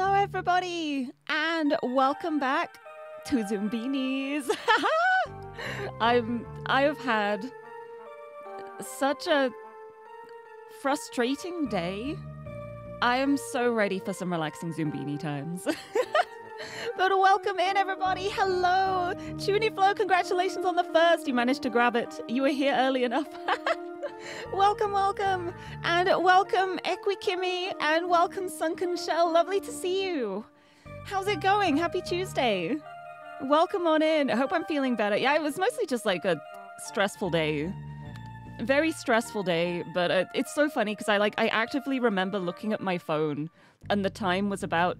everybody, and welcome back to Zoombinis. I'm I have had such a frustrating day. I am so ready for some relaxing Zoombini times. but welcome in, everybody. Hello, Tuny Flow. Congratulations on the first. You managed to grab it. You were here early enough. welcome, welcome, and welcome Equikimi, and welcome Sunken Shell. Lovely to see you. How's it going? Happy Tuesday. Welcome on in. I hope I'm feeling better. Yeah, it was mostly just like a stressful day. Very stressful day, but uh, it's so funny because I like I actively remember looking at my phone, and the time was about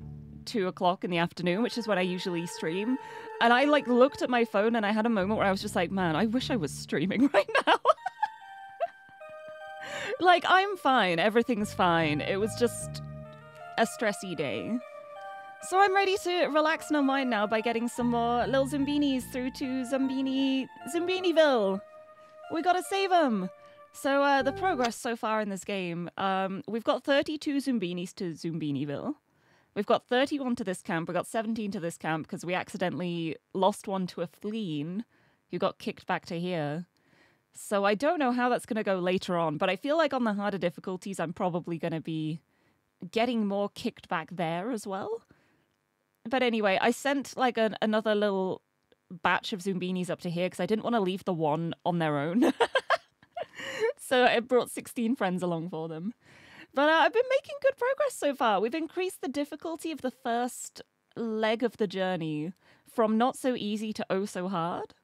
two o'clock in the afternoon, which is when I usually stream. And I like looked at my phone and I had a moment where I was just like, man, I wish I was streaming right now. Like I'm fine, everything's fine. It was just a stressy day. So I'm ready to relax and unwind now by getting some more little Zoombinis through to Zoombini Zoombiniville. We gotta save them. So uh, the progress so far in this game, um, we've got 32 Zoombinis to Zoombiniville. We've got 31 to this camp. We got 17 to this camp because we accidentally lost one to a fleen who got kicked back to here. So I don't know how that's going to go later on, but I feel like on the harder difficulties, I'm probably going to be getting more kicked back there as well. But anyway, I sent like an, another little batch of Zoombinis up to here because I didn't want to leave the one on their own. so I brought 16 friends along for them. But uh, I've been making good progress so far. We've increased the difficulty of the first leg of the journey from not so easy to oh so hard.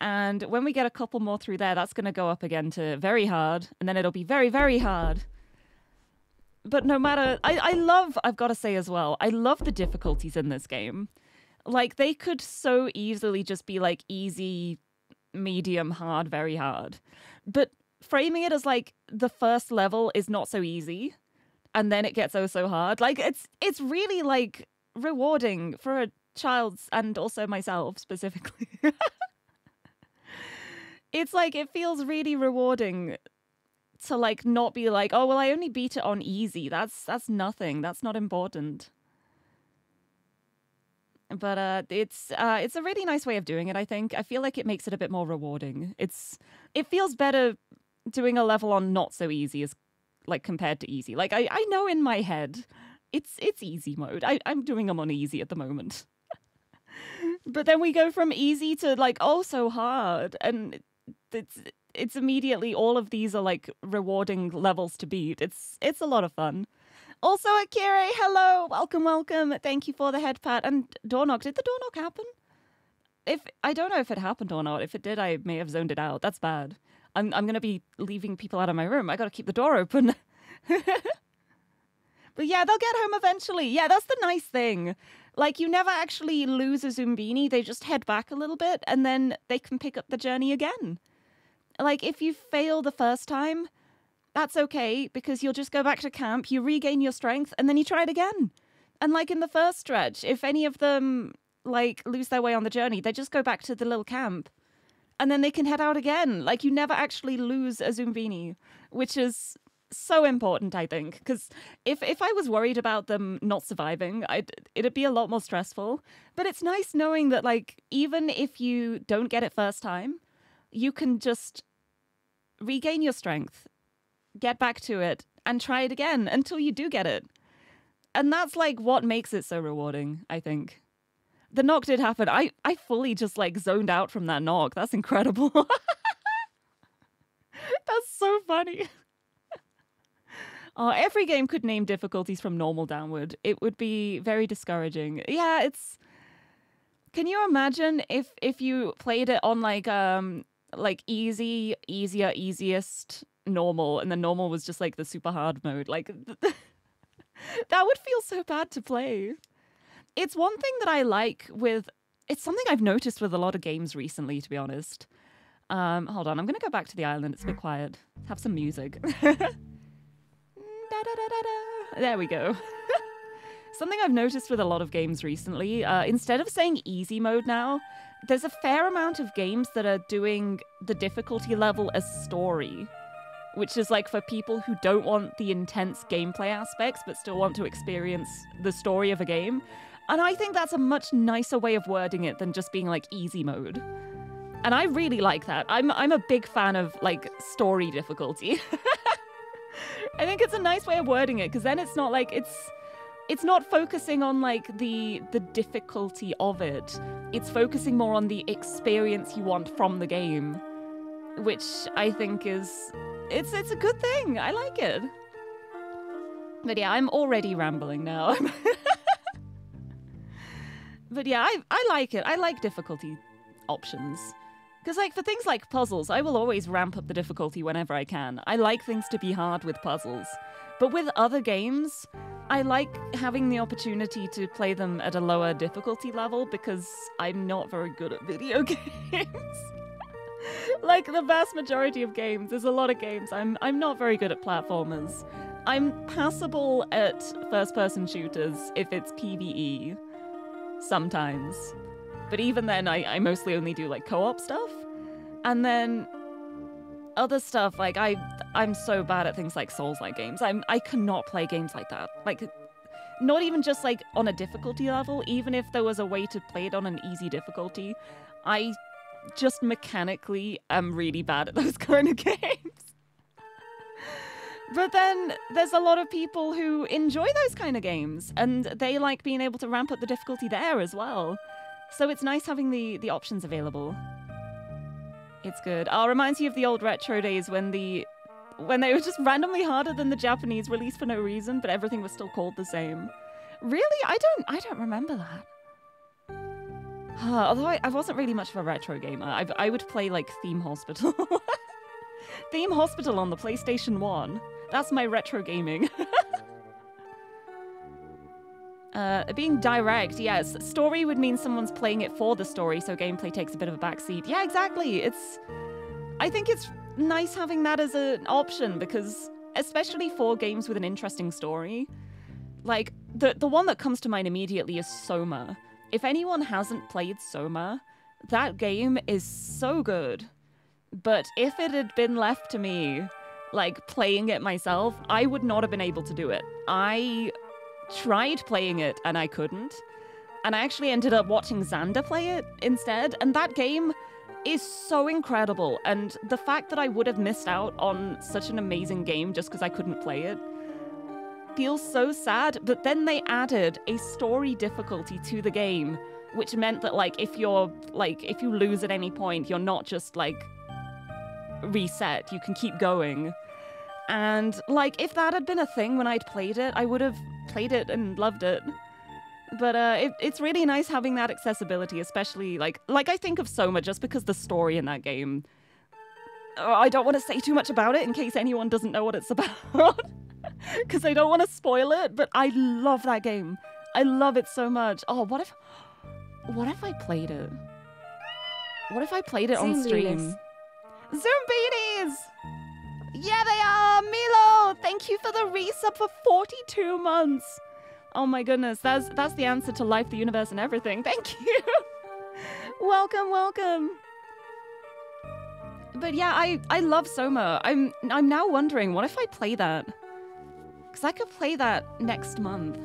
And when we get a couple more through there, that's going to go up again to very hard. And then it'll be very, very hard. But no matter, I, I love, I've got to say as well, I love the difficulties in this game. Like, they could so easily just be like easy, medium, hard, very hard. But framing it as like the first level is not so easy and then it gets oh so hard like it's it's really like rewarding for a child's and also myself specifically it's like it feels really rewarding to like not be like oh well i only beat it on easy that's that's nothing that's not important but uh it's uh it's a really nice way of doing it i think i feel like it makes it a bit more rewarding it's it feels better doing a level on not so easy as like compared to easy. Like I, I know in my head it's it's easy mode. I, I'm doing them on easy at the moment. but then we go from easy to like oh so hard and it's it's immediately all of these are like rewarding levels to beat. It's it's a lot of fun. Also, Akira, hello, welcome, welcome. Thank you for the head pat and door knock. Did the door knock happen? If I don't know if it happened or not. If it did, I may have zoned it out. That's bad. I'm I'm gonna be leaving people out of my room. I gotta keep the door open. but yeah, they'll get home eventually. Yeah, that's the nice thing. Like you never actually lose a Zoombini. They just head back a little bit and then they can pick up the journey again. Like if you fail the first time, that's okay because you'll just go back to camp, you regain your strength, and then you try it again. And like in the first stretch, if any of them like lose their way on the journey, they just go back to the little camp and then they can head out again. Like you never actually lose a Zoombini, which is so important, I think, because if if I was worried about them not surviving, I'd, it'd be a lot more stressful. But it's nice knowing that, like, even if you don't get it first time, you can just regain your strength, get back to it, and try it again until you do get it. And that's like what makes it so rewarding, I think the knock did happen. I, I fully just like zoned out from that knock. That's incredible. That's so funny. Oh, every game could name difficulties from normal downward. It would be very discouraging. Yeah, it's. Can you imagine if if you played it on like um like easy, easier, easiest, normal, and the normal was just like the super hard mode? Like that would feel so bad to play it's one thing that I like with it's something I've noticed with a lot of games recently, to be honest. Um, hold on, I'm gonna go back to the island. It's a bit quiet. Have some music. there we go. Something I've noticed with a lot of games recently, uh, instead of saying easy mode now, there's a fair amount of games that are doing the difficulty level as story. which is like for people who don't want the intense gameplay aspects but still want to experience the story of a game. And I think that's a much nicer way of wording it than just being like easy mode. And I really like that. I'm I'm a big fan of like story difficulty. I think it's a nice way of wording it because then it's not like it's it's not focusing on like the the difficulty of it. It's focusing more on the experience you want from the game, which I think is it's it's a good thing. I like it. But yeah, I'm already rambling now. but yeah, I I like it. I like difficulty options. Because, like, for things like puzzles, I will always ramp up the difficulty whenever I can. I like things to be hard with puzzles. But with other games, I like having the opportunity to play them at a lower difficulty level because I'm not very good at video games. like the vast majority of games, there's a lot of games I'm I'm not very good at platformers. I'm passable at first-person shooters if it's PvE. Sometimes. But even then I, I mostly only do like co-op stuff. And then other stuff like I I'm so bad at things like Souls like games. I'm I cannot play games like that. Like not even just like on a difficulty level, even if there was a way to play it on an easy difficulty, I just mechanically am really bad at those kind of games. but then there's a lot of people who enjoy those kind of games and they like being able to ramp up the difficulty there as well. So it's nice having the the options available. It's good. Oh, reminds you of the old retro days when the when they were just randomly harder than the Japanese release for no reason, but everything was still called the same. Really? I don't I don't remember that. although I, I, wasn't really much of a retro gamer. I, I would play like Theme Hospital. Theme Hospital on the PlayStation 1. That's my retro gaming. Uh, being direct, yes. Story would mean someone's playing it for the story, so gameplay takes a bit of a backseat. Yeah, exactly. It's. I think it's nice having that as an option because, especially for games with an interesting story, like the the one that comes to mind immediately is Soma. If anyone hasn't played Soma, that game is so good. But if it had been left to me, like playing it myself, I would not have been able to do it. I tried playing it and I couldn't. And I actually ended up watching Xander play it instead. And that game is so incredible. And the fact that I would have missed out on such an amazing game just because I couldn't play it feels so sad. But then they added a story difficulty to the game, which meant that, like, if you're, like, if you lose at any point, you're not just, like, reset, you can keep going. And, like, if that had been a thing when I'd played it, I would have played it and loved it. But uh, it, it's really nice having that accessibility, especially like like I think of Soma just because the story in that game. Uh, I don't want to say too much about it in case anyone doesn't know what it's about, because I don't want to spoil it. But I love that game. I love it so much. Oh, what if, what if I played it? What if I played it on stream? Zombies! Yeah, they are! Milo! Thank you for the resub for 42 months! Oh my goodness, that's that's the answer to life, the universe, and everything. Thank you! welcome, welcome! But yeah, I, I love Soma. I'm I'm now wondering, what if I play that? Because I could play that next month.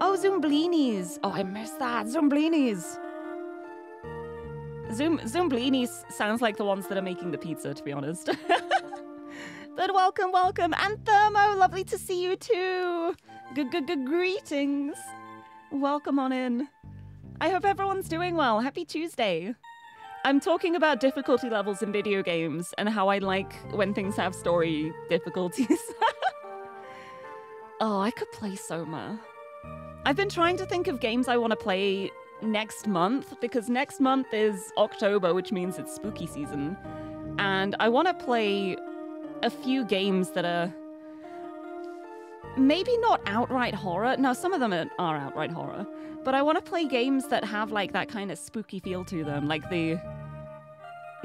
Oh, Zoomblinis! Oh, I missed that. Zoomblinis! Zoom Zoomblinis sounds like the ones that are making the pizza, to be honest. But welcome, welcome. And Thermo, lovely to see you too. Good, -g -g Greetings. Welcome on in. I hope everyone's doing well. Happy Tuesday. I'm talking about difficulty levels in video games and how I like when things have story difficulties. oh, I could play Soma. I've been trying to think of games I want to play next month because next month is October, which means it's spooky season. And I want to play a few games that are maybe not outright horror. No, some of them are, are outright horror. But I want to play games that have like that kind of spooky feel to them, like the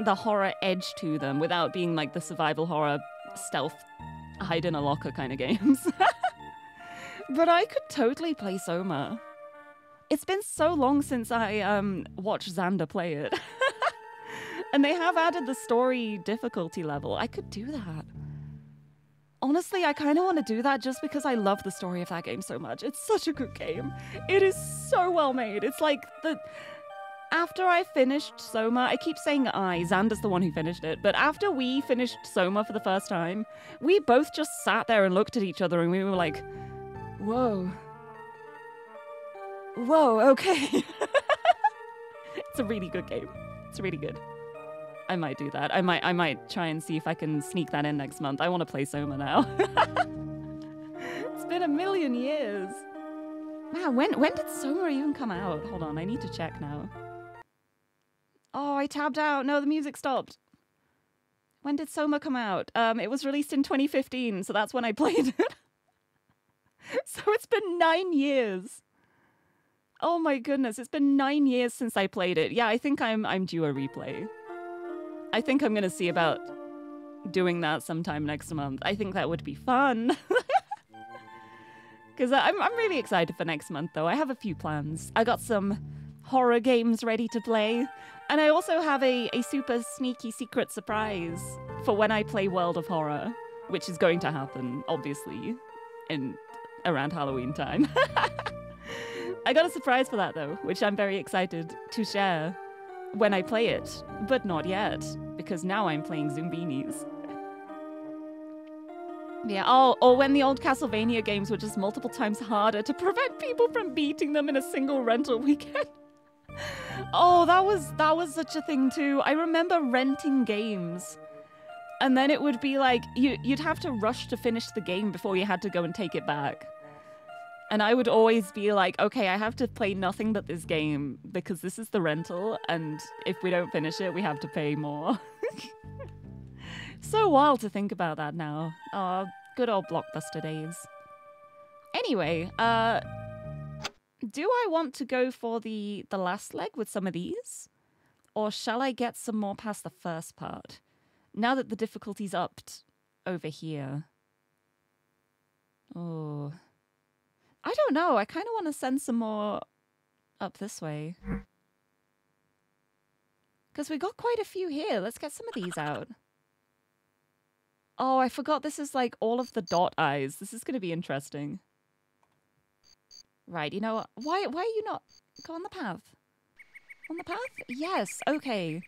the horror edge to them without being like the survival horror stealth hide in a locker kind of games. but I could totally play Soma. It's been so long since I um watched Xander play it. And they have added the story difficulty level. I could do that. Honestly, I kind of want to do that just because I love the story of that game so much. It's such a good game. It is so well made. It's like the after I finished Soma, I keep saying I, Xander's the one who finished it, but after we finished Soma for the first time, we both just sat there and looked at each other and we were like, whoa. Whoa, okay. it's a really good game. It's really good. I might do that. I might I might try and see if I can sneak that in next month. I want to play Soma now. it's been a million years. Man, when when did Soma even come out? Hold on, I need to check now. Oh, I tabbed out. No, the music stopped. When did Soma come out? Um, it was released in 2015, so that's when I played it. so it's been nine years. Oh my goodness, it's been nine years since I played it. Yeah, I think I'm I'm due a replay. I think I'm gonna see about doing that sometime next month. I think that would be fun. Because I'm I'm really excited for next month though. I have a few plans. I got some horror games ready to play. And I also have a, a super sneaky secret surprise for when I play World of Horror, which is going to happen, obviously, in around Halloween time. I got a surprise for that though, which I'm very excited to share when I play it, but not yet, because now I'm playing Zoombinis. Yeah, oh, or when the old Castlevania games were just multiple times harder to prevent people from beating them in a single rental weekend. Oh, that was that was such a thing too. I remember renting games. And then it would be like you you'd have to rush to finish the game before you had to go and take it back. And I would always be like, okay, I have to play nothing but this game because this is the rental and if we don't finish it, we have to pay more. so wild to think about that now. Oh, good old blockbuster days. Anyway, uh do I want to go for the the last leg with some of these? Or shall I get some more past the first part? Now that the difficulty's upped over here. Oh. I don't know. I kind of want to send some more up this way. Because we got quite a few here. Let's get some of these out. Oh, I forgot this is like all of the dot eyes. This is going to be interesting. Right, you know? Why, why are you not... Go on the path. On the path? Yes, okay.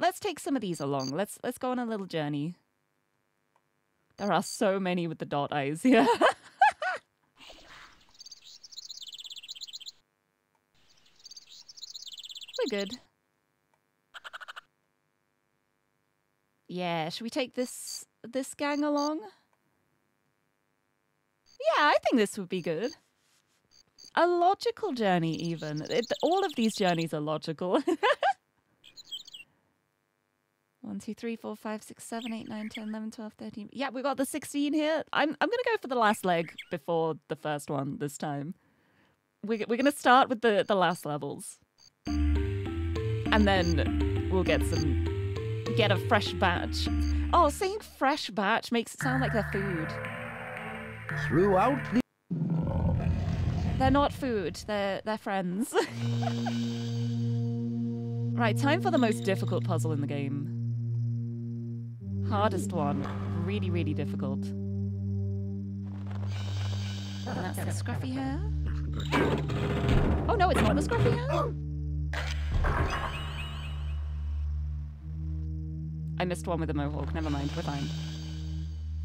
Let's take some of these along. Let's let's go on a little journey. There are so many with the dot eyes here. We're good. Yeah, should we take this this gang along? Yeah, I think this would be good a logical journey even. It, all of these journeys are logical. 1, 2, 3, 4, 5, 6, 7, 8, 9, 10, 11, 12, 13. Yeah, we got the 16 here. I'm, I'm going to go for the last leg before the first one this time. We're, we're going to start with the, the last levels. And then we'll get some... Get a fresh batch. Oh, saying fresh batch makes it sound like they're food. Throughout the they're not food. They're they're friends. right, time for the most difficult puzzle in the game. Hardest one. Really, really difficult. And that's the scruffy hair. Oh no, it's not the scruffy hair. I missed one with a mohawk. Never mind, we're fine.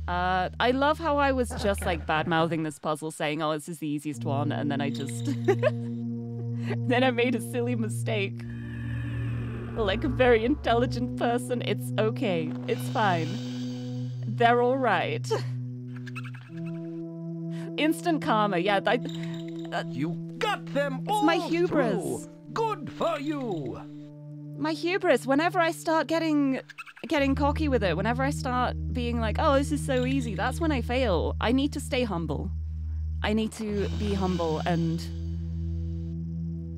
Uh, I love how I was just like bad mouthing this puzzle, saying, "Oh, this is the easiest one," and then I just then I made a silly mistake. Like a very intelligent person, it's okay. It's fine. They're all right. Instant karma. Yeah, I, uh, you got them all. it's my hubris. Through. Good for you. My hubris. Whenever I start getting getting cocky with it, whenever I start being like, oh, this is so easy, that's when I fail. I need to stay humble. I need to be humble and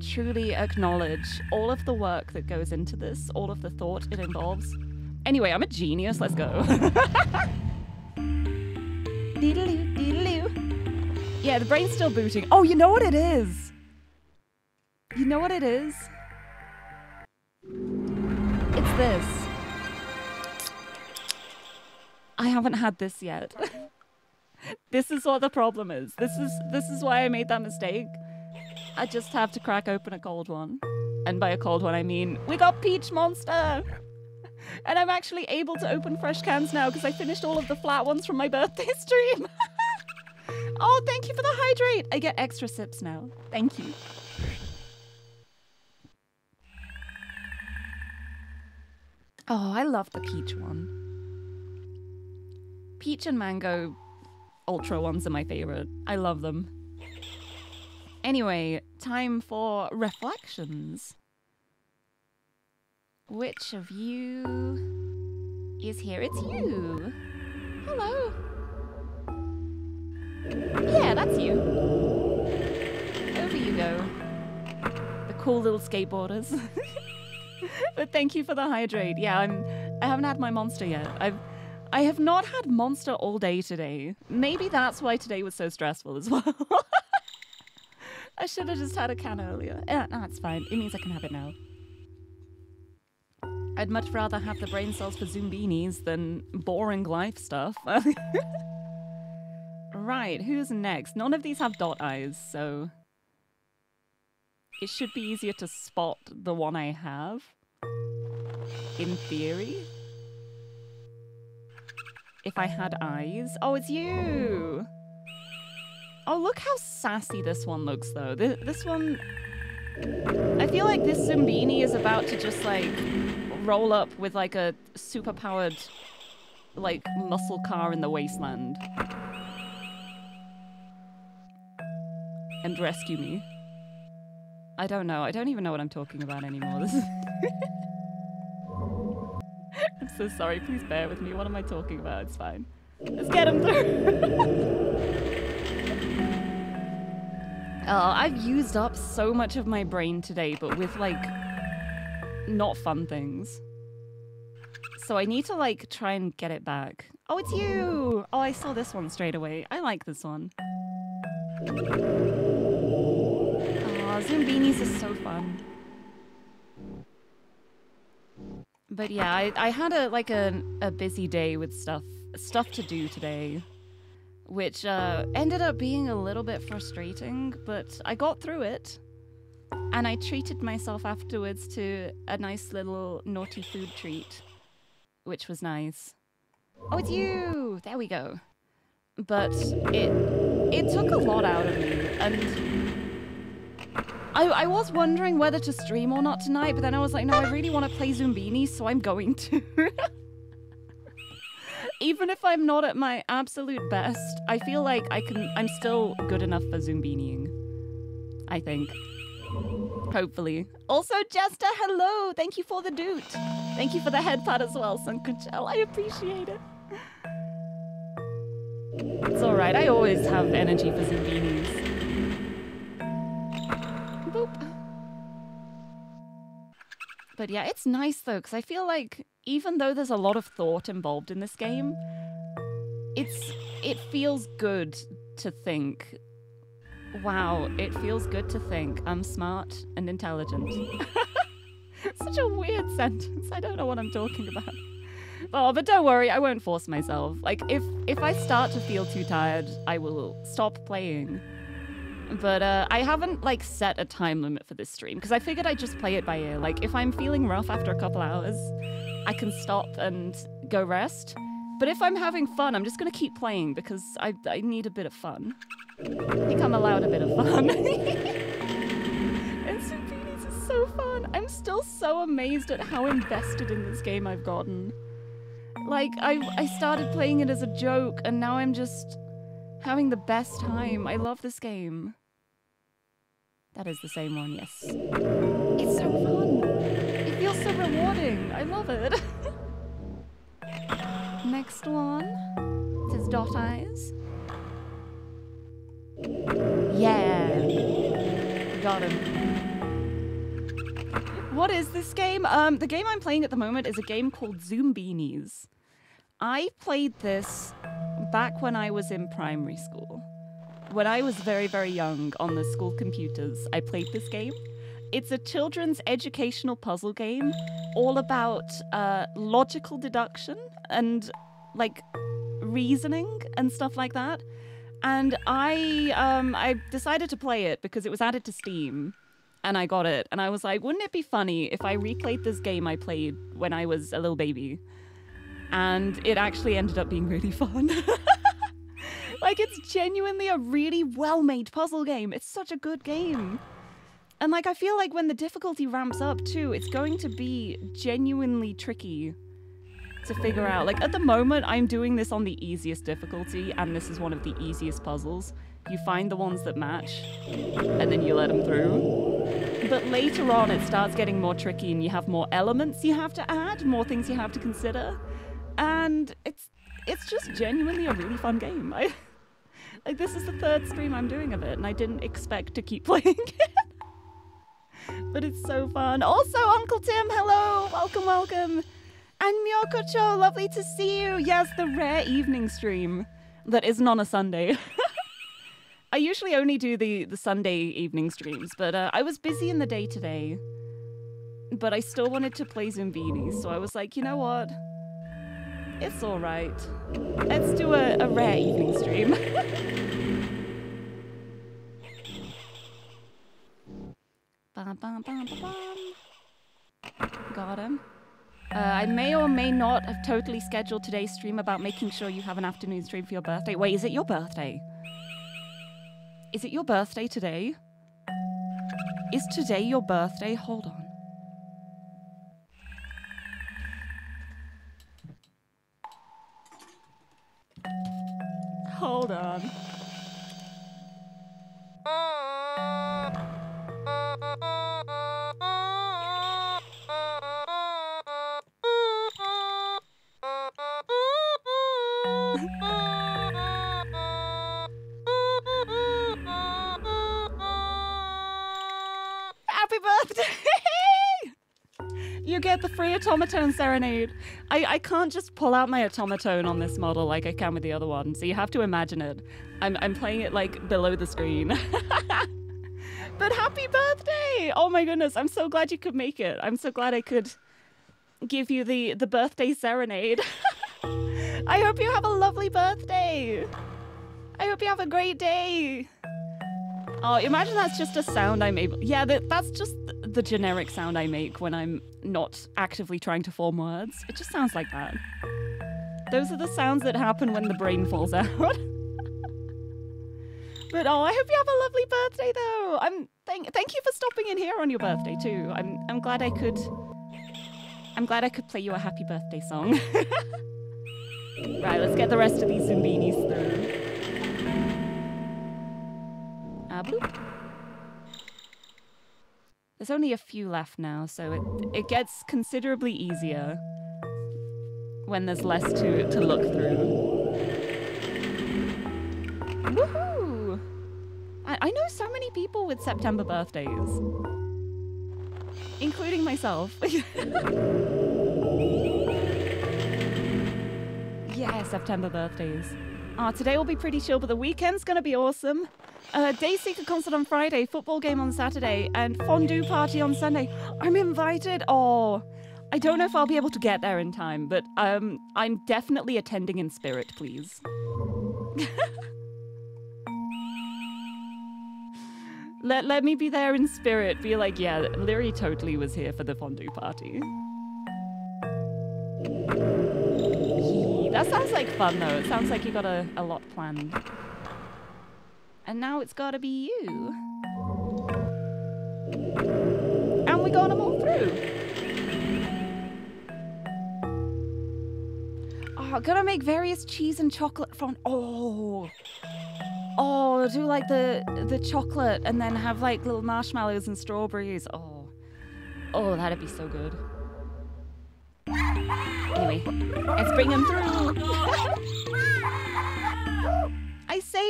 truly acknowledge all of the work that goes into this, all of the thought it involves. Anyway, I'm a genius. Let's go. Yeah, the brain's still booting. Oh, you know what it is? You know what it is? It's this. I haven't had this yet. this is what the problem is. This is this is why I made that mistake. I just have to crack open a cold one. And by a cold one I mean we got Peach Monster! And I'm actually able to open fresh cans now because I finished all of the flat ones from my birthday stream. oh, thank you for the hydrate. I get extra sips now. Thank you. Oh, I love the peach one. Peach and mango ultra ones are my favorite. I love them. Anyway, time for reflections. Which of you is here? It's you. Hello. Yeah, that's you. Over you go. The cool little skateboarders. but thank you for the hydrate. Yeah, I'm I haven't had my monster yet. I've I have not had monster all day today. Maybe that's why today was so stressful as well. I should have just had a can earlier. Eh, yeah, no, it's fine. It means I can have it now. I'd much rather have the brain cells for Zoombinis than boring life stuff. right, who's next? None of these have dot eyes, so... It should be easier to spot the one I have. In theory. If I had eyes. Oh, it's you! Oh, look how sassy this one looks, though. This, this one... I feel like this Zoombini is about to just, like, roll up with like a super powered like muscle car in the wasteland and rescue me. I don't know. I don't even know what I'm talking about anymore. This is I'm so sorry. Please bear with me. What am I talking about? It's fine. Let's get him through. oh, I've used up so much of my brain today, but with like not fun things. So I need to like try and get it back. Oh, it's you! Oh, I saw this one straight away. I like this one. Oh, Zoombinis is so fun. But yeah, I, I had a like a, a busy day with stuff stuff to do today, which uh, ended up being a little bit frustrating, but I got through it. And I treated myself afterwards to a nice little naughty food treat, which was nice. Oh, it's you! There we go. But it it took a lot out of me, and I, I was wondering whether to stream or not tonight, but then I was like, no, I really want to play Zoombini, so I'm going to. Even if I'm not at my absolute best, I feel like I can. I'm still good enough for Zoombining. I think. Hopefully. Also, Jester, hello! Thank you for the doot. Thank you for the head pat as well, Sunken Shell. I appreciate it. It's alright, I always have energy for Zoombinis. But yeah, it's nice though, because I feel like even though there's a lot of thought involved in this game, it's it feels good to think Wow, it feels good to think I'm smart and intelligent. Such a weird sentence. I don't know what I'm talking about. Oh, but don't worry, I won't force myself. Like if if I start to feel too tired, I will stop playing. But uh, I haven't like set a time limit for this stream because I figured I'd just play it by ear. Like if I'm feeling rough after a couple hours, I can stop and go rest. But if I'm having fun, I'm just gonna keep playing because I I need a bit of fun. I think I'm allowed a bit of fun. and Zoombinis is so fun. I'm still so amazed at how invested in this game I've gotten. Like, I, I started playing it as a joke, and now I'm just having the best time. I love this game. That is the same one, yes. It's so fun. It feels so rewarding. I love it. Next one. It says Dot Eyes. Yeah. Got him. What is this game? Um, the game I'm playing at the moment is a game called Zoombinis. I played this back when I was in primary school. When I was very, very young on the school computers, I played this game. it's a children's educational puzzle game all about uh, logical deduction and like reasoning and stuff like that. And I um, I decided to play it because it was added to Steam and I got it. And I was like, wouldn't it be funny if I replayed this game I played when I was a little baby? And it actually ended up being really fun. like, it's genuinely a really well made puzzle game. It's such a good game. And, like, I feel like when the difficulty ramps up too, it's going to be genuinely tricky to figure out. Like, at the moment, I'm doing this on the easiest difficulty, and this is one of the easiest puzzles. You find the ones that match, and then you let them through. But later on, it starts getting more tricky, and you have more elements you have to add, more things you have to consider, and it's it's just genuinely a really fun game. I like this is the third stream I'm doing of it, and I didn't expect to keep playing it. but it's so fun. Also, Uncle Tim, hello, welcome, welcome. And Myokocho, lovely to see you. Yes, the rare evening stream that isn't on a Sunday. I usually only do the, the Sunday evening streams, but uh, I was busy in the day today. But I still wanted to play Zoombini, so I was like, you know what? It's alright. Let's do a, a rare evening stream. bum, bum, bum, Got him. Uh, I may or may not have totally scheduled today's stream about making sure you have an afternoon stream for your birthday. Wait, is it your birthday? Is it your birthday today? Is today your birthday? Hold on. Hold on. You get the free automaton serenade. I, I can't just pull out my automaton on this model like I can with the other one, so you have to imagine it. I'm, I'm playing it like below the screen. but happy birthday! Oh my goodness, I'm so glad you could make it. I'm so glad I could give you the, the birthday serenade. I hope you have a lovely birthday. I hope you have a great day. Oh, imagine that's just a sound I'm able. Yeah, that, that's just the generic sound I make when I'm not actively trying to form words. It just sounds like that. Those are the sounds that happen when the brain falls out. but oh, I hope you have a lovely birthday, though. I'm thank thank you for stopping in here on your birthday too. I'm I'm glad I could. I'm glad I could play you a happy birthday song. right, let's get the rest of these zoombinis through. Uh, bloop. There's only a few left now, so it it gets considerably easier when there's less to, to look through. Woohoo! I, I know so many people with September birthdays. Including myself. yeah, September birthdays. Ah, today will be pretty chill, but the weekend's gonna be awesome. Uh, Dayseeker concert on Friday, football game on Saturday, and fondue party on Sunday. I'm invited. Oh, I don't know if I'll be able to get there in time, but um, I'm definitely attending in spirit, please. let let me be there in spirit. Be like, yeah, Lirie totally was here for the fondue party. That sounds like fun though. It sounds like you got a, a lot planned. And now it's gotta be you. And we got them all through. Ah, oh, gotta make various cheese and chocolate font. Oh. Oh, do like the the chocolate and then have like little marshmallows and strawberries. Oh. Oh, that'd be so good. Anyway, let's bring them through.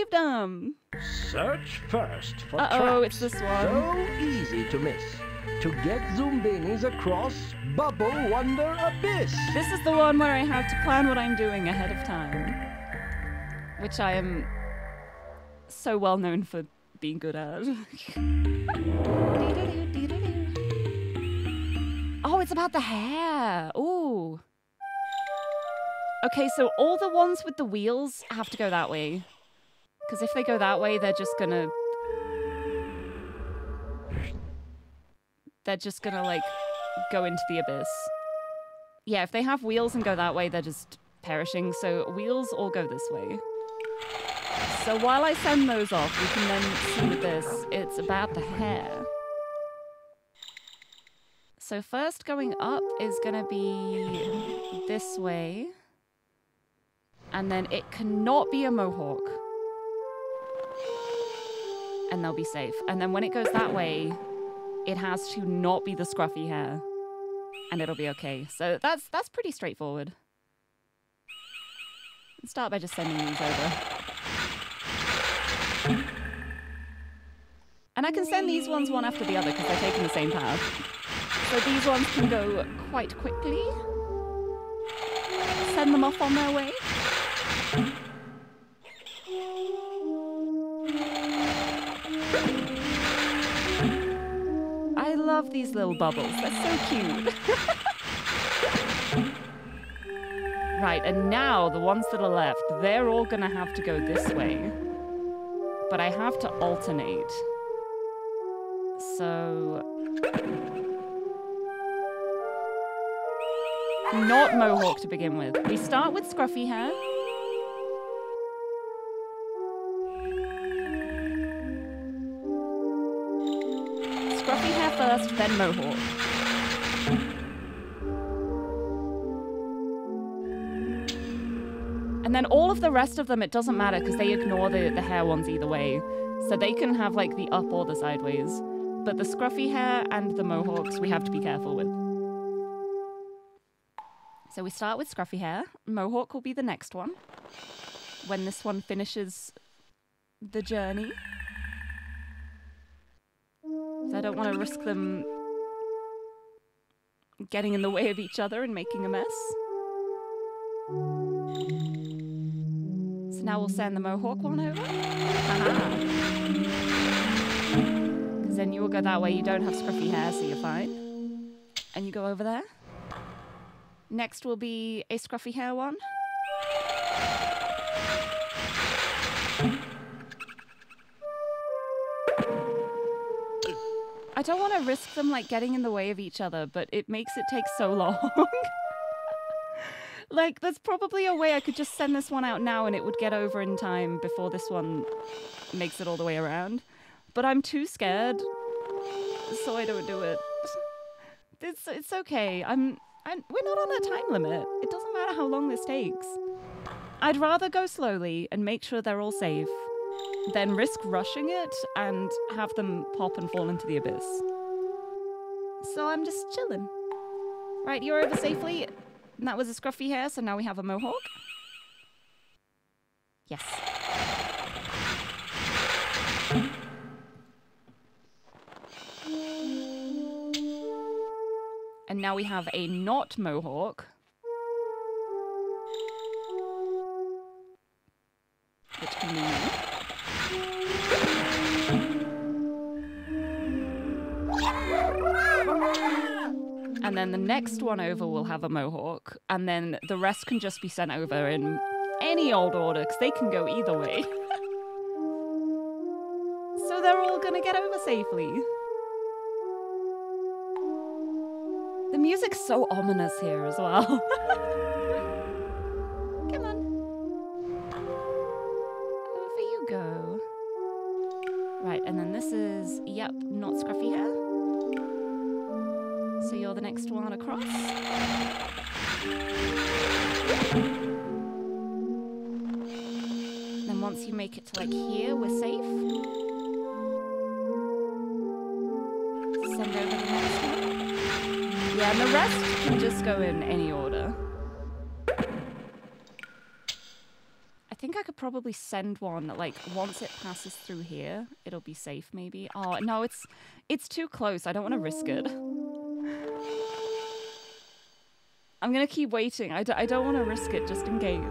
I saved them. Search first for Uh-oh, traps. it's this one. So easy to miss. To get Zoombinis across Bubble Wonder Abyss. This is the one where I have to plan what I'm doing ahead of time. Which I am so well known for being good at. Oh, it's about the hair. Ooh. Okay, so all the ones with the wheels have to go that way. Because if they go that way, they're just gonna... They're just gonna, like, go into the abyss. Yeah, if they have wheels and go that way, they're just perishing. So wheels all go this way. So while I send those off, we can then see this, it's about the hair. So first going up is going to be this way. And then it cannot be a mohawk. And they'll be safe. And then when it goes that way, it has to not be the scruffy hair. And it'll be okay. So that's that's pretty straightforward. Let's start by just sending these over. And I can send these ones one after the other because they're taking the same path. So these ones can go quite quickly. Send them off on their way. Love these little bubbles. They're so cute. right, and now the ones that are left, they're all going to have to go this way. But I have to alternate. So... Not mohawk to begin with. We start with scruffy hair. Then mohawk. And then all of the rest of them, it doesn't matter because they ignore the, the hair ones either way. So they can have like the up or the sideways. But the scruffy hair and the mohawks, we have to be careful with. So we start with scruffy hair. Mohawk will be the next one. When this one finishes the journey. I don't want to risk them getting in the way of each other and making a mess. So now we'll send the Mohawk one over. Uh-huh. Because then you will go that way. You don't have scruffy hair, so you're fine. And you go over there. Next will be a scruffy hair one. I don't want to risk them like getting in the way of each other, but it makes it take so long. like, there's probably a way I could just send this one out now and it would get over in time before this one makes it all the way around. But I'm too scared, so I don't do it. It's it's okay. I'm I'm we're not on a time limit. It doesn't matter how long this takes. I'd rather go slowly and make sure they're all safe than risk rushing it and have them pop and fall into the abyss. So I'm just chilling. Right, you're over safely. And that was a scruffy hair, so now we have a mohawk. Yes. And now we have a not mohawk. Which can be. And then the next one over will have a mohawk, and then the rest can just be sent over in any old order, because they can go either way. so they're all gonna get over safely. The music's so ominous here as well. this is, yep, not scruffy hair. So you're the next one across. Then once you make it to like here, we're safe. Send over the next one. Yeah, and the rest can just go in any order. Think I could probably send one like, once it passes through here, it'll be safe, maybe. Oh, no, it's it's too close. I don't want to risk it. I'm going to keep waiting. I d- I don't want to risk it just in case.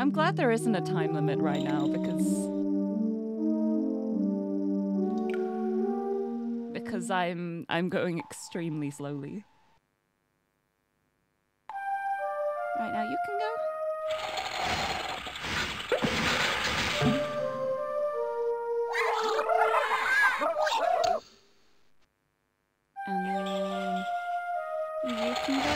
I'm glad there isn't a time limit right now because because I'm I'm going extremely slowly. Right now, you can go. And then you can go.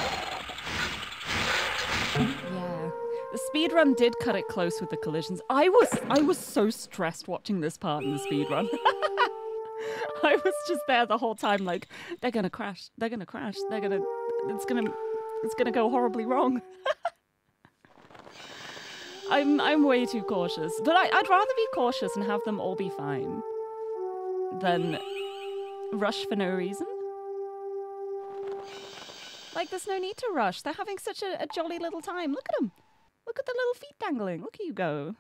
Yeah. The speed run did cut it close with the collisions. I was I was so stressed watching this part in the speed run. I was just there the whole time like they're going to crash. They're going to crash. They're going to it's going to it's going to go horribly wrong. I'm I'm way too cautious. But I, I'd rather be cautious and have them all be fine than rush for no reason. Like, there's no need to rush. They're having such a, a jolly little time. Look at them. Look at the little feet dangling. Look at you go.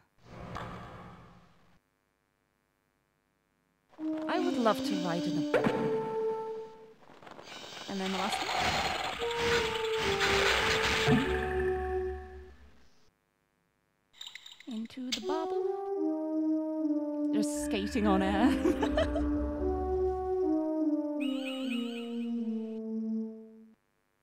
I would love to ride in a. And then the last one. Into the bubble. Just skating on air.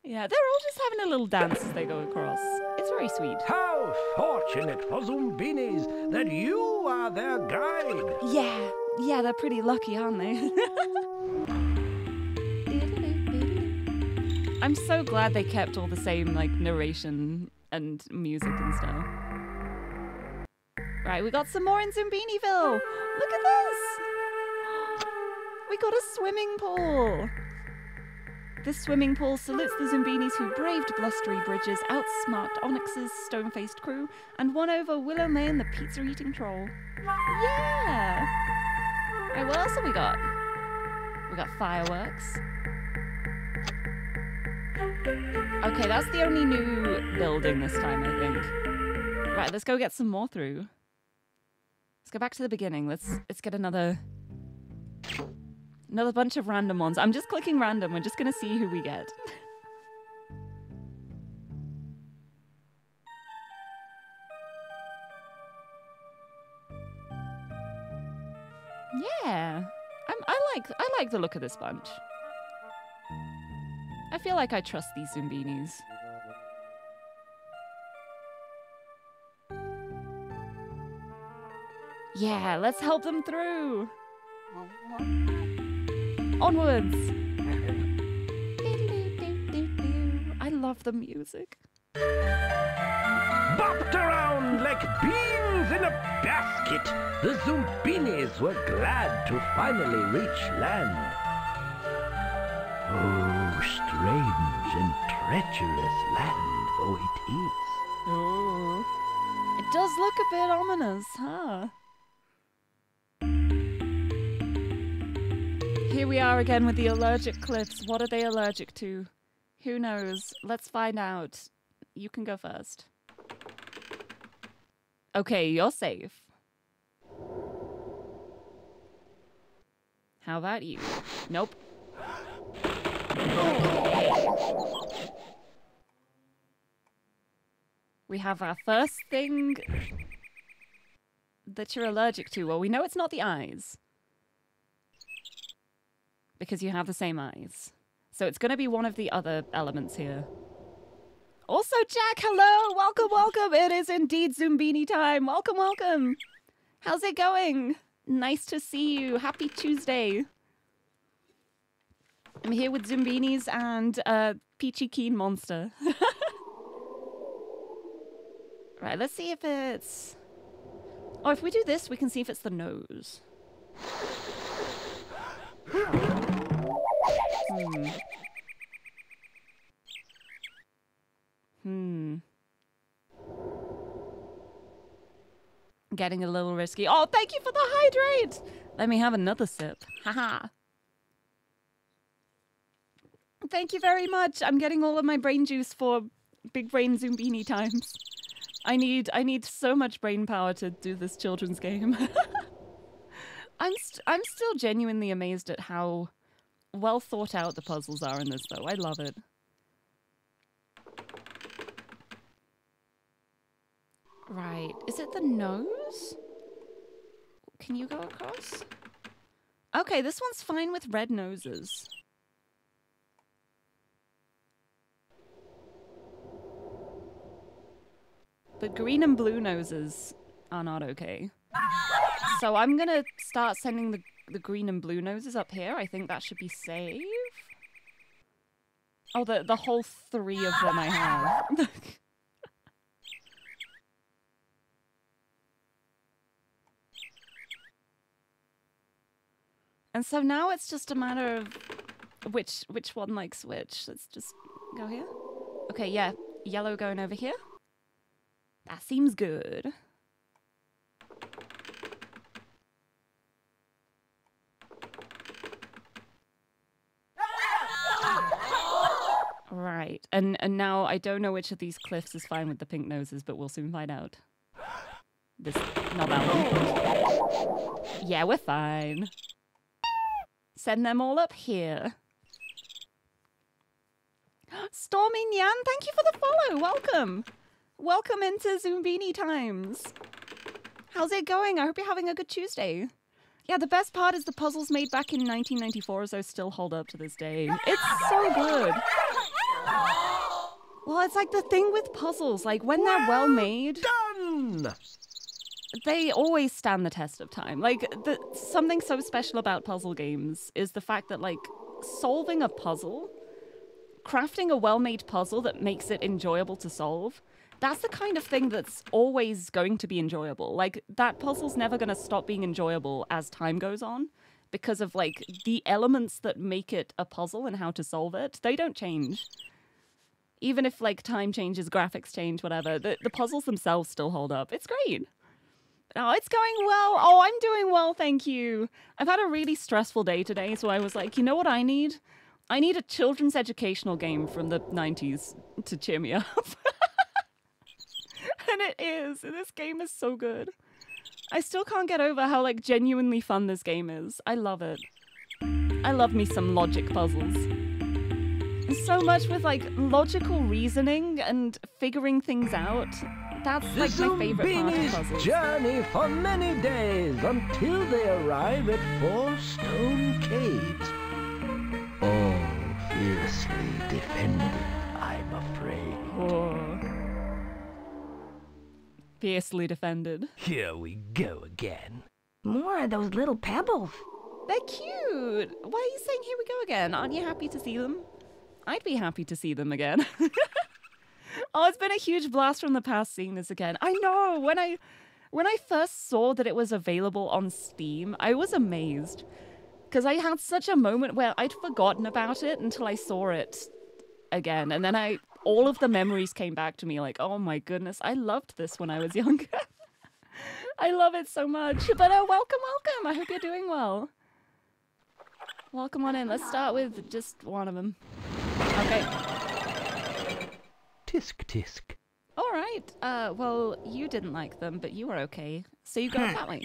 Yeah, they're all just having a little dance as they go across. It's very sweet. How fortunate for Zoombinis that you are their guide. Yeah, yeah, they're pretty lucky, aren't they? I'm so glad they kept all the same like narration and music and stuff. Right, we got some more in Zoombiniville. Look at this. We got a swimming pool. This swimming pool salutes the Zoombinis who braved blustery bridges, outsmarted Onyx's stone-faced crew, and won over Willow May and the pizza-eating troll. Yeah! Right, what else have we got? We got fireworks. Okay, that's the only new building this time, I think. Right, let's go get some more through. Let's go back to the beginning. Let's let's get another Another bunch of random ones. I'm just clicking random. We're just to see who we get. yeah. I'm, I like I like the look of this bunch. I feel like I trust these Zoombinis. Yeah, let's help them through. Onwards! I love the music. Bopped around like beans in a basket, the Zoombinis were glad to finally reach land. Oh, strange and treacherous land though it is. Ooh. It does look a bit ominous, huh? Here we are again with the allergic cliffs. What are they allergic to? Who knows? Let's find out. You can go first. Okay, you're safe. How about you? Nope. We have our first thing that you're allergic to. Well, we know it's not the eyes because you have the same eyes. So it's going to be one of the other elements here. Also, Jack, hello! Welcome, welcome! It is indeed Zoombini time! Welcome, welcome! How's it going? Nice to see you. Happy Tuesday. I'm here with Zoombinis and uh, Peachy Keen Monster. right, let's see if it's... Oh, if we do this, we can see if it's the nose. Hmm. Hmm. Getting a little risky. Oh, thank you for the hydrate! Let me have another sip. Haha. Thank you very much. I'm getting all of my brain juice for big brain Zoombini times. I need I need so much brain power to do this children's game. I'm st I'm still genuinely amazed at how well thought out the puzzles are in this though. I love it. Right. Is it the nose? Can you go across? Okay, this one's fine with red noses. But green and blue noses are not okay. So I'm gonna start sending the, the green and blue noses up here. I think that should be safe. Oh, the, the whole three of them I have. and so now it's just a matter of which which one likes which. Let's just go here. Okay, yeah, yellow going over here. That seems good. Right, and and now I don't know which of these cliffs is fine with the pink noses, but we'll soon find out. This, not that one. Yeah, we're fine. Send them all up here. Stormy Nyan, thank you for the follow. Welcome. Welcome into Zoombini Times. How's it going? I hope you're having a good Tuesday. Yeah, the best part is the puzzles made back in 1994 so still hold up to this day. It's so good. Well, it's like the thing with puzzles, like when they're well made, Done! they always stand the test of time. Like the something so special about puzzle games is the fact that like solving a puzzle, crafting a well-made puzzle that makes it enjoyable to solve, that's the kind of thing that's always going to be enjoyable. Like that puzzle's never going to stop being enjoyable as time goes on because of like the elements that make it a puzzle and how to solve it. They don't change. Even if like time changes, graphics change, whatever, the, the puzzles themselves still hold up. It's great. Oh, it's going well. Oh, I'm doing well, thank you. I've had a really stressful day today, so I was like, you know what I need? I need a children's educational game from the 90s to cheer me up. and it is. This game is so good. I still can't get over how like genuinely fun this game is. I love it. I love me some logic puzzles. And so much with like logical reasoning and figuring things out. That's The like my favorite part of Zoombini's puzzles. journey for many days until they arrive at Four Stone Caves. All fiercely defended, I'm afraid. Whoa. Fiercely defended. Here we go again. More of those little pebbles. They're cute. Why are you saying here we go again? Aren't you happy to see them? I'd be happy to see them again. oh, it's been a huge blast from the past seeing this again. I know. When I when I first saw that it was available on Steam, I was amazed. Because I had such a moment where I'd forgotten about it until I saw it again. And then I all of the memories came back to me like, oh my goodness, I loved this when I was younger. I love it so much. But uh, welcome, welcome. I hope you're doing well. Welcome on in. Let's start with just one of them. Okay. Tisk tisk. All right. Uh, well, you didn't like them, but you were okay. So you got up that way.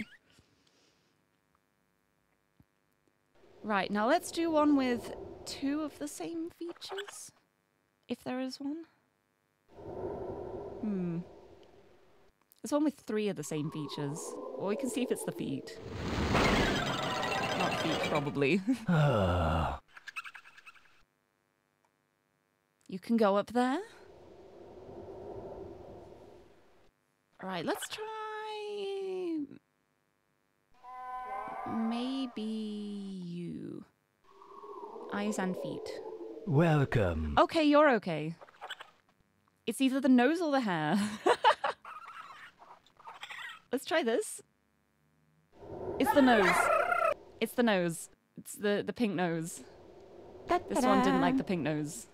Right. Now let's do one with two of the same features, if there is one. Hmm. There's one with three of the same features. Well, we can see if it's the feet. Not feet, probably. Ah, You can go up there. All right, let's try. Maybe you. Eyes and feet. welcome. Okay, you're okay. It's either the nose or the hair. let's try this. It's the nose. It's the nose. It's the, the pink nose. This one didn't like the pink nose.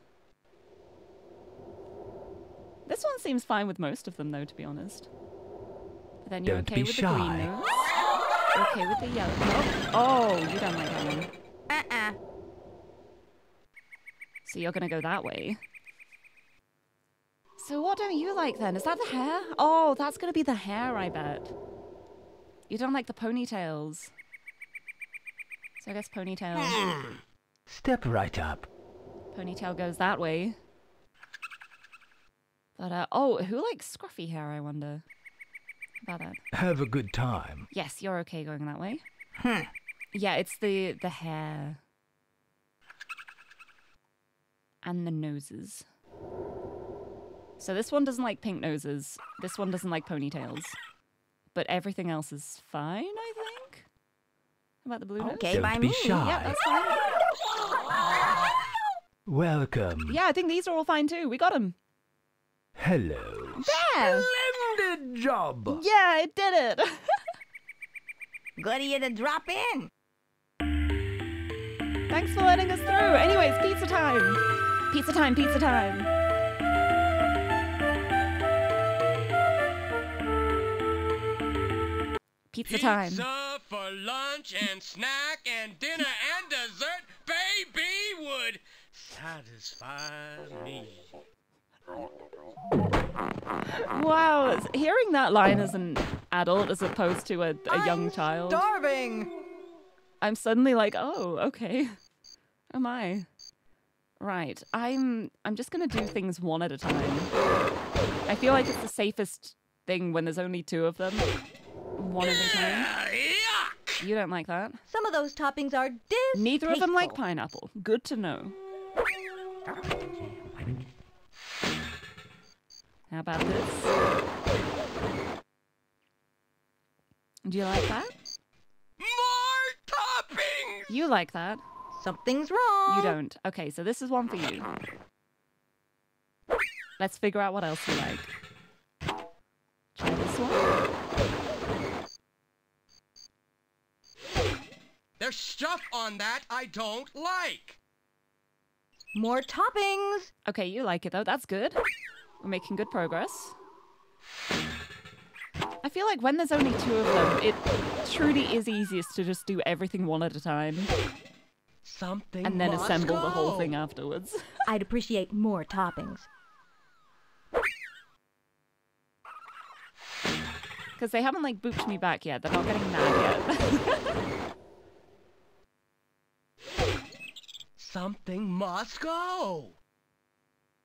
This one seems fine with most of them, though, to be honest. But then you're Don't okay be with the shy. green nose. Okay with the yellow. Oh, oh, you don't like that one. Uh-uh. So you're gonna go that way. So what don't you like then? Is that the hair? Oh, that's gonna be the hair, I bet. You don't like the ponytails. So I guess ponytail. Hmm. Step right up. Ponytail goes that way. But uh, oh, who likes scruffy hair? I wonder. About that? Have a good time. Yes, you're okay going that way. Hmm. Yeah, it's the the hair and the noses. So this one doesn't like pink noses. This one doesn't like ponytails. But everything else is fine, I think. How about the blue nose? Okay, Don't by be me. shy. Yeah, that's fine. Welcome. Yeah, I think these are all fine too. We got them. Hello. There. Splendid job. Yeah, it did it. Good of you to drop in. Thanks for letting us through. Anyways, pizza time. Pizza time, pizza time. Pizza time. Pizza for lunch and snack and dinner and dessert, baby, would satisfy me. Wow, hearing that line as an adult as opposed to a, a young child, Starving. I'm suddenly like, oh, okay. Am I? Right. I'm I'm just gonna do things one at a time. I feel like it's the safest thing when there's only two of them. One at a time. You don't like that? Some of those toppings are distasteful. Neither of them like pineapple. Good to know. How about this? Do you like that? More toppings! You like that. Something's wrong. You don't. Okay, so this is one for you. Let's figure out what else you like. Try this one. There's stuff on that I don't like. More toppings. Okay, you like it though. That's good. We're making good progress. I feel like when there's only two of them, it truly is easiest to just do everything one at a time Something and then must assemble the whole thing afterwards. I'd appreciate more toppings. Because they haven't like booped me back yet. They're not getting mad yet. Something must go.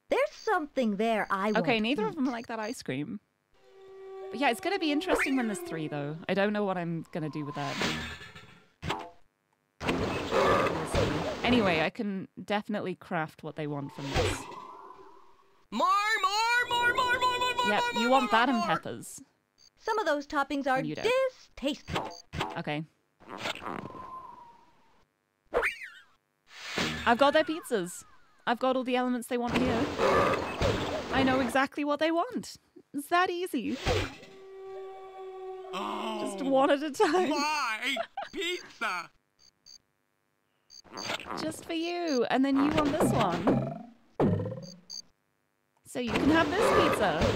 There's something there I want. okay, neither of them like that ice cream. But yeah, it's gonna be interesting when there's three though. I don't know what I'm gonna do with that. Anyway, I can definitely craft what they want from this. More, more, more, more, more, more, more. Yep, more, you want more, that and more. peppers. Some of those toppings are distasteful. Okay. I've got their pizzas. I've got all the elements they want here. I know exactly what they want. It's that easy. Oh, Just one at a time. Why pizza? Just for you. And then you want this one. So you can have this pizza.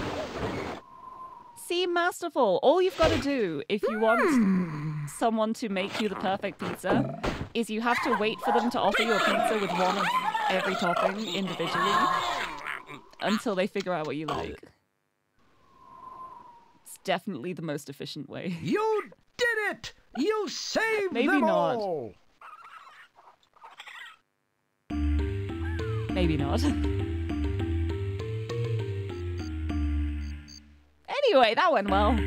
See, masterful. All you've got to do if you want someone to make you the perfect pizza is you have to wait for them to offer you a pizza with one of every topping individually until they figure out what you like. It's definitely the most efficient way. You did it! You saved Maybe them not. all! Maybe not. anyway, that went well.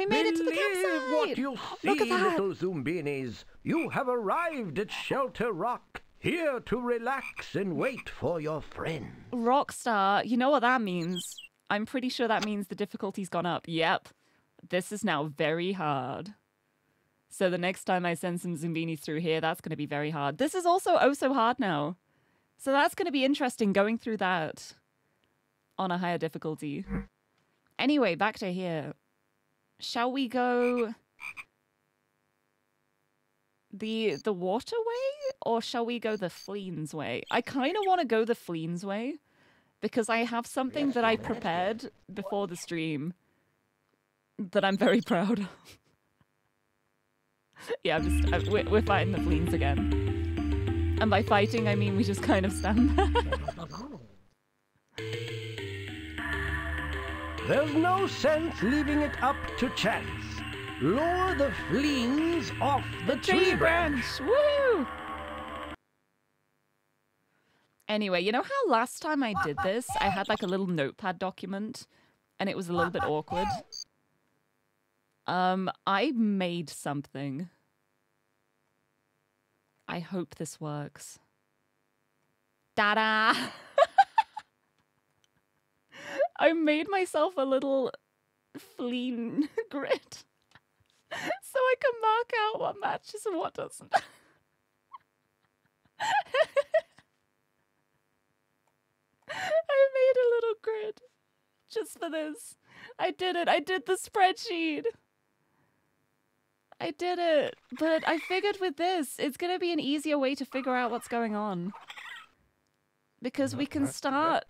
We made it to the Believe what campsite. you Look see, at that. little Zoombinis. You have arrived at Shelter Rock, here to relax and wait for your friend. Rockstar, you know what that means? I'm pretty sure that means the difficulty's gone up. Yep. This is now very hard. So the next time I send some Zoombinis through here, that's going to be very hard. This is also oh so hard now. So that's going to be interesting going through that on a higher difficulty. Anyway, back to here. Shall we go the the waterway or shall we go the Fleens way? I kind of want to go the Fleens way because I have something that I prepared before the stream that I'm very proud of. yeah, I'm just I, we're, we're fighting the Fleens again, and by fighting I mean we just kind of stand there. There's no sense leaving it up to chance. Lure the fleens off the tree branch. Woo! Anyway, you know how last time I did this, I had like a little notepad document and it was a little bit awkward. Um, I made something. I hope this works. Da-da! I made myself a little fleen grid so I can mark out what matches and what doesn't. I made a little grid just for this. I did it. I did the spreadsheet. I did it. But I figured with this, it's going to be an easier way to figure out what's going on. Because we can start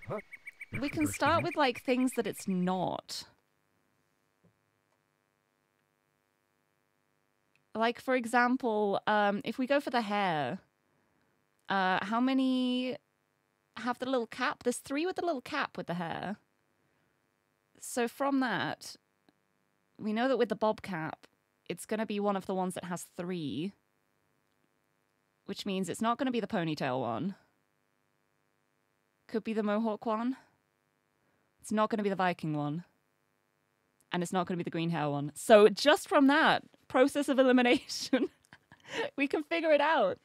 we can start with like things that it's not. Like for example, um if we go for the hair, uh how many have the little cap? There's 3 with the little cap with the hair. So from that, we know that with the bob cap, it's going to be one of the ones that has three, which means it's not going to be the ponytail one. Could be the mohawk one. It's not going to be the Viking one. And it's not going to be the green hair one. So just from that process of elimination, we can figure it out.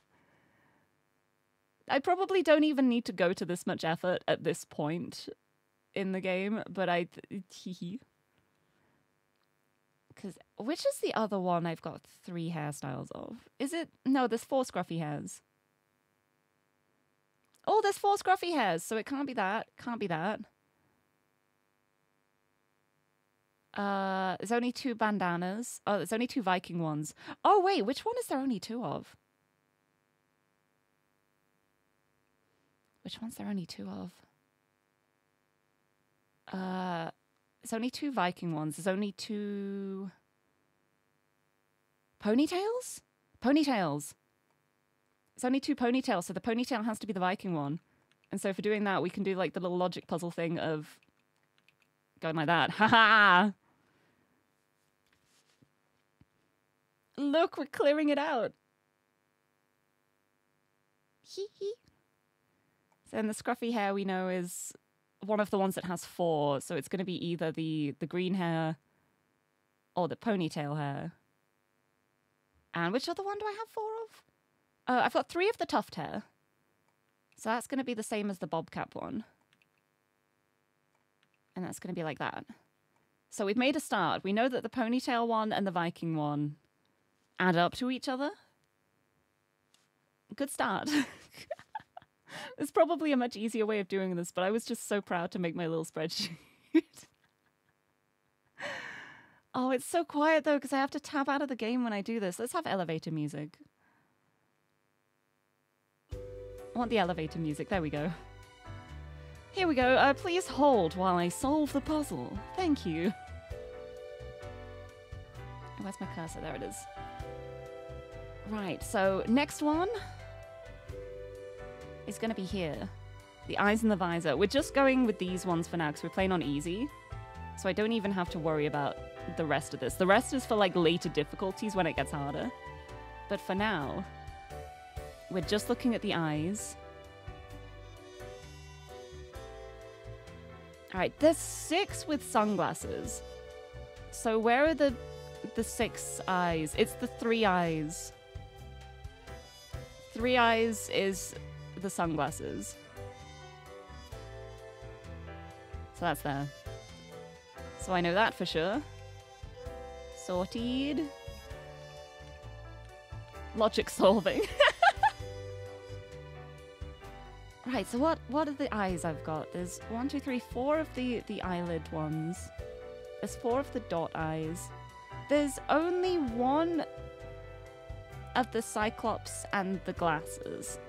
I probably don't even need to go to this much effort at this point in the game, but I. Because which is the other one I've got three hairstyles of? Is it. No, there's four scruffy hairs. Oh, there's four scruffy hairs, so it can't be that. Can't be that. Uh, there's only two bandanas. Oh, there's only two Viking ones. Oh, wait, which one is there only two of? Which one's there only two of? Uh, there's only two Viking ones. There's only two ponytails. Ponytails. It's only two ponytails, so the ponytail has to be the Viking one. And so for doing that, we can do like the little logic puzzle thing of going like that. Ha ha! Look, we're clearing it out. Hee hee. So then the scruffy hair we know is one of the ones that has four, so it's going to be either the the green hair or the ponytail hair. And which other one do I have four of? Uh, I've got three of the tuft hair. So that's going to be the same as the bob cap one. And that's going to be like that. So we've made a start. We know that the ponytail one and the Viking one add up to each other. Good start. There's probably a much easier way of doing this, but I was just so proud to make my little spreadsheet. oh, it's so quiet though, because I have to tap out of the game when I do this. Let's have elevator music. I want the elevator music. There we go. Here we go. Uh, please hold while I solve the puzzle. Thank you. Where's my cursor? There it is. Right, so next one is going to be here. The eyes and the visor. We're just going with these ones for now because we're playing on easy. So I don't even have to worry about the rest of this. The rest is for like later difficulties when it gets harder. But for now, we're just looking at the eyes. Alright, there's six with sunglasses. So where are the the six eyes? It's the three eyes. Three eyes is the sunglasses. So that's there. So I know that for sure. Sorted. Logic solving. right, so what what are the eyes I've got? There's one, two, three, four of the, the eyelid ones. There's four of the dot eyes. There's only one of the Cyclops and the glasses.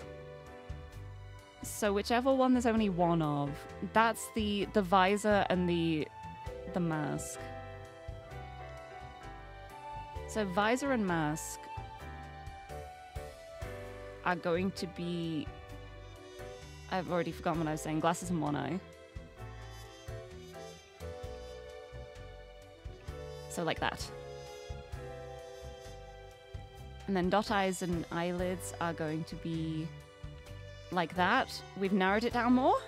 So whichever one there's only one of, that's the the visor and the the mask. So visor and mask are going to be I've already forgotten what I was saying. Glasses and one eye. So like that. And then dot eyes and eyelids are going to be like that. We've narrowed it down more.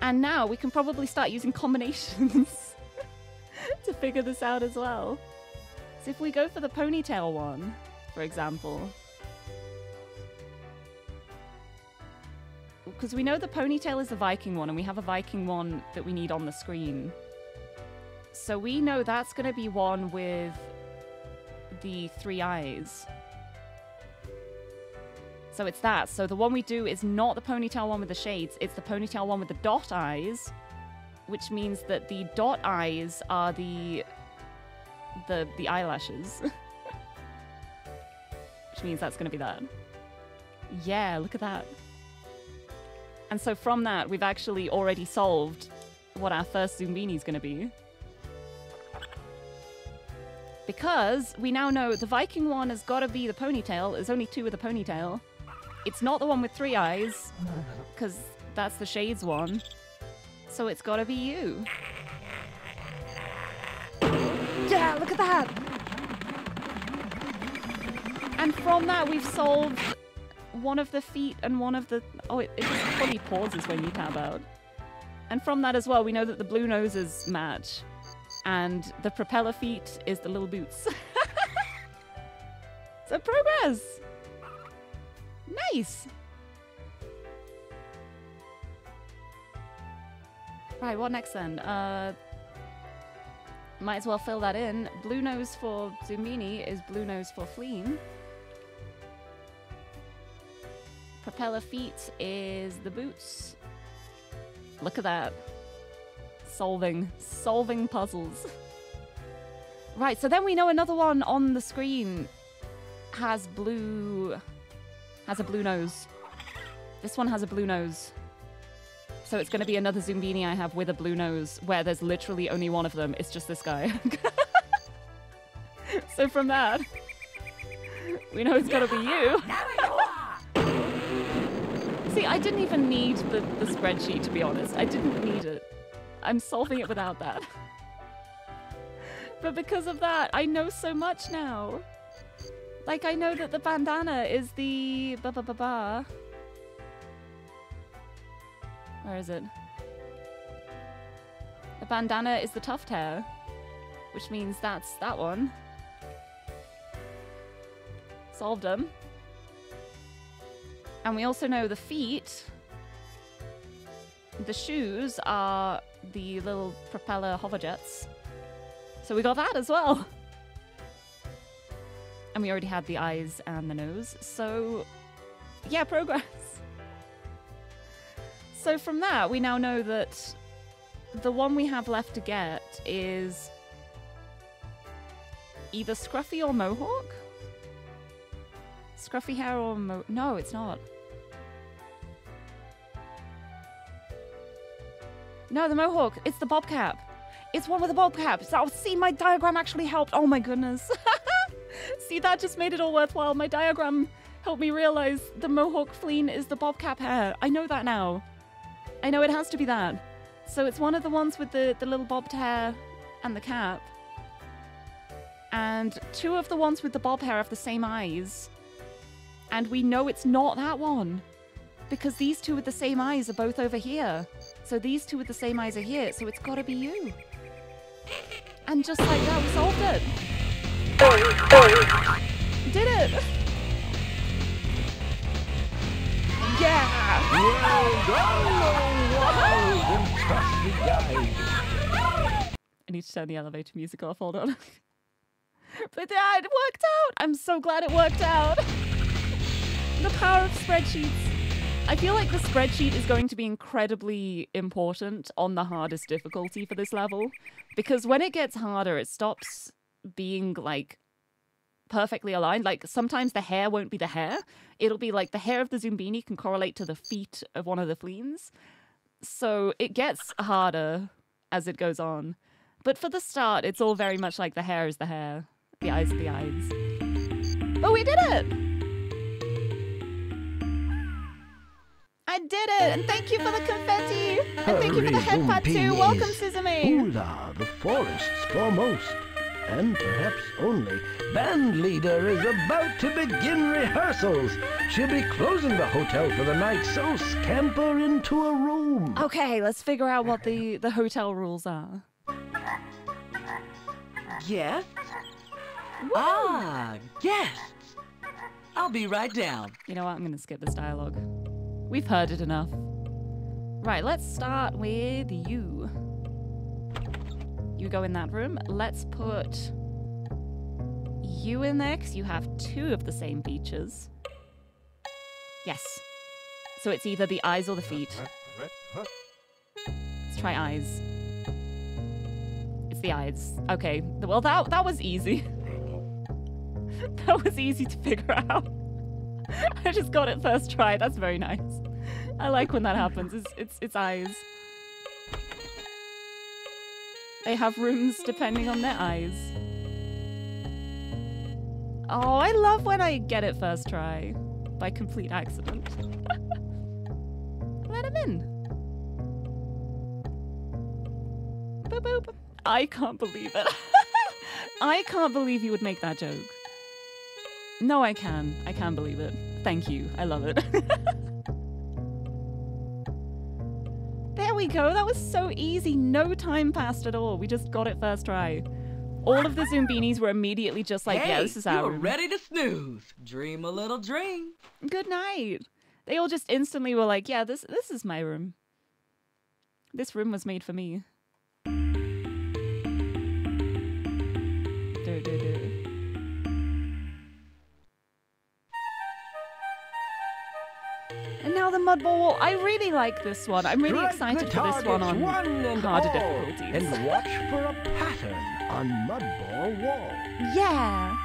And now we can probably start using combinations. To figure this out as well. So if we go for the ponytail one, for example, because we know the ponytail is the Viking one, and we have a Viking one that we need on the screen. So we know that's going to be one with the three eyes. So it's that. So the one we do is not the ponytail one with the shades, it's the ponytail one with the dot eyes, which means that the dot eyes are the the the eyelashes. which means that's going to be that. Yeah, look at that. And so from that, we've actually already solved what our first Zoombini is going to be. Because we now know the Viking one has got to be the ponytail. There's only two with a ponytail. It's not the one with three eyes, because that's the Shades one. So it's got to be you. Yeah, look at that! And from that, we've solved one of the feet and one of the... Oh, it, it just fully pauses when you tab out. And from that as well, we know that the blue noses match. And the propeller feet is the little boots. so progress! Nice! Right, what next then? Uh, might as well fill that in. Blue nose for Zoombini is blue nose for Fleen. Propeller feet is the boots. Look at that. Solving. Solving puzzles. Right, so then we know another one on the screen has blue... has a blue nose. This one has a blue nose. So it's going to be another Zoombini I have with a blue nose, where there's literally only one of them. It's just this guy. so from that, we know it's got to be you. See, I didn't even need the, the spreadsheet, to be honest. I didn't need it. I'm solving it without that. but because of that, I know so much now. Like, I know that the bandana is the... ba ba ba ba. Where is it? The bandana is the tuft hair, which means that's that one. Solved them. And we also know the feet, the shoes are the little propeller hover jets. So we got that as well. And we already had the eyes and the nose. So, yeah, progress. So from that, we now know that the one we have left to get is either Scruffy or Mohawk? Scruffy hair or Mo- No, it's not. No, the Mohawk. It's the bob cap. It's one with the bob cap. So, see, my diagram actually helped. Oh my goodness. see, that just made it all worthwhile. My diagram helped me realize the Mohawk fleen is the bob cap hair. I know that now. I know it has to be that. So it's one of the ones with the, the little bobbed hair and the cap. And two of the ones with the bob hair have the same eyes. And we know it's not that one. Because these two with the same eyes are both over here. So these two with the same eyes are here, so it's gotta be you. And just like that, we solved it. Did it! Yeah! I need to turn the elevator music off, hold on. but yeah, it worked out! I'm so glad it worked out! the power of spreadsheets. I feel like the spreadsheet is going to be incredibly important on the hardest difficulty for this level. Because when it gets harder, it stops being like perfectly aligned. Like sometimes the hair won't be the hair. It'll be like the hair of the Zoombini can correlate to the feet of one of the fleens. So it gets harder as it goes on. But for the start, it's all very much like the hair is the hair, the eyes the eyes. But we did it! I did it! And thank you for the confetti! And thank you for the head pat too! Welcome, Suzume! Hula, the forest's foremost, and perhaps only, band leader is about to begin rehearsals. She'll be closing the hotel for the night, so scamper into a room. Okay, let's figure out what the, the hotel rules are. Guests? Ah, guests. I'll be right down. You know what? I'm going to skip this dialogue. We've heard it enough. Right, let's start with you. You go in that room. Let's put you in there because you have two of the same features. Yes. So it's either the eyes or the feet. Let's try eyes. It's the eyes. Okay. Well, that that was easy. that was easy to figure out. I just got it first try. That's very nice. I like when that happens. It's it's it's eyes. They have rooms depending on their eyes. Oh, I love when I get it first try by complete accident. Let him in. Boop boop. I can't believe it. I can't believe you would make that joke. No, I can. I can believe it. Thank you. I love it. there we go. That was so easy. No time passed at all. We just got it first try. All of the Zoombinis were immediately just like, hey, yeah, this is our you were room. ready to snooze. Dream a little dream. Good night. They all just instantly were like, yeah, this this is my room. This room was made for me. The mud ball. I really like this one. I'm really Strike excited for this one on one harder all, difficulties. And watch for a pattern on Mudball Wall. Yeah.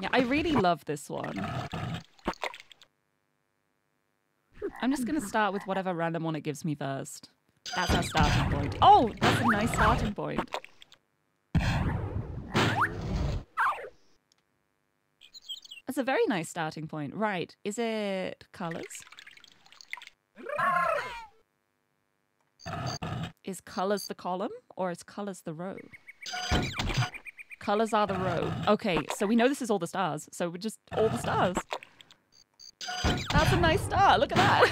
Yeah, I really love this one. I'm just gonna start with whatever random one it gives me first. That's our starting point. Oh, that's a nice starting point. That's a very nice starting point. Right, is it colors? Is colors the column or is colors the row? Colors are the row. Okay, so we know this is all the stars. So we're just all the stars. That's a nice star. Look at that.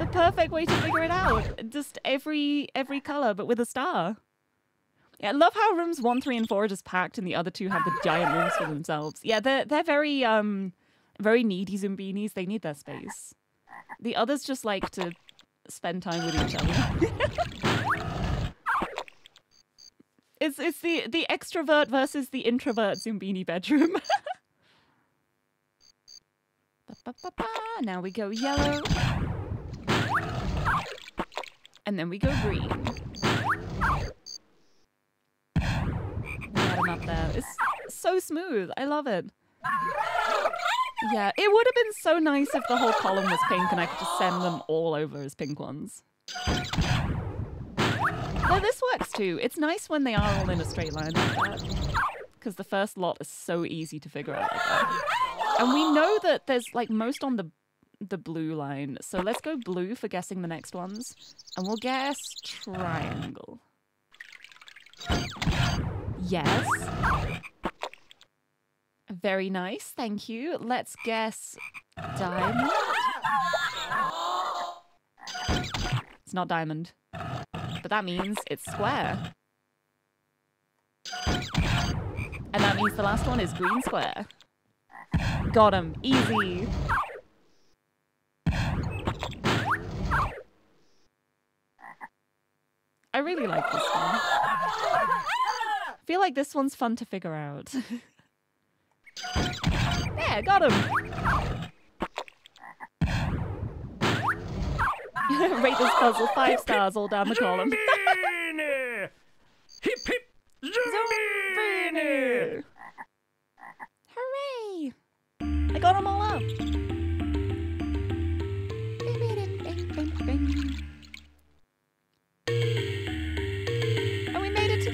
the perfect way to figure it out. Just every every color, but with a star. I love how rooms one, three, and four are just packed, and the other two have the giant rooms for themselves. Yeah, they're they're very um very needy Zoombinis. They need their space. The others just like to spend time with each other. it's it's the the extrovert versus the introvert Zoombini bedroom. Ba, ba, ba. Now we go yellow. And then we go green. Get him up there. It's so smooth. I love it. Yeah, it would have been so nice if the whole column was pink and I could just send them all over as pink ones. Though this works too. It's nice when they are all in a straight line like that. Because the first lot is so easy to figure out like. And we know that there's like most on the the blue line. So let's go blue for guessing the next ones. And we'll guess triangle. Yes. Very nice, thank you. Let's guess diamond. It's not diamond. But that means it's square. And that means the last one is green square. Got him. Easy. I really like this one. I feel like this one's fun to figure out. yeah, got him. Rate this puzzle five stars all down the column. Hip hip! Hooray! I got them all up.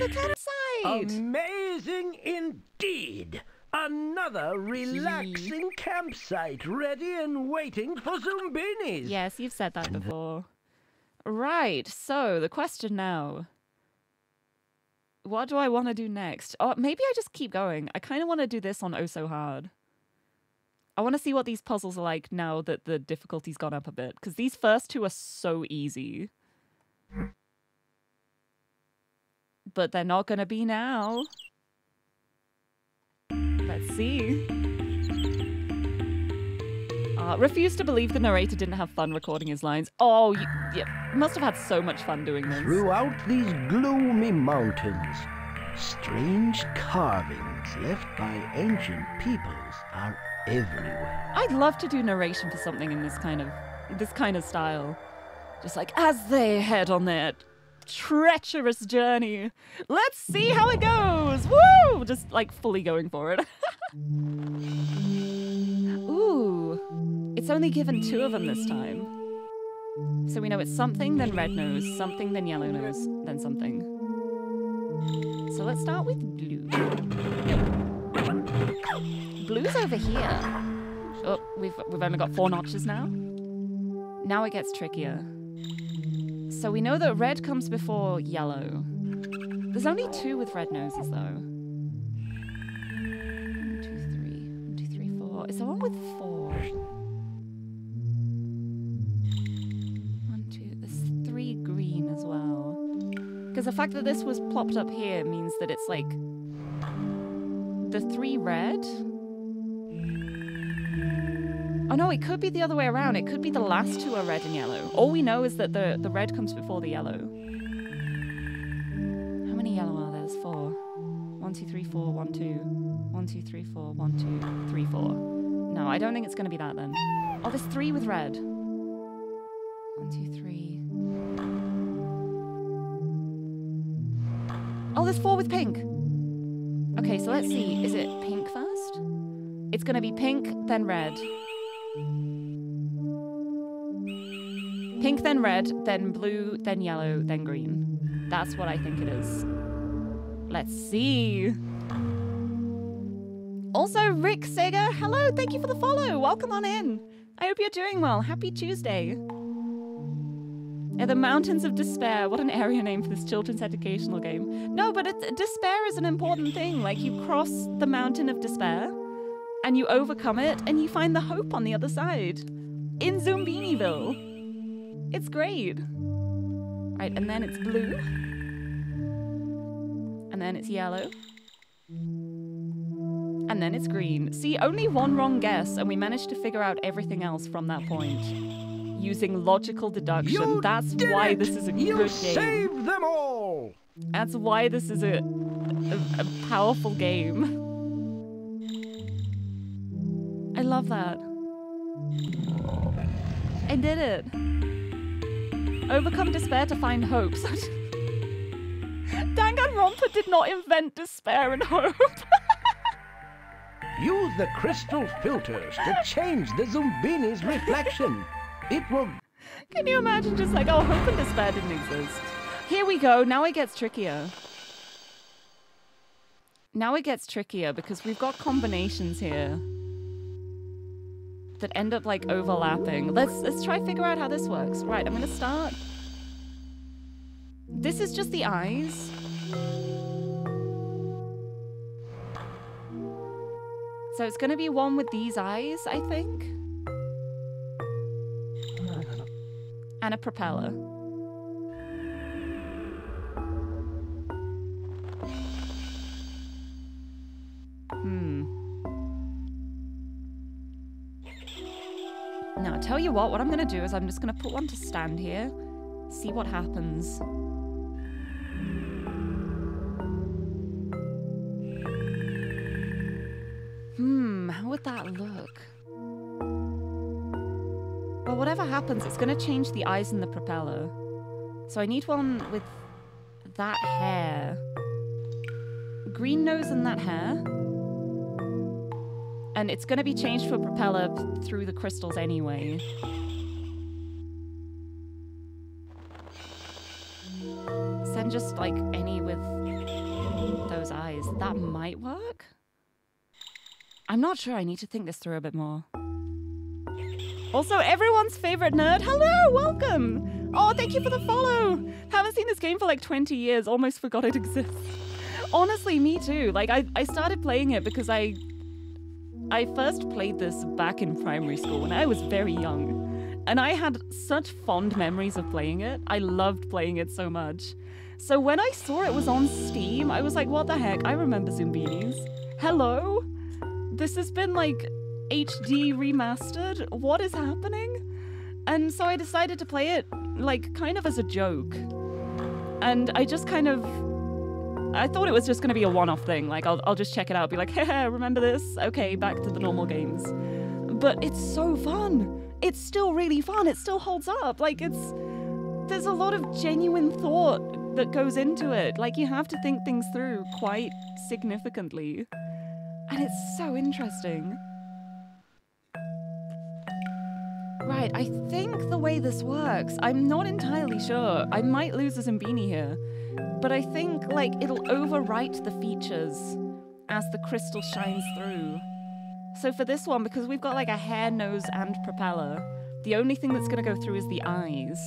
We made it to the campsite. Amazing indeed! Another relaxing campsite ready and waiting for Zoombinis. Yes, you've said that before. Right, so the question now. What do I want to do next? Oh, maybe I just keep going. I kind of want to do this on Oh So Hard. I want to see what these puzzles are like now that the difficulty's gone up a bit, because these first two are so easy. But they're not going to be now. Let's see. Uh, refuse to believe the narrator didn't have fun recording his lines. Oh, you, you must have had so much fun doing this. Throughout these gloomy mountains, strange carvings left by ancient peoples are everywhere. I'd love to do narration for something in this kind of this kind of style. Just like as they head on their treacherous journey. Let's see how it goes. Woo! Just like fully going for it. Ooh. It's only given two of them this time. So we know it's something, then red nose, something, then yellow nose, then something. So let's start with blue. Blue's over here. Oh, we've, we've only got four notches now. Now it gets trickier. So we know that red comes before yellow. There's only two with red noses, though. One, two, three. One, two, three, four. Is there one with four? One, two. There's three green as well. Because the fact that this was plopped up here means that it's like the three red Oh no, it could be the other way around. It could be the last two are red and yellow. All we know is that the, the red comes before the yellow. How many yellow are there? There's four. One, two, three, four, one, two. One, two, three, four, one, two, three, four. No, I don't think it's going to be that then. Oh, there's three with red. One, two, three. Oh, there's four with pink. Okay, so let's see. Is it pink first? It's going to be pink, then red. Pink, then red, then blue, then yellow, then green. That's what I think it is. Let's see. Also, Rick Sega, hello, thank you for the follow. Welcome on in. I hope you're doing well. Happy Tuesday. Yeah, the Mountains of Despair. What an area name for this children's educational game. No, but despair is an important thing. Like, you cross the Mountain of Despair, and you overcome it, and you find the hope on the other side. In Zoombiniville. It's great. Right, and then it's blue. And then it's yellow. And then it's green. See, only one wrong guess, and we managed to figure out everything else from that point. Using logical deduction. You That's why it! this is a you good game. You saved them all! That's why this is a, a, a powerful game. I love that. I did it. Overcome despair to find hope. Danganronpa did not invent despair and hope. Use the crystal filters to change the Zoombini's reflection. It will Can you imagine just like, oh, hope and despair didn't exist? Here we go. Now it gets trickier. Now it gets trickier because we've got combinations here that end up like overlapping. Let's let's try figure out how this works. Right, I'm gonna start. This is just the eyes. So it's gonna be one with these eyes, I think. And a propeller. Hmm. Now, I tell you what, what I'm going to do is I'm just going to put one to stand here, see what happens. Hmm, how would that look? Well, whatever happens, it's going to change the eyes and the propeller. So I need one with that hair. Green nose and that hair. And it's going to be changed a propeller through the crystals anyway. Send just like any with those eyes. That might work? I'm not sure. I need to think this through a bit more. Also, everyone's favorite nerd. Hello, welcome. Oh, thank you for the follow. Haven't seen this game for like 20 years. Almost forgot it exists. Honestly, me too. Like, I, I started playing it because I I first played this back in primary school when I was very young. And I had such fond memories of playing it. I loved playing it so much. So when I saw it was on Steam, I was like, what the heck? I remember Zoombinis. Hello? This has been like HD remastered? What is happening? And so I decided to play it like kind of as a joke. And I just kind of I thought it was just going to be a one-off thing. Like I'll I'll just check it out, be like, "Hey, remember this? Okay, back to the normal games." But it's so fun. It's still really fun. It still holds up. Like it's there's a lot of genuine thought that goes into it. Like you have to think things through quite significantly. And it's so interesting. Right, I think the way this works, I'm not entirely sure. I might lose a Zoombini here. But I think, like, it'll overwrite the features as the crystal shines through. So for this one, because we've got like a hair, nose, and propeller, the only thing that's going to go through is the eyes.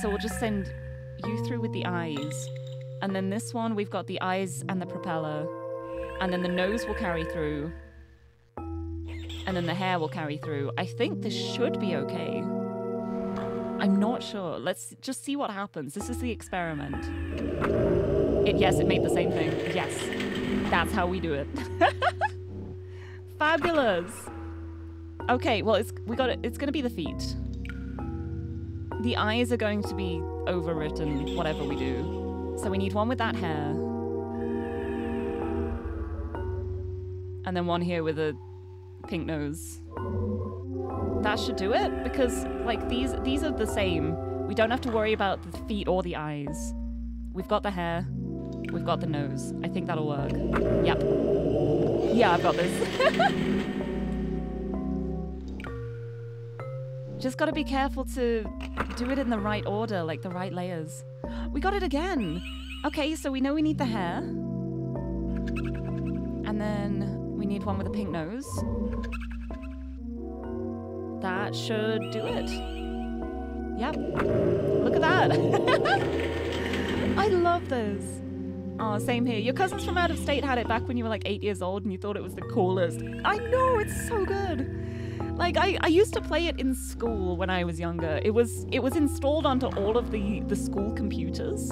So we'll just send you through with the eyes. And then this one, we've got the eyes and the propeller. And then the nose will carry through. And then the hair will carry through. I think this should be okay. I'm not sure. Let's just see what happens. This is the experiment. It, yes, it made the same thing. Yes. That's how we do it. Fabulous. Okay, well, it's we got it. It's going to be the feet. The eyes are going to be overwritten, whatever we do. So we need one with that hair. And then one here with a pink nose. That should do it because like these these are the same. We don't have to worry about the feet or the eyes. We've got the hair. We've got the nose. I think that'll work. Yep. Yeah, I've got this. Just gotta be careful to do it in the right order, like the right layers. We got it again! Okay, so we know we need the hair. And then we need one with a pink nose. That should do it. Yep. Look at that. I love this. Oh, same here. Your cousins from out of state had it back when you were like eight years old and you thought it was the coolest. I know, it's so good. Like I, I used to play it in school when I was younger. It was it was installed onto all of the, the school computers,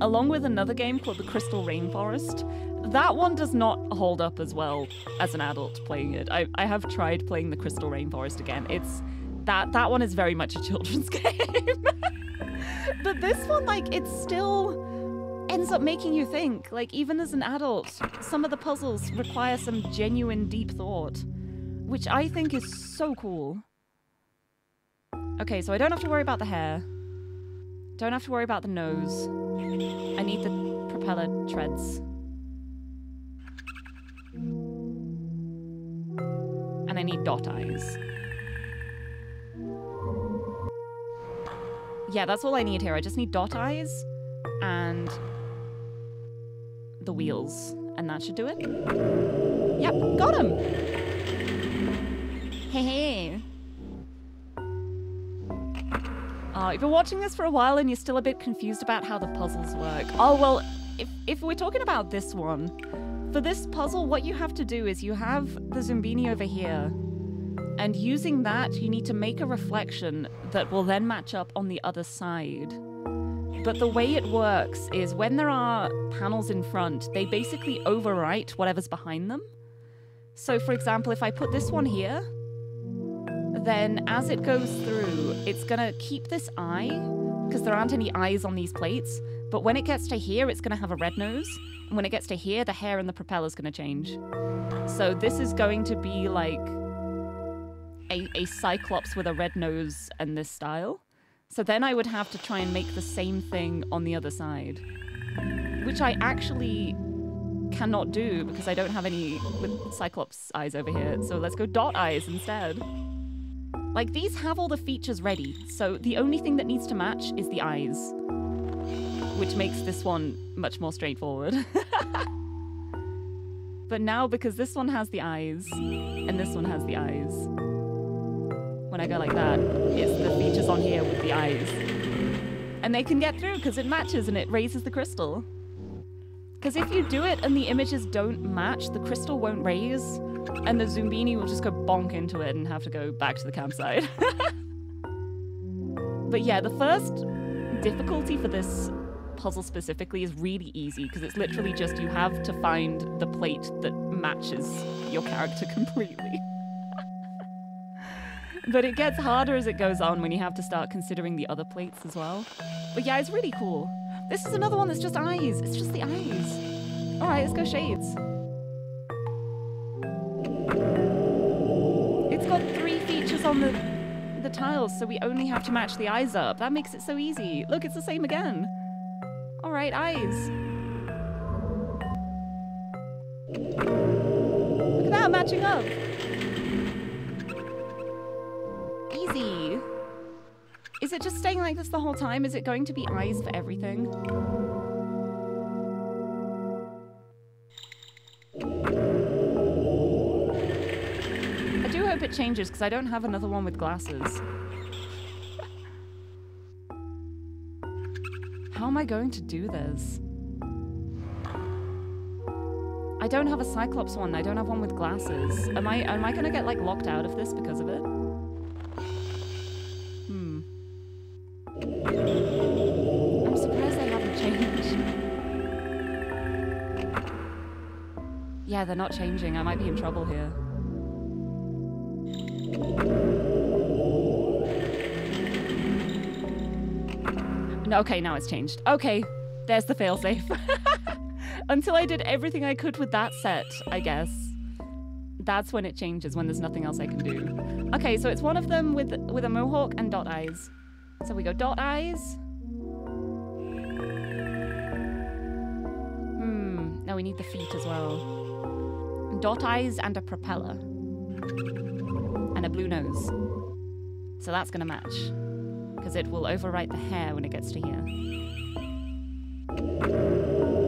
along with another game called the Crystal Rainforest. That one does not hold up as well as an adult playing it. I, I have tried playing the Crystal Rainforest again. It's that that one is very much a children's game. but this one, like, it still ends up making you think. Like, even as an adult, some of the puzzles require some genuine deep thought, which I think is so cool. Okay, so I don't have to worry about the hair. Don't have to worry about the nose. I need the propeller treads. And I need dot eyes. Yeah, that's all I need here. I just need dot eyes and the wheels. And that should do it. Yep, got him! Hey, hey. Uh, if you're watching this for a while and you're still a bit confused about how the puzzles work, oh, well, if, if we're talking about this one, for this puzzle, what you have to do is you have the Zoombini over here, and using that, you need to make a reflection that will then match up on the other side. But the way it works is when there are panels in front, they basically overwrite whatever's behind them. So for example, if I put this one here, then as it goes through, it's gonna keep this eye, because there aren't any eyes on these plates, but when it gets to here, it's gonna have a red nose, and when it gets to here, the hair and the propeller is gonna change. So this is going to be like a, a cyclops with a red nose and this style. So then I would have to try and make the same thing on the other side, which I actually cannot do because I don't have any with Cyclops eyes over here. So let's go dot eyes instead. Like these have all the features ready, so the only thing that needs to match is the eyes, which makes this one much more straightforward. but now because this one has the eyes and this one has the eyes, when I go like that, it's the features on here with the eyes. And they can get through because it matches and it raises the crystal. Because if you do it and the images don't match, the crystal won't raise and the Zoombini will just go bonk into it and have to go back to the campsite. but yeah, the first difficulty for this puzzle specifically is really easy because it's literally just you have to find the plate that matches your character completely. but it gets harder as it goes on when you have to start considering the other plates as well. But yeah, it's really cool. This is another one that's just eyes. It's just the eyes. All right, let's go shades. It's got three features on the the tiles, so we only have to match the eyes up. That makes it so easy. Look, it's the same again. All right, eyes. Look at that, matching up. Easy. Is it just staying like this the whole time? Is it going to be eyes for everything? I do hope it changes because I don't have another one with glasses. How am I going to do this? I don't have a Cyclops one. I don't have one with glasses. Am I am I gonna get like locked out of this because of it? Hmm. I'm surprised they haven't changed. Yeah, they're not changing. I might be in trouble here. No, okay, now it's changed. Okay, there's the failsafe. Until I did everything I could with that set, I guess. That's when it changes, when there's nothing else I can do. Okay, so it's one of them with with a mohawk and dot eyes. So we go dot eyes. Hmm, now we need the feet as well. Dot eyes and a propeller. And a blue nose. So that's gonna match because it will overwrite the hair when it gets to here.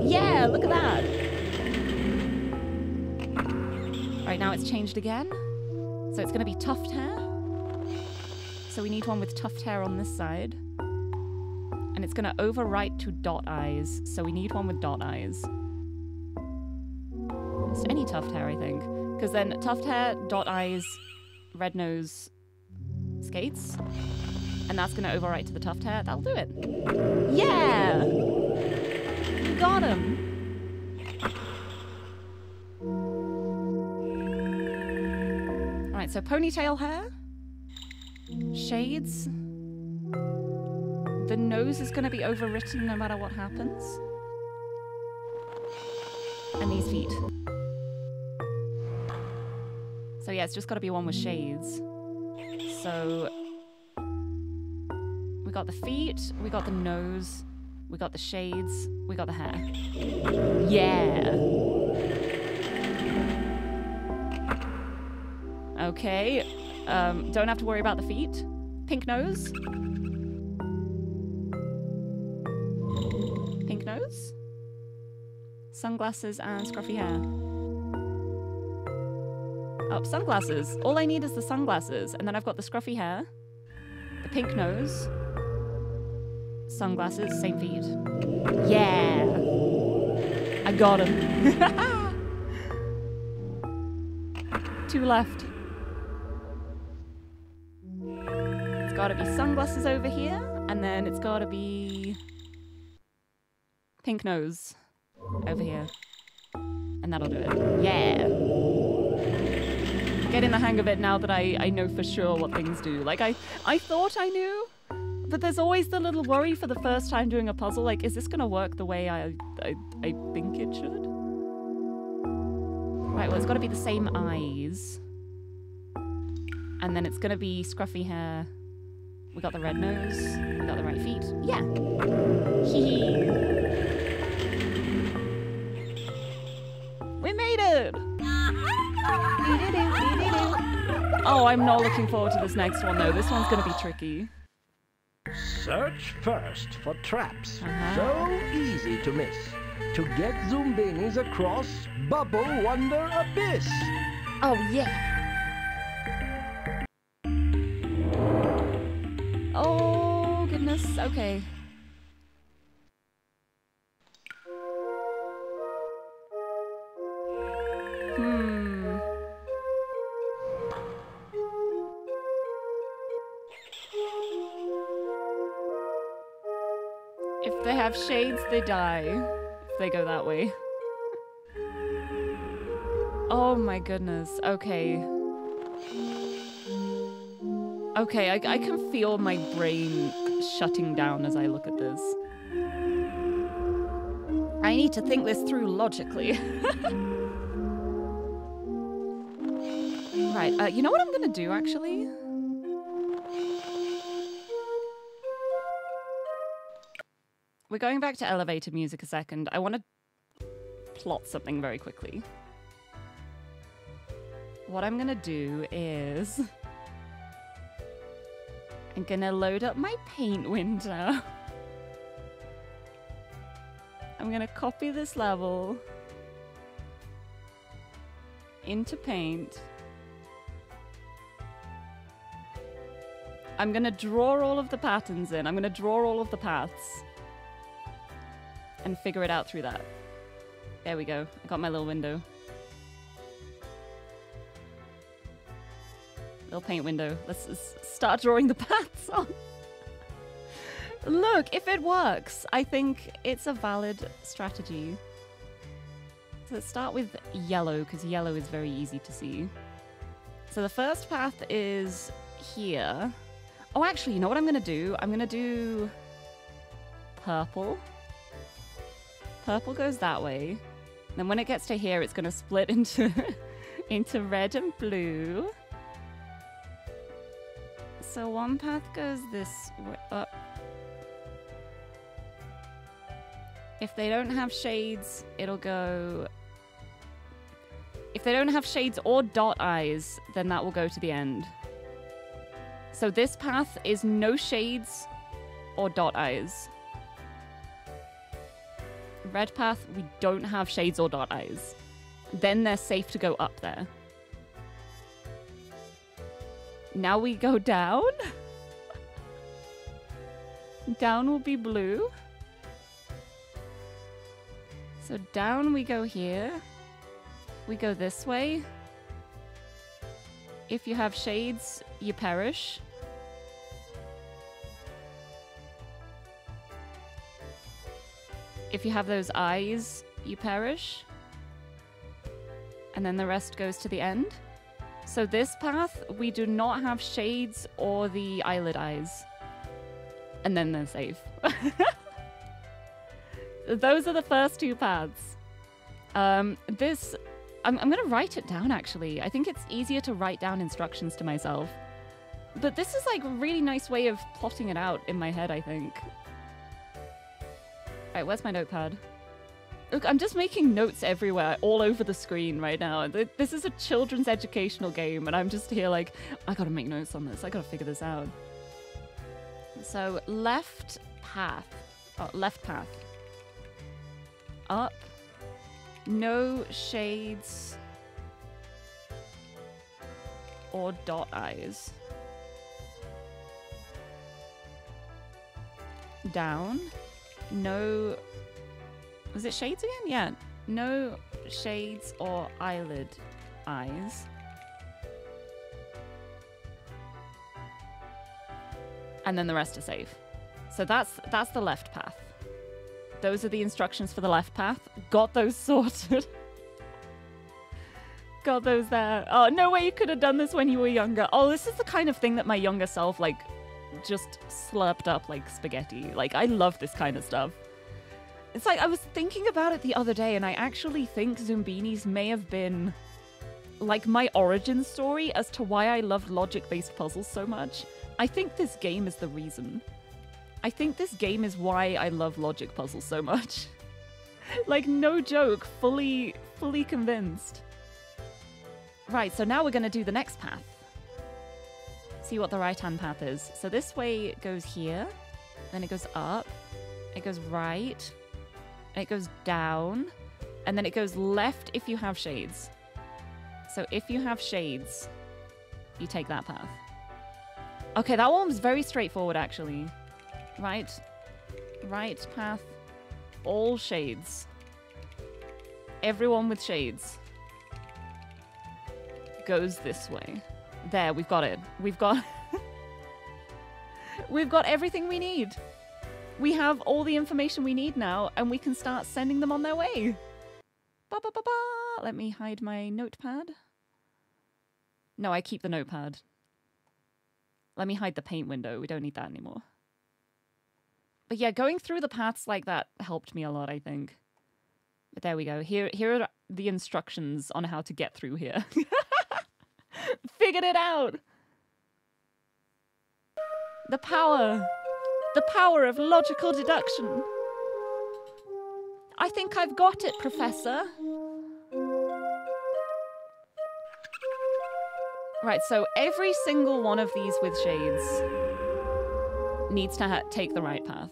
Yeah, look at that. Right now it's changed again. So it's going to be tuft hair. So we need one with tuft hair on this side. And it's going to overwrite to dot eyes. So we need one with dot eyes. Just any tuft hair, I think. Because then tuft hair, dot eyes, red nose, skates. And that's going to overwrite to the tuft hair. That'll do it. Yeah! Got him! Alright, so ponytail hair. Shades. The nose is going to be overwritten no matter what happens. And these feet. So yeah, it's just got to be one with shades. So we got the feet, we got the nose, we got the shades, we got the hair. Yeah. Okay. Um, don't have to worry about the feet. Pink nose. Pink nose. Sunglasses and scruffy hair. Oh, sunglasses. All I need is the sunglasses, and then I've got the scruffy hair, the pink nose, sunglasses, same feet. Yeah! I got him. Two left. It's gotta be sunglasses over here, and then it's gotta be pink nose over here. And that'll do it. Yeah! Get in the hang of it now that I, I know for sure what things do. Like, I, I thought I knew, but there's always the little worry for the first time doing a puzzle, like, is this gonna work the way I, I, I think it should? Right, well, it's gotta be the same eyes. And then it's gonna be scruffy hair. We got the red nose. We got the right feet. Yeah. We made it! Oh, I'm not looking forward to this next one, though. This one's gonna be tricky. Search first for traps. Uh-huh. So easy to miss. To get Zoombinis across Bubble Wonder Abyss. Oh, yeah. Oh, goodness. Okay. Hmm. Have shades, they die. If they go that way. oh my goodness. Okay. Okay, I, I can feel my brain shutting down as I look at this. I need to think this through logically. right, uh, you know what I'm gonna do actually? We're going back to elevator music a second. I want to plot something very quickly. What I'm gonna do is... I'm gonna load up my paint window. I'm gonna copy this level into paint. I'm gonna draw all of the patterns in. I'm gonna draw all of the paths and figure it out through that. There we go. I got my little window. Little paint window. Let's start drawing the paths on. Look, if it works, I think it's a valid strategy. So let's start with yellow, because yellow is very easy to see. So the first path is here. Oh, actually, you know what I'm going to do? I'm going to do purple. Purple goes that way. Then when it gets to here, it's going to split into, into red and blue. So one path goes this way. up. If they don't have shades, it'll go... If they don't have shades or dot eyes, then that will go to the end. So this path is no shades or dot eyes. Red path, we don't have shades or dot eyes. Then they're safe to go up there. Now we go down. down will be blue. So down we go here. We go this way. If you have shades, you perish. If you have those eyes, you perish. And then the rest goes to the end. So this path, we do not have shades or the eyelid eyes. And then they're safe. those are the first two paths. Um, this, I'm, I'm going to write it down actually. I think it's easier to write down instructions to myself. But this is like a really nice way of plotting it out in my head, I think. Alright, where's my notepad? Look, I'm just making notes everywhere, all over the screen right now. This is a children's educational game, and I'm just here like, I gotta make notes on this. I gotta figure this out. So, left path. Oh, left path up. No shades or dot eyes. Down. No. Was it shades again? Yeah. No shades or eyelid eyes. And then the rest are safe. So that's that's the left path. Those are the instructions for the left path. Got those sorted. Got those there. Oh, no way you could have done this when you were younger. Oh, this is the kind of thing that my younger self, like, just slurped up like spaghetti. Like, I love this kind of stuff. It's like, I was thinking about it the other day, and I actually think Zoombinis may have been, like, my origin story as to why I loved logic-based puzzles so much. I think this game is the reason. I think this game is why I love logic puzzles so much. like, no joke, fully, fully convinced. Right, so now we're to do the next path. See what the right-hand path is. So this way goes here, then it goes up, it goes right, and it goes down, and then it goes left if you have shades. So if you have shades, you take that path. Okay, that one was very straightforward, actually. Right. Right path. All shades. Everyone with shades. Goes this way. There, we've got it. We've got... we've got everything we need. we have all the information we need now, and we can start sending them on their way. Ba ba ba ba. Let me hide my notepad. No, I keep the notepad. Let me hide the paint window. We don't need that anymore. But yeah, going through the paths like that helped me a lot, I think. But there we go. Here, here are the instructions on how to get through here. Figured it out. The power. The power of logical deduction. I think I've got it, Professor. Right, so every single one of these with shades needs to take the right path.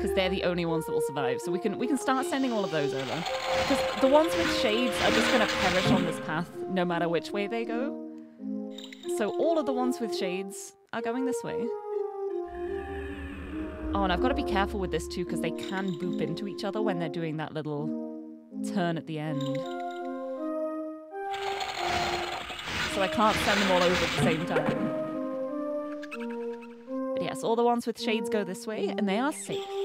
Because they're the only ones that will survive. So we can we can start sending all of those over. Because the ones with shades are just going to perish on this path no matter which way they go. So all of the ones with shades are going this way. Oh, and I've got to be careful with this too because they can boop into each other when they're doing that little turn at the end. So I can't send them all over at the same time. But yes, all the ones with shades go this way and they are safe.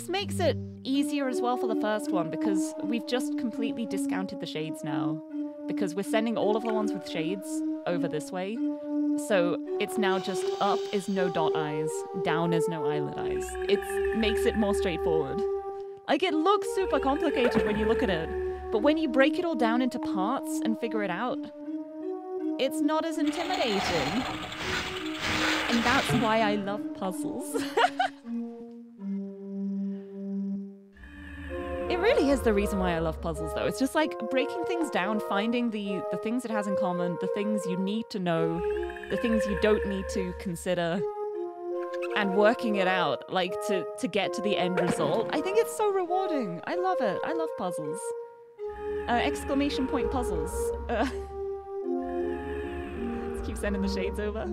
This makes it easier as well for the first one because we've just completely discounted the shades now. Because we're sending all of the ones with shades over this way. So it's now just up is no dot eyes, down is no eyelid eyes. It makes it more straightforward. Like it looks super complicated when you look at it, but when you break it all down into parts and figure it out, it's not as intimidating. And that's why I love puzzles. really is the reason why I love puzzles, though. It's just like breaking things down, finding the the things it has in common, the things you need to know, the things you don't need to consider, and working it out, like to to get to the end result. I think it's so rewarding. I love it. I love puzzles. Uh, exclamation point puzzles. Uh, let's keep sending the shades over.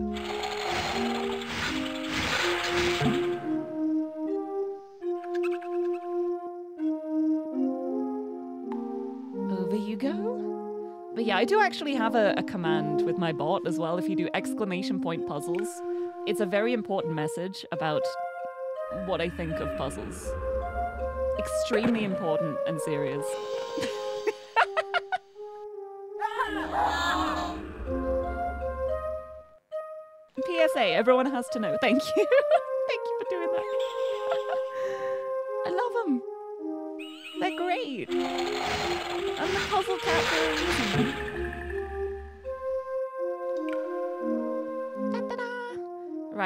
Yeah, I do actually have a, a command with my bot as well if you do exclamation point puzzles. It's a very important message about what I think of puzzles. Extremely important and serious. PSA, everyone has to know. Thank you. Thank you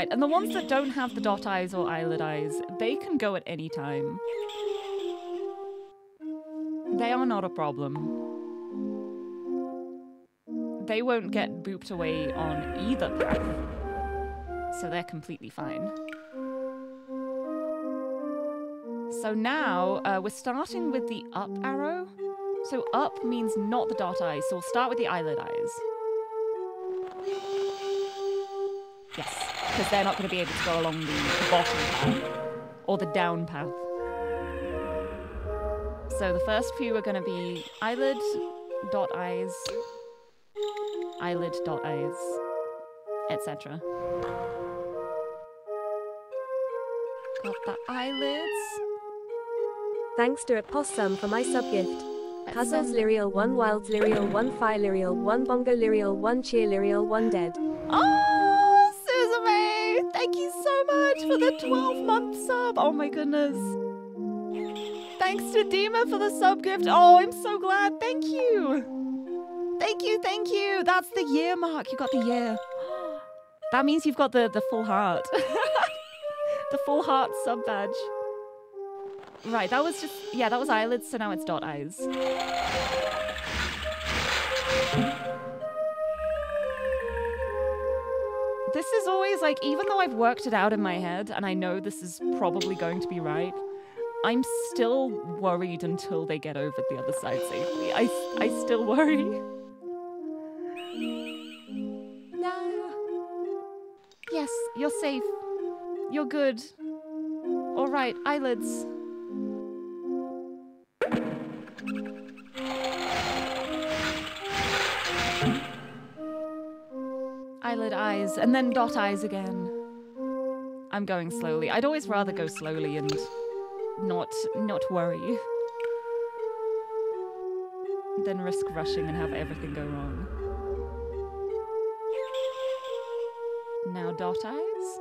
Right, and the ones that don't have the dot eyes or eyelid eyes, they can go at any time. They are not a problem. They won't get booped away on either path. So they're completely fine. So now uh, we're starting with the up arrow. So up means not the dot eyes, so we'll start with the eyelid eyes. Yes, because they're not going to be able to go along the bottom path or the down path. So the first few are going to be eyelid, dot eyes, eyelid, dot eyes, etc. Got the eyelids. Thanks to a possum for my sub gift. Puzzles Lyrial 1 Wilds Lyrial 1 Fire Lyrial 1 Bongo Lyrial 1 Cheer Lyrial 1 Dead. Oh, for the 12 month sub. Oh my goodness. Thanks to Dima for the sub gift. Oh, I'm so glad. Thank you. Thank you, thank you. That's the year mark. You got the year. That means you've got the, the full heart. the full heart sub badge. Right, that was just... Yeah, that was eyelids, so now it's dot eyes. This is always like, even though I've worked it out in my head, and I know this is probably going to be right, I'm still worried until they get over the other side safely. I, I still worry. No. Yes, you're safe. You're good. All right, eyelids. Eyelid eyes, and then dot eyes again. I'm going slowly. I'd always rather go slowly and not not worry than risk rushing and have everything go wrong. Now dot eyes.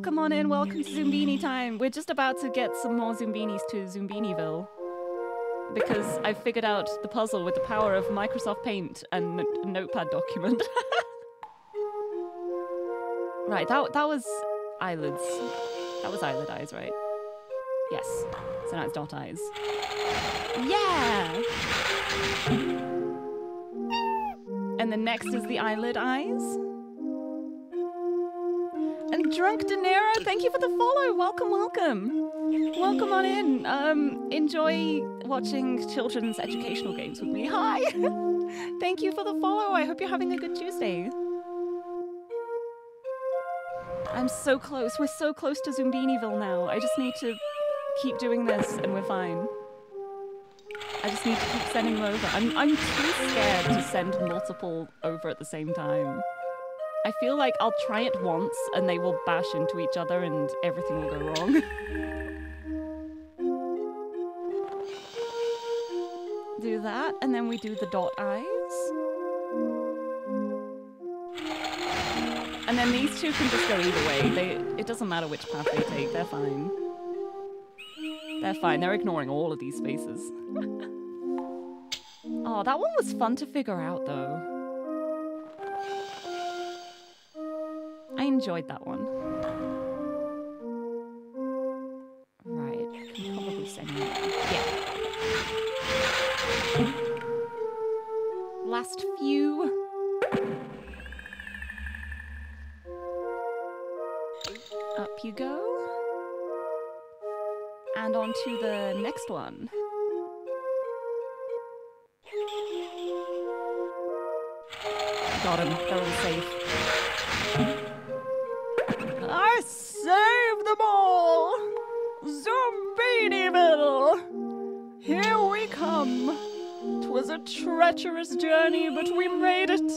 Welcome on in, welcome to Zoombini time. We're just about to get some more Zoombinis to Zoombiniville. Because I figured out the puzzle with the power of Microsoft Paint and a Notepad document. right, that, that was eyelids. That was eyelid eyes, right? Yes. So now it's dot eyes. Yeah! And the next is the eyelid eyes. And Drunk De Niro, thank you for the follow. Welcome, welcome. Welcome on in. Um, enjoy watching children's educational games with me. Hi! thank you for the follow. I hope you're having a good Tuesday. I'm so close. We're so close to Zoombiniville now. I just need to keep doing this and we're fine. I just need to keep sending them over. I'm, I'm too scared to send multiple over at the same time. I feel like I'll try it once and they will bash into each other and everything will go wrong. do that, and then we do the dot eyes. And then these two can just go either way. They, it doesn't matter which path they take, they're fine. They're fine, they're ignoring all of these spaces. oh, that one was fun to figure out though. Enjoyed that one. Right, can probably send you. Yeah. Last few. Up you go. And on to the next one. Got him. They're safe. Zoombiniville! Here we come. 'Twas a treacherous journey, but we made it.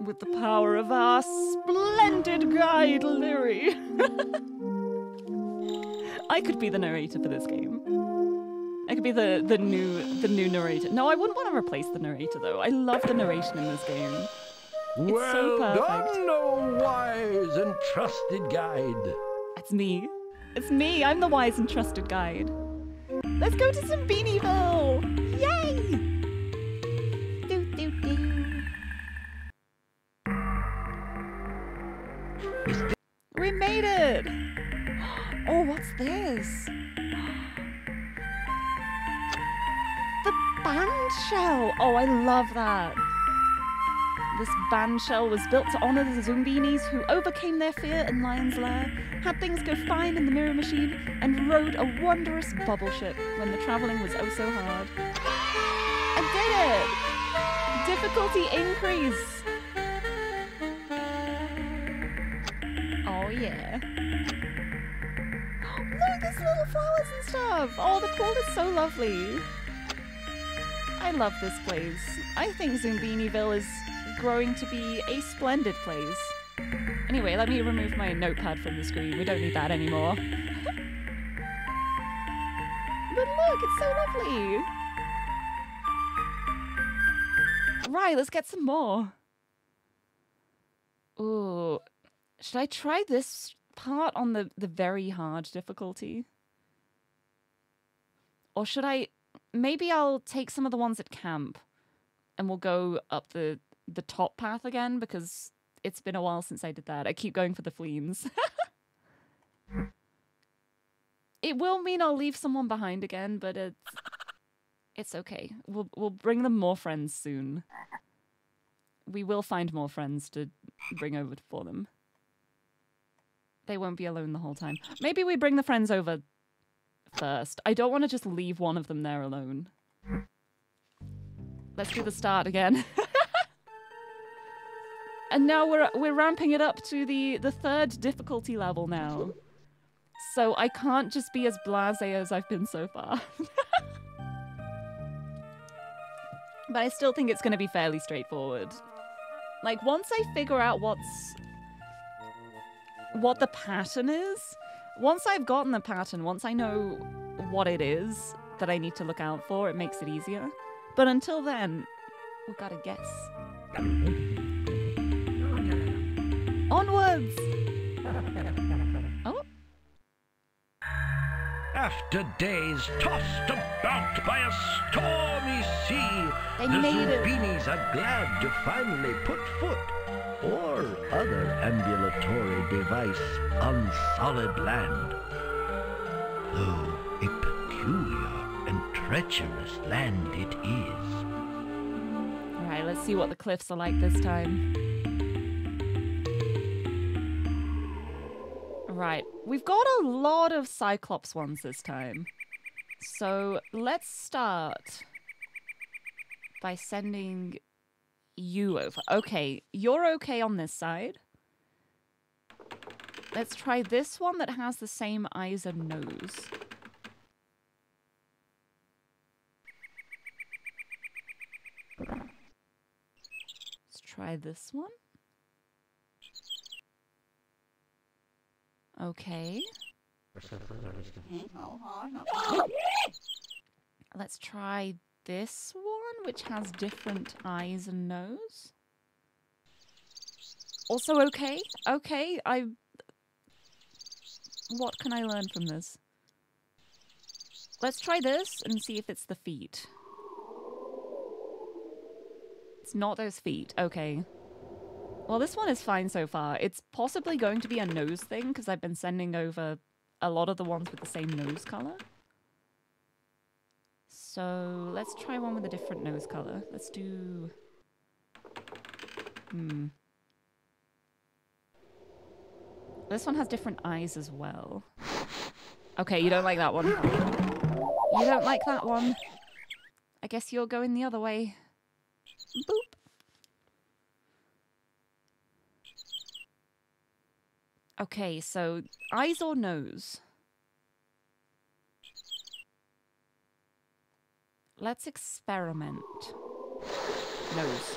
With the power of our splendid guide, Lirie. I could be the narrator for this game. I could be the, the new the new narrator. No, I wouldn't want to replace the narrator though. I love the narration in this game. It's well so perfect. done, O wise and trusted guide. That's me. It's me. I'm the wise and trusted guide. Let's go to Zoombiniville! Yay! Do, do, do. We made it! Oh, what's this? The band shell! Oh, I love that. This band shell was built to honor the Zoombinis who overcame their fear in Lion's Lair, had things go fine in the Mirror Machine, and rode a wondrous bubble ship when the traveling was oh so hard. I did it! Difficulty increase! Oh yeah. Look, there's little flowers and stuff! Oh, the pool is so lovely. I love this place. I think Zoombiniville is growing to be a splendid place. Anyway, let me remove my notepad from the screen. We don't need that anymore. But look, it's so lovely. Right, let's get some more. Ooh, should I try this part on the, the very hard difficulty? Or should I... Maybe I'll take some of the ones at camp and we'll go up the, the top path again because it's been a while since I did that. I keep going for the fleens. it will mean I'll leave someone behind again, but it's it's okay. We'll we'll bring them more friends soon. We will find more friends to bring over for them. They won't be alone the whole time. Maybe we bring the friends over first. I don't want to just leave one of them there alone. Let's do the start again. and now we're we're ramping it up to the the third difficulty level now. So I can't just be as blasé as I've been so far. but I still think it's going to be fairly straightforward. Like once I figure out what's what the pattern is, once I've gotten the pattern, once I know what it is that I need to look out for, it makes it easier. But until then, we've gotta guess. Mm. Onwards! Oh. After days tossed about by a stormy sea, They the made it. Are glad to finally put foot or other ambulatory device on solid land. Though a peculiar and treacherous land it is. Alright, let's see what the cliffs are like this time. Right, we've got a lot of Cyclops ones this time. So let's start by sending you over. Okay, you're okay on this side. Let's try this one that has the same eyes and nose. Let's try this one. Okay. Let's try this one, which has different eyes and nose. Also okay. Okay, I... What can I learn from this? Let's try this and see if it's the feet. It's not those feet. Okay. Well, this one is fine so far. It's possibly going to be a nose thing because I've been sending over a lot of the ones with the same nose color. So let's try one with a different nose color. Let's do. Hmm. This one has different eyes as well. Okay, you don't like that one. You don't like that one. I guess you're going the other way. Boop. Okay, so eyes or nose? Let's experiment. Nose.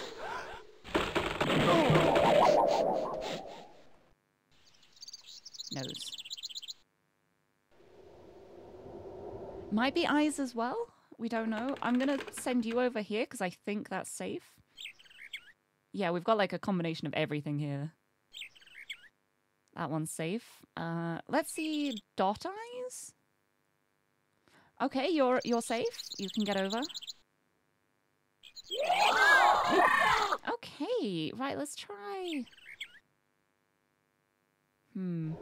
Nose. Might be eyes as well. We don't know. I'm going to send you over here because I think that's safe. Yeah, we've got like a combination of everything here. That one's safe. Uh, let's see dot eyes. Okay, you're you're safe. You can get over. Okay, right. Let's try. Hmm.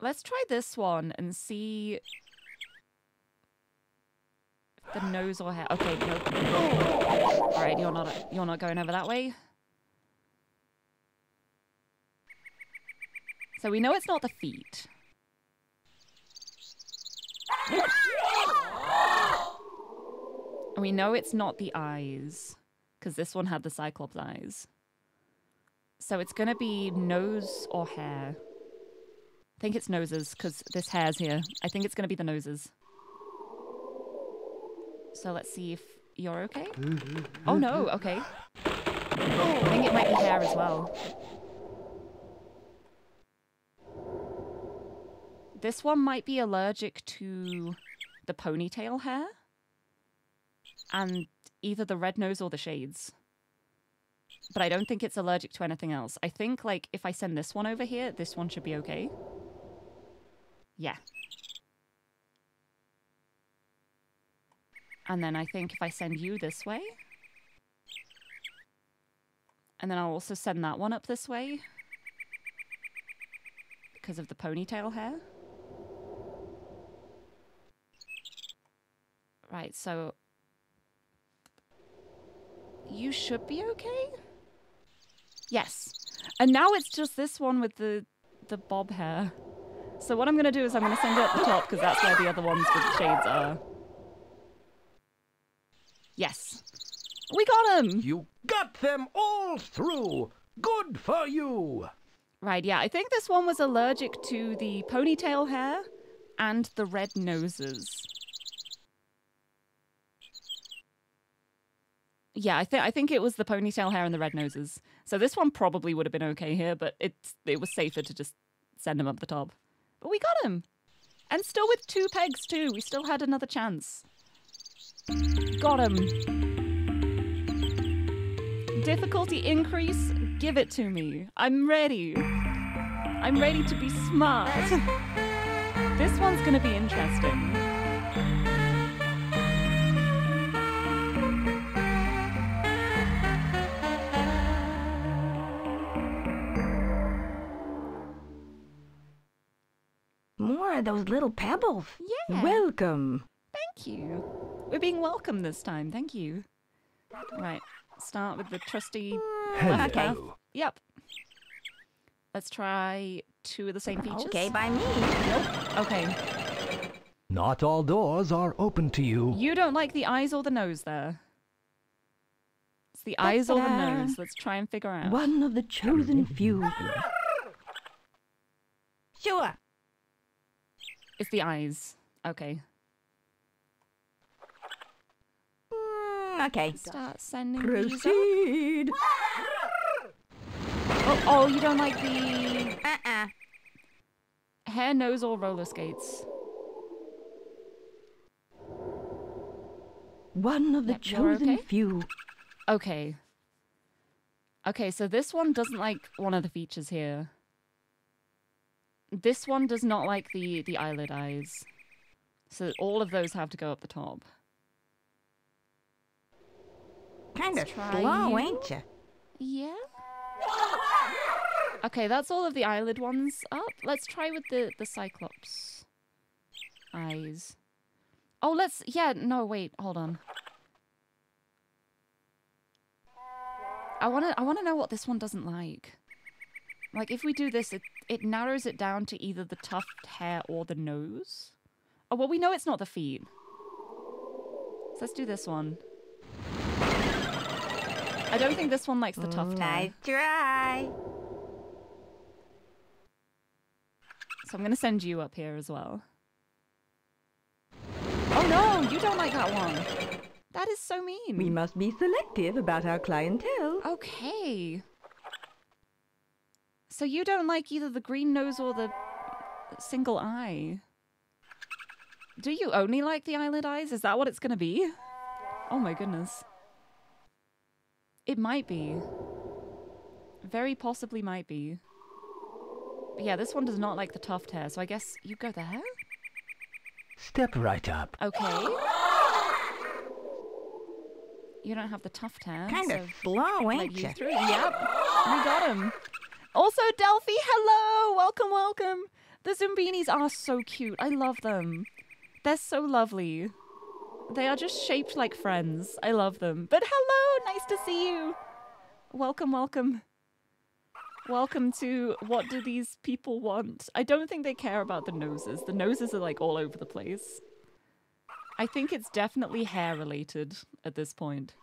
Let's try this one and see the nose or hair. Okay, no. All right, you're not you're not going over that way. So we know it's not the feet. And we know it's not the eyes, because this one had the Cyclops eyes. So it's going to be nose or hair. I think it's noses, because this hair's here. I think it's going to be the noses. So let's see if you're okay. Mm-hmm. Oh no, okay. I think it might be hair as well. This one might be allergic to the ponytail hair and either the red nose or the shades. But I don't think it's allergic to anything else. I think, like, if I send this one over here, this one should be okay. Yeah. And then I think if I send you this way... And then I'll also send that one up this way. Because of the ponytail hair. Right, so... You should be okay? Yes. And now it's just this one with the the bob hair. So what I'm going to do is I'm going to send it up the top because that's where the other ones with the shades are. Yes. We got them! You got them all through! Good for you! Right, yeah. I think this one was allergic to the ponytail hair and the red noses. Yeah, I think I think it was the ponytail hair and the red noses. So this one probably would have been okay here, but it's it was safer to just send him up the top. But we got him. And still with two pegs too. We still had another chance. Got him. Difficulty increase? Give it to me. I'm ready. I'm ready to be smart. this one's gonna be interesting. More of those little pebbles. Yeah. Welcome. Thank you. We're being welcome this time. Thank you. Right. Start with the trusty left path. Hello. Yep. Let's try two of the same features. Okay, by me. Nope. Okay. Not all doors are open to you. You don't like the eyes or the nose there. It's the eyes or the nose. Let's try and figure out. One of the chosen few. Sure. It's the eyes. Okay. Mm, okay. Start sending. Proceed. Oh, oh, you don't like the Uh-uh. hair, nose, or roller skates? One of the Yep, chosen okay? few. Okay. Okay, so this one doesn't like one of the features here. This one does not like the, the eyelid eyes. So all of those have to go up the top. Kind of slow, you. ain't you? Yeah. Okay, that's all of the eyelid ones up. Let's try with the, the Cyclops eyes. Oh, let's... Yeah, no, wait, hold on. I want to I wanna know what this one doesn't like. Like, if we do this, it, it narrows it down to either the tuft hair or the nose. Oh, well, we know it's not the feet. So let's do this one. I don't think this one likes the tuft mm. hair. Nice try. So I'm going to send you up here as well. Oh no, you don't like that one. That is so mean. We must be selective about our clientele. Okay. So you don't like either the green nose or the single eye. Do you only like the eyelid eyes? Is that what it's going to be? Oh my goodness. It might be. Very possibly might be. But yeah, this one does not like the tuft hair, so I guess you go there? Step right up. Okay. You don't have the tuft hair. Kind so of slow, ain't you you? through. Yep. We got him. Also, Delphi, hello! Welcome, welcome. The Zoombinis are so cute. I love them. They're so lovely. They are just shaped like friends. I love them. But hello! Nice to see you. Welcome, welcome. Welcome to What Do These People Want? I don't think they care about the noses. The noses are like all over the place. I think it's definitely hair related at this point.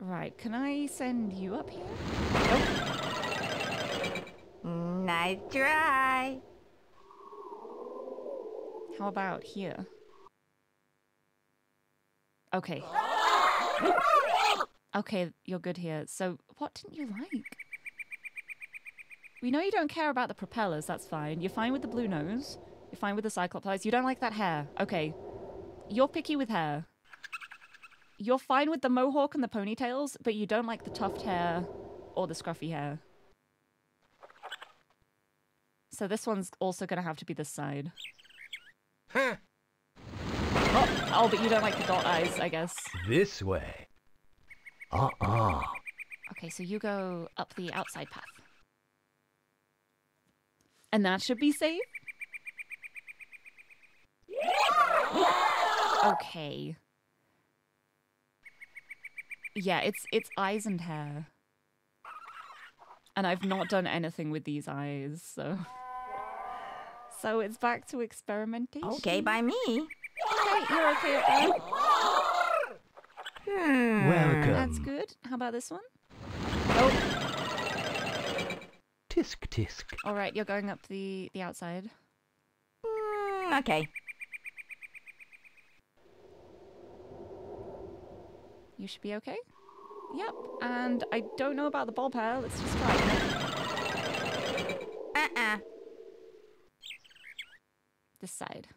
Right, can I send you up here? Nice try. How about here? Okay. Okay, you're good here. So, what didn't you like? We know you don't care about the propellers, that's fine. You're fine with the blue nose. You're fine with the cyclops eyes. You don't like that hair. Okay. You're picky with hair. You're fine with the mohawk and the ponytails, but you don't like the tuft hair or the scruffy hair. So this one's also going to have to be this side. Huh. Oh, oh, but you don't like the dot eyes, I guess. This way. Uh-uh. Okay, so you go up the outside path. And that should be safe? Okay. Yeah, it's it's eyes and hair. And I've not done anything with these eyes, so so it's back to experimentation. Okay by me. Okay, you're okay with that. Hmm. Welcome. That's good. How about this one? Nope. Tisk tisk. All right, you're going up the the outside. Hmm, okay. You should be okay. Yep. And I don't know about the bob hair. Let's just try it. Uh-uh. This side.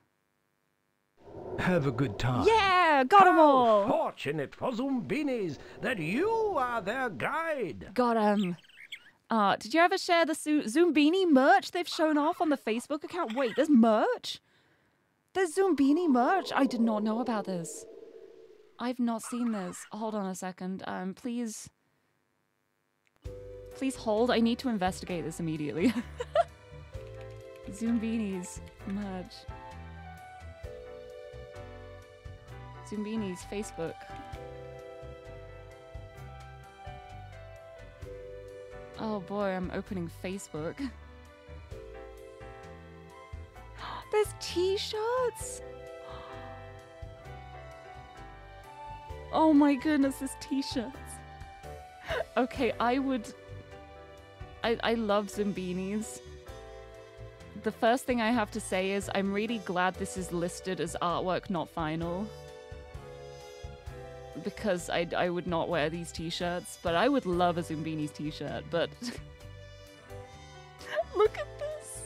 Have a good time. Yeah, got 'em How all. fortunate for Zoombinis that you are their guide. Got 'em. Uh, did you ever share the Zoombini merch they've shown off on the Facebook account? Wait, there's merch? There's Zoombini merch? I did not know about this. I've not seen this. Hold on a second. Um, please. Please hold. I need to investigate this immediately. Zoombinis merch. Zoombinis Facebook. Oh boy, I'm opening Facebook. There's t-shirts. Oh my goodness, there's t-shirts. Okay, I would I I love Zoombinis. The first thing I have to say is I'm really glad this is listed as artwork, not final. Because I, I would not wear these t-shirts, but I would love a Zoombinis t-shirt, but... Look at this!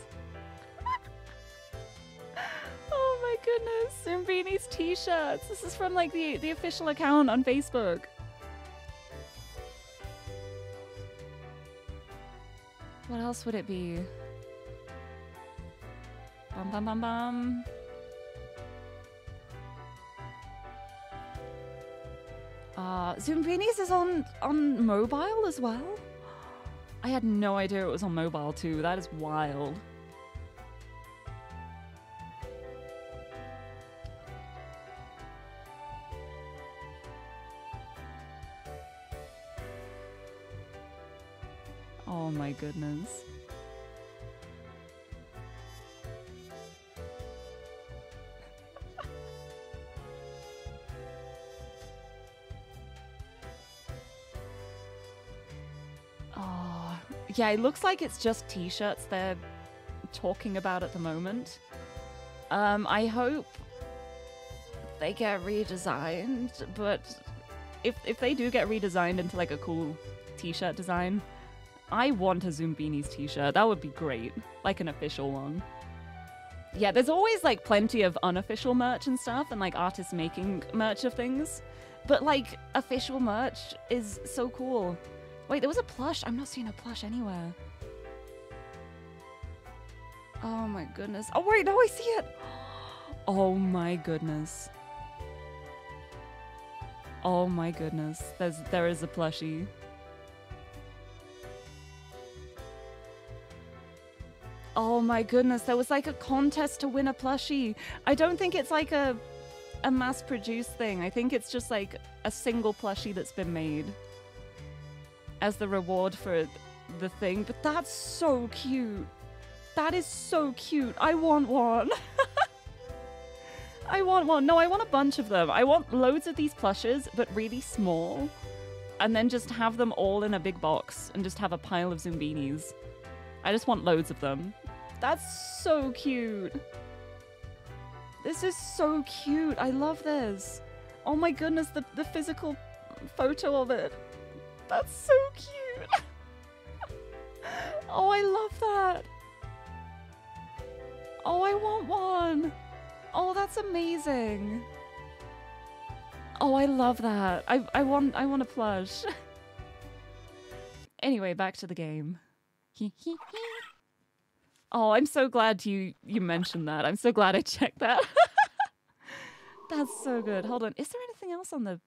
oh my goodness, Zoombinis t-shirts! This is from like the, the official account on Facebook. What else would it be? Bum bum bum bum. Uh, Zoombinis is on on mobile as well. I had no idea it was on mobile too. That is wild. Oh my goodness. Yeah, it looks like it's just t-shirts they're talking about at the moment. Um, I hope they get redesigned, but if if they do get redesigned into like a cool t-shirt design, I want a Zoombinis t-shirt. That would be great, like an official one. Yeah, there's always like plenty of unofficial merch and stuff, and like artists making merch of things, but like official merch is so cool. Wait, there was a plush. I'm not seeing a plush anywhere. Oh my goodness. Oh wait, no, I see it. Oh my goodness. Oh my goodness. There's there is a plushie. Oh my goodness, there was like a contest to win a plushie. I don't think it's like a a mass produced thing. I think it's just like a single plushie that's been made as the reward for the thing. But that's so cute. That is so cute. I want one. I want one. No, I want a bunch of them. I want loads of these plushes, but really small. And then just have them all in a big box and just have a pile of Zoombinis. I just want loads of them. That's so cute. This is so cute. I love this. Oh my goodness, the, the physical photo of it. That's so cute. Oh, I love that. Oh, I want one. Oh, that's amazing. Oh, I love that. I I want I want a plush. anyway, back to the game. oh, I'm so glad you you mentioned that. I'm so glad I checked that. That's so good. Hold on. Is there anything else on the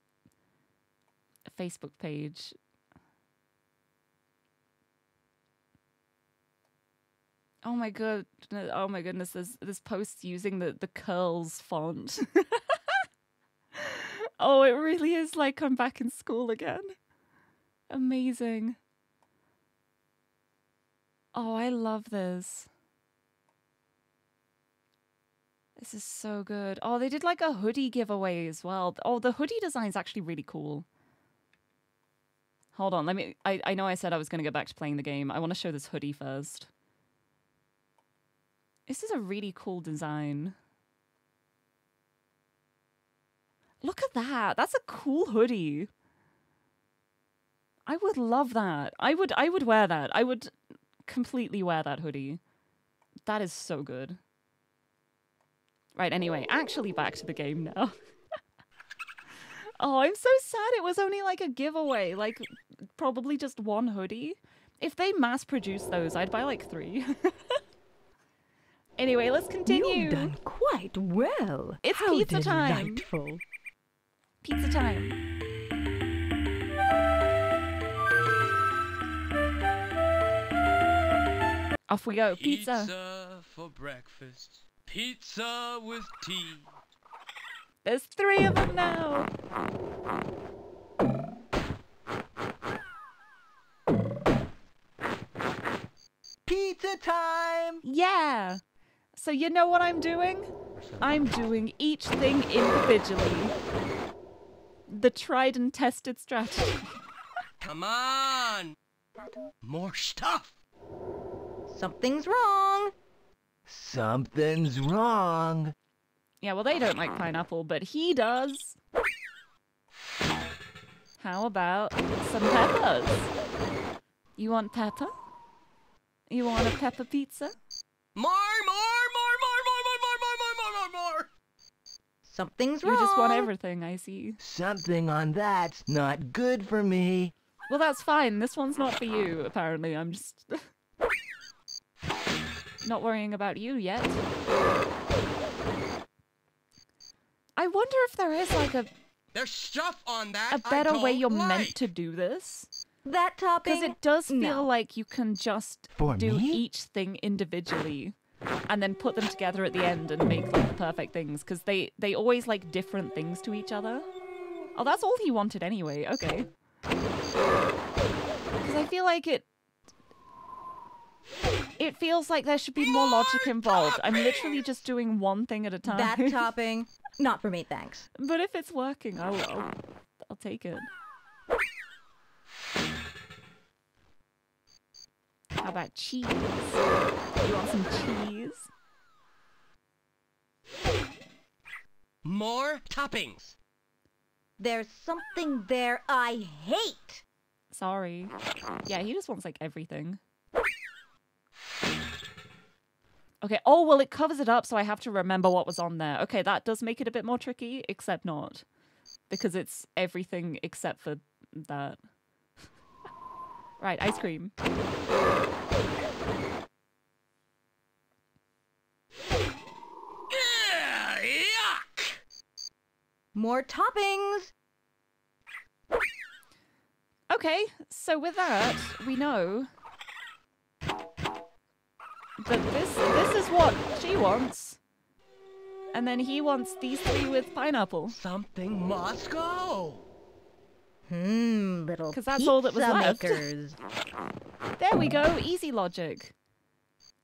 Facebook page? Oh my god! Oh my goodness! This this post using the the curls font. oh, it really is like I'm back in school again. Amazing. Oh, I love this. This is so good. Oh, they did like a hoodie giveaway as well. Oh, the hoodie design is actually really cool. Hold on, let me. I, I know I said I was going to go back to playing the game. I want to show this hoodie first. This is a really cool design. Look at that. That's a cool hoodie. I would love that. I would I would wear that. I would completely wear that hoodie. That is so good. Right, anyway, actually back to the game now. oh, I'm so sad it was only like a giveaway, like probably just one hoodie. If they mass produce those, I'd buy like three. anyway, let's continue. You've done quite well. It's How pizza time. delightful. Pizza time. Off we go. Pizza. Pizza for breakfast. Pizza with tea. There's three of them now. Pizza time! Yeah. So you know what I'm doing? I'm doing each thing individually. The tried and tested strategy. Come on! More stuff! Something's wrong. Something's wrong. Yeah, well, they don't like pineapple, but he does. How about some peppers? You want pepper? You want a pepper pizza? More, more, more, Something's wrong. You wrong. just want everything, I see. Something on that's not good for me. Well, that's fine. This one's not for you, apparently. I'm just. not worrying about you yet. I wonder if there is like a, There's stuff on that a I better way don't you're like. meant to do this. That topping. Because it does feel No. like you can just For do me? each thing individually and then put them together at the end and make like the perfect things because they they always like different things to each other. Oh, that's all he wanted anyway. Okay. Because I feel like it it feels like there should be more logic involved. I'm literally just doing one thing at a time. That topping. Not for me, thanks. but if it's working, I'll, I'll I'll take it. How about cheese? You want some cheese? More toppings. There's something there I hate. Sorry. Yeah, he just wants like everything. Okay, oh, well, it covers it up, so I have to remember what was on there. Okay, that does make it a bit more tricky, except not. Because it's everything except for that. Right, ice cream. Yuck! More toppings. Okay, so with that, we know that this this is what she wants. And then he wants these three with pineapple. Something must go. Hmm, little 'Cause that's all that was pizza left. There we go, easy logic.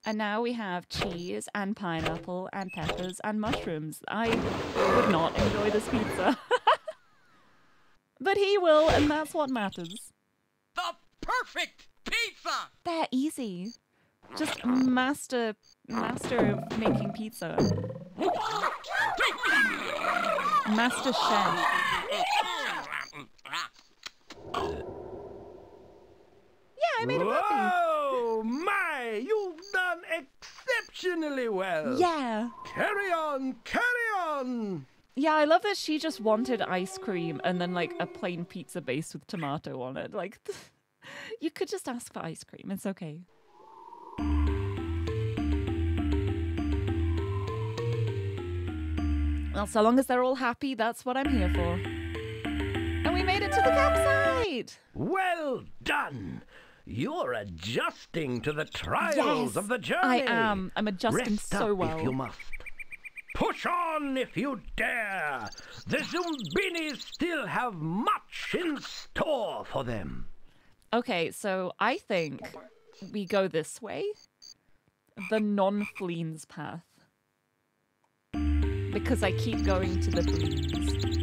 And now we have cheese and pineapple and peppers and mushrooms. I would not enjoy this pizza. but he will, and that's what matters. The perfect pizza! They're easy. Just master master of making pizza. Master chef. Yeah, I made him happy. Whoa! My You've done exceptionally well. Yeah. Carry on, carry on. Yeah, I love that she just wanted ice cream and then like a plain pizza base with tomato on it. Like, you could just ask for ice cream. It's okay. Well, so long as they're all happy, that's what I'm here for. And we made it to the campsite! Well done. You're adjusting to the trials Yes, of the journey. I am. I'm adjusting Rest so up well. if you must. Push on if you dare. The Zoombinis still have much in store for them. Okay, so I think we go this way. The non-fleens path. Because I keep going to the fleens.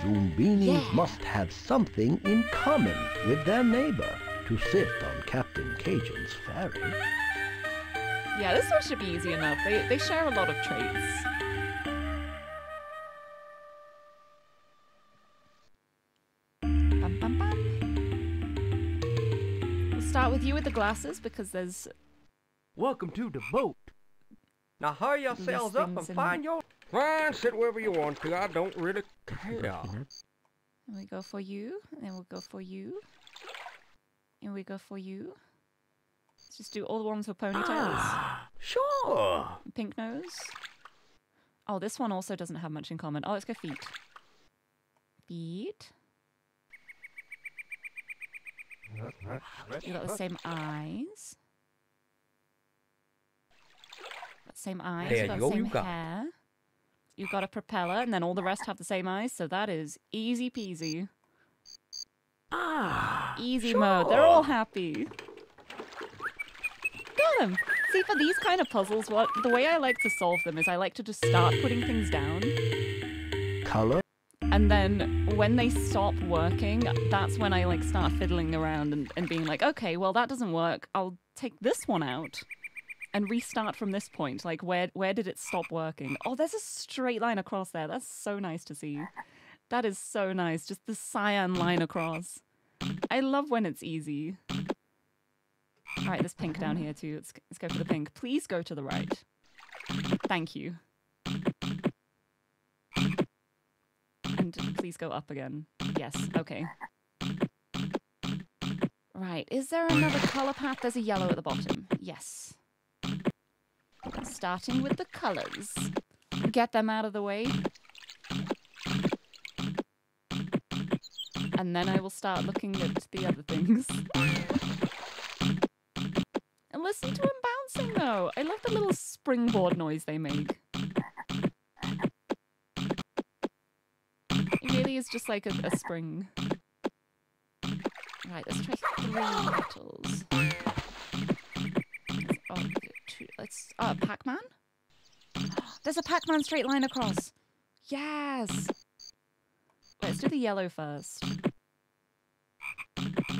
Zoombinis Yeah. must have something in common with their neighbor to sit on Captain Cajun's ferry. Yeah, this one should be easy enough. They, they share a lot of traits. Bum, bum, bum. We'll start with you with the glasses because there's Welcome to the boat. Now hurry yourselves up and find your. Fine, sit wherever you want to. I don't really care. And we go for you, and we'll go for you. And we go for you. Let's just do all the ones with ponytails. Ah, Sure. Pink nose. Oh, this one also doesn't have much in common. Oh, let's go feet. Feet. You got the same eyes. Same eyes. There you got same hair. You got a propeller, and then all the rest have the same eyes. So that is easy peasy. Ah. Easy mode. They're all happy. Got him. See, for these kind of puzzles, what the way I like to solve them is I like to just start putting things down, Color? and then when they stop working, that's when I like start fiddling around and, and being like, okay, well that doesn't work. I'll take this one out and restart from this point. Like, where where did it stop working? Oh, there's a straight line across there. That's so nice to see. That is so nice. Just the cyan line across. I love when it's easy. All right, there's pink down here too. Let's, let's go for the pink. Please go to the right. Thank you. And please go up again. Yes, okay. Right, is there another color path? There's a yellow at the bottom. Yes. Starting with the colors. Get them out of the way. And then I will start looking at the other things. And listen to them bouncing though. I love the little springboard noise they make. It really is just like a, a spring. Right, let's try three battles. Let's, two, let's. Uh, oh, Pac Man? There's a Pac Man straight line across. Yes! Let's do the yellow first.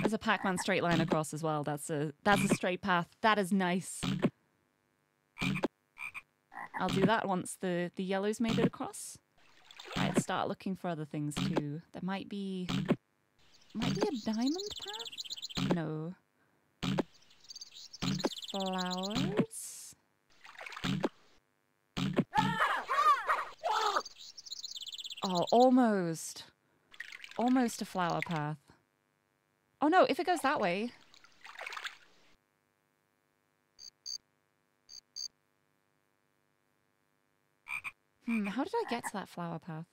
There's a Pac Man straight line across as well. That's a that's a straight path. That is nice. I'll do that once the, the yellow's made it across. I'd start looking for other things too. There might be might be a diamond path? No. Flowers? Oh, almost. Almost a flower path. Oh no, if it goes that way. Hmm, how did I get to that flower path?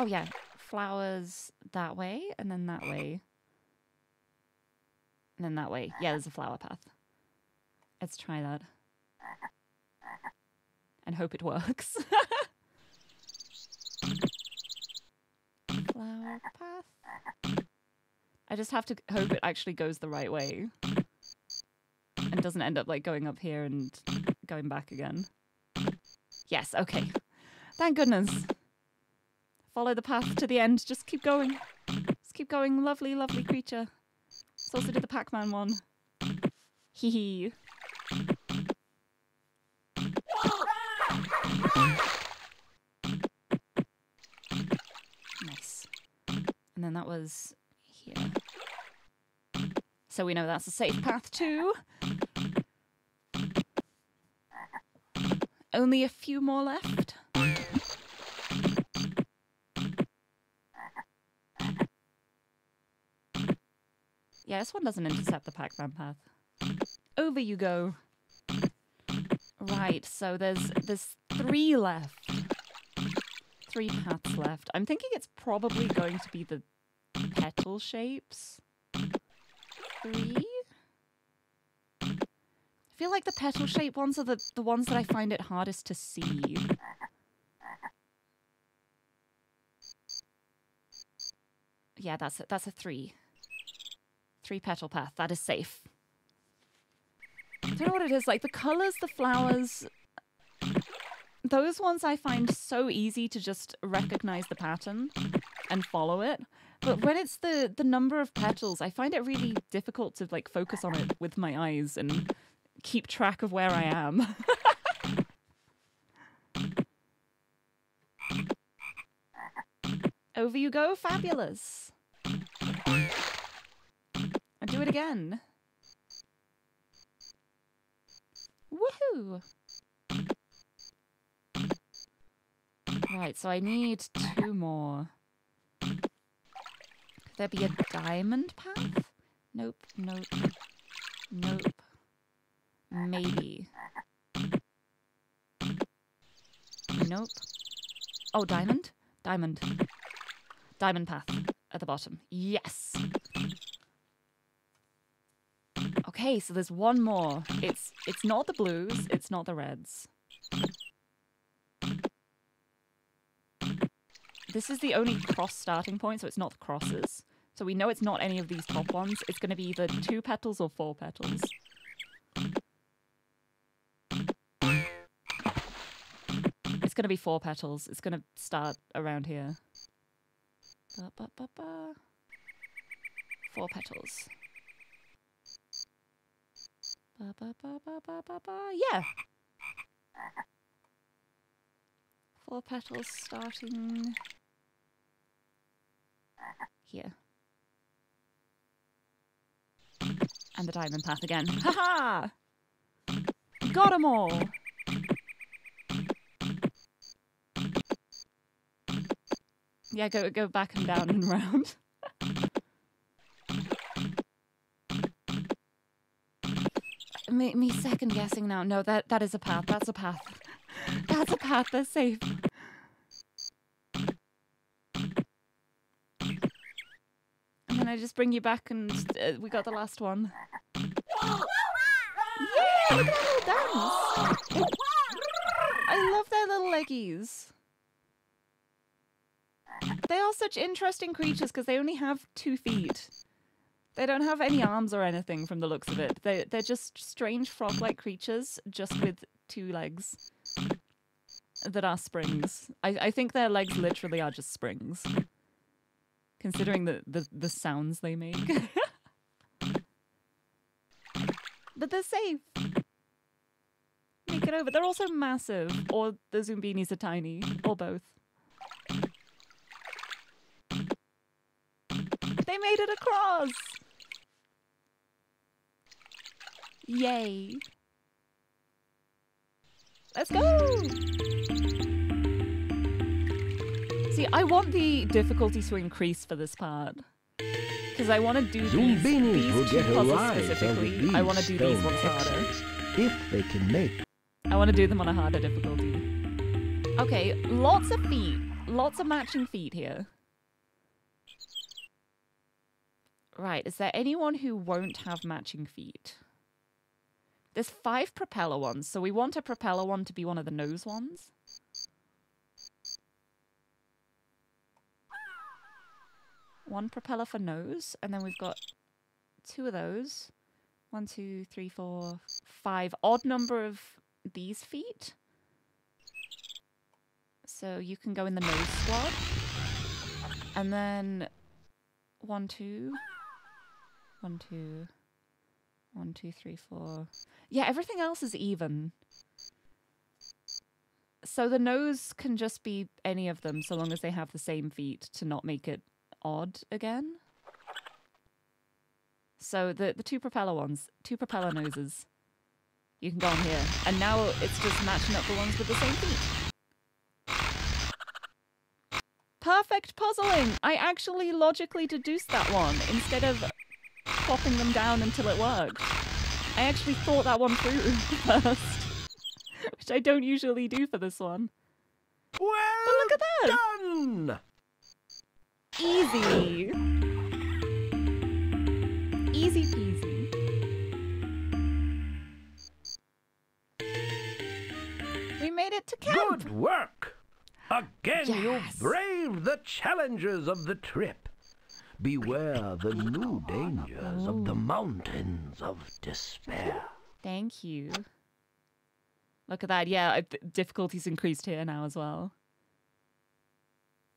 Oh yeah, flowers that way, and then that way. And then that way. Yeah, there's a flower path. Let's try that. And hope it works. flower path. I just have to hope it actually goes the right way. And doesn't end up like going up here and going back again. Yes, okay. Thank goodness. Follow the path to the end. Just keep going. Just keep going. Lovely, lovely creature. Let's also do the Pac-Man one. Hee hee. Nice. And then that was here. So we know that's a safe path too. Only a few more left. Yeah, this one doesn't intercept the Pac-Man path. Over you go. Right, so there's there's three left. Three paths left. I'm thinking it's probably going to be the petal shapes. Three? I feel like the petal shape ones are the, the ones that I find it hardest to see. Yeah, that's a, that's a three. Three petal path. That is safe. I don't know what it is. Like the colors, the flowers, those ones I find so easy to just recognize the pattern and follow it. But when it's the the number of petals, I find it really difficult to like focus on it with my eyes and keep track of where I am. Over you go, fabulous. And do it again. Woohoo! Right, so I need two more. There be a diamond path? Nope, nope, nope. Maybe. Nope. Oh, diamond? Diamond. Diamond path at the bottom. Yes! Okay, so there's one more. It's it's not the blues, it's not the reds. This is the only cross starting point, so it's not the crosses. So we know it's not any of these top ones. It's going to be either two petals or four petals. It's going to be four petals. It's going to start around here. Ba, ba, ba. Four petals. Yeah. Four petals starting here. And the diamond path again. Haha! -ha! Got them all! Yeah, go go back and down and round. me, me second guessing now. No, that that is a path. That's a path. That's a path. That's safe. And then I just bring you back, and uh, we got the last one. Yeah, look at that little dance. I love their little leggies. They are such interesting creatures because they only have two feet. They don't have any arms or anything from the looks of it. They they're just strange frog-like creatures just with two legs that are springs. I, I think their legs literally are just springs. Considering the, the, the sounds they make. but they're safe. Make it over. They're also massive. Or the Zoombinis are tiny. Or both. They made it across! Yay. Let's go! See, I want the difficulty to increase for this part. Because I want to do these, these will two puzzles specifically. I want to do these ones harder. If they can make I want to do them on a harder difficulty. Okay, lots of feet. Lots of matching feet here. Right, is there anyone who won't have matching feet? There's five propeller ones, so we want a propeller one to be one of the nose ones. One propeller for nose, and then we've got two of those. One, two, three, four, five. Odd number of these feet. So you can go in the nose squad. And then one, two. One, two. One, two, three, four. Yeah, everything else is even. So the nose can just be any of them so long as they have the same feet to not make it odd again. So the the two propeller ones, two propeller noses. You can go on here, and now it's just matching up the ones with the same feet. Perfect puzzling! I actually logically deduced that one instead of plopping them down until it worked. I actually thought that one through first, which I don't usually do for this one. Well But look at that! done! Easy. Easy peasy. We made it to camp. Good work! Again Yes. you've braved the challenges of the trip. Beware the new dangers of the mountains of despair. Thank you. Look at that. Yeah, difficulties increased here now as well.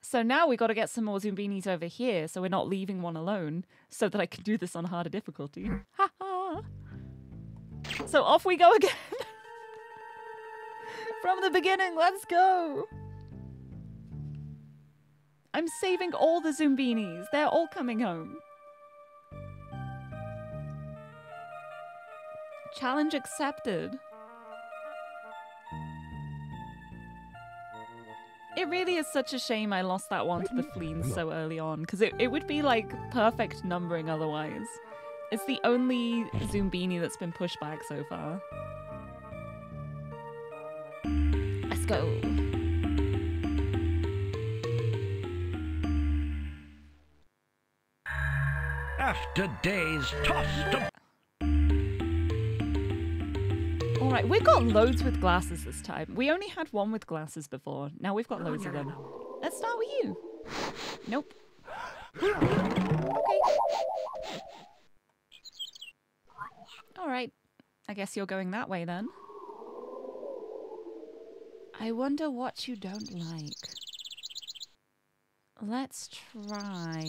So now we got to get some more Zoombinis over here so we're not leaving one alone so that I can do this on harder difficulty. Ha! So off we go again. From the beginning, let's go. I'm saving all the Zoombinis. They're all coming home. Challenge accepted. It really is such a shame I lost that one to the fleens so early on, because it, it would be like perfect numbering otherwise. It's the only Zoombini that's been pushed back so far. Let's go. After days tossed Alright, we've got loads with glasses this time. We only had one with glasses before. Now we've got loads of them. Let's start with you. Nope. Okay. Alright. I guess you're going that way then. I wonder what you don't like. Let's try.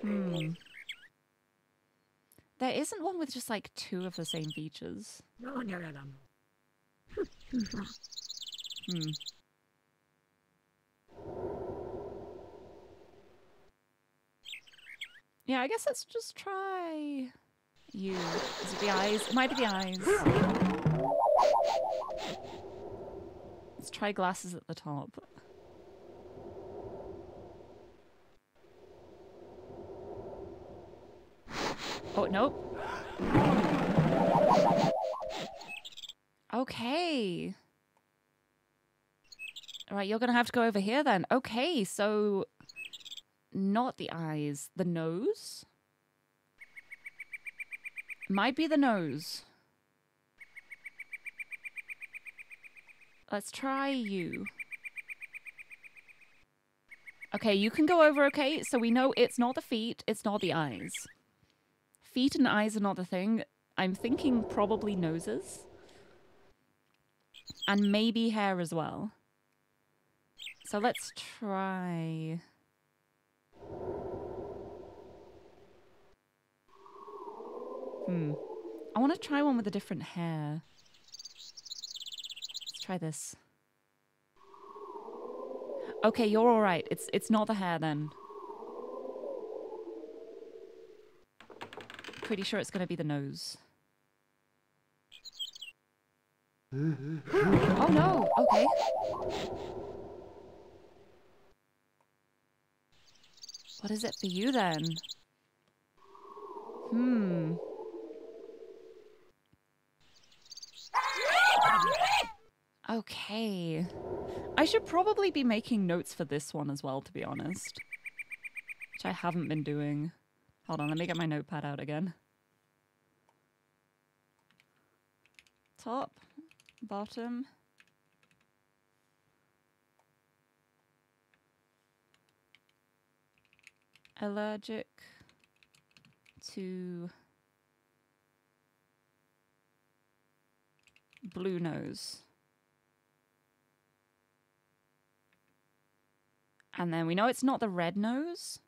Hmm. There isn't one with just like two of the same features. Hmm. Yeah, I guess let's just try you. Is it the eyes? It might be the eyes. Let's try glasses at the top. Oh, nope. Okay. All right, you're going to have to go over here then. Okay, so not the eyes, the nose? Might be the nose. Let's try you. Okay, you can go over, okay? So we know it's not the feet, it's not the eyes. Feet and eyes are not the thing. I'm thinking probably noses. And maybe hair as well. So let's try. Hmm. I want to try one with a different hair. Let's try this. Okay, you're all right. It's it's not the hair then. Pretty sure it's going to be the nose. oh no. Okay. What is it for you then? Hmm. Okay. I should probably be making notes for this one as well, to be honest. Which I haven't been doing. Hold on, let me get my notepad out again. Top, bottom. Allergic to blue nose. And then we know it's not the red nose.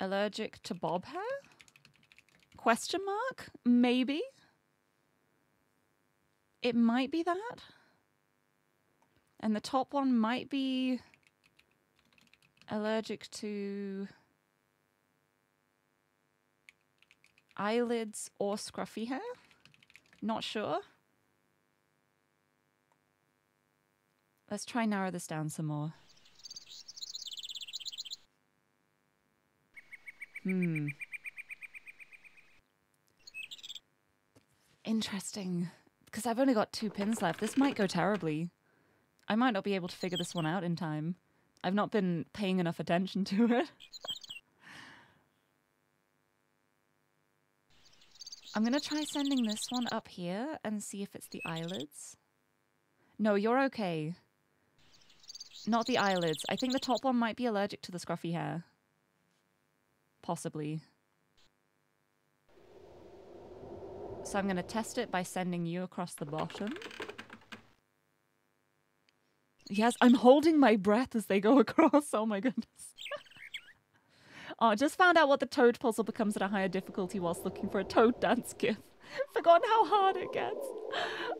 Allergic to bob hair? Question mark? Maybe. It might be that. And the top one might be Allergic to eyelids or scruffy hair? Not sure. Let's try narrow this down some more. Hmm. Interesting. Because I've only got two pins left. This might go terribly. I might not be able to figure this one out in time. I've not been paying enough attention to it. I'm going to try sending this one up here and see if it's the eyelids. No, you're okay. Not the eyelids. I think the top one might be allergic to the scruffy hair. Possibly. So I'm going to test it by sending you across the bottom. Yes, I'm holding my breath as they go across. Oh my goodness. oh, just found out what the toad puzzle becomes at a higher difficulty whilst looking for a toad dance gift. Forgotten how hard it gets.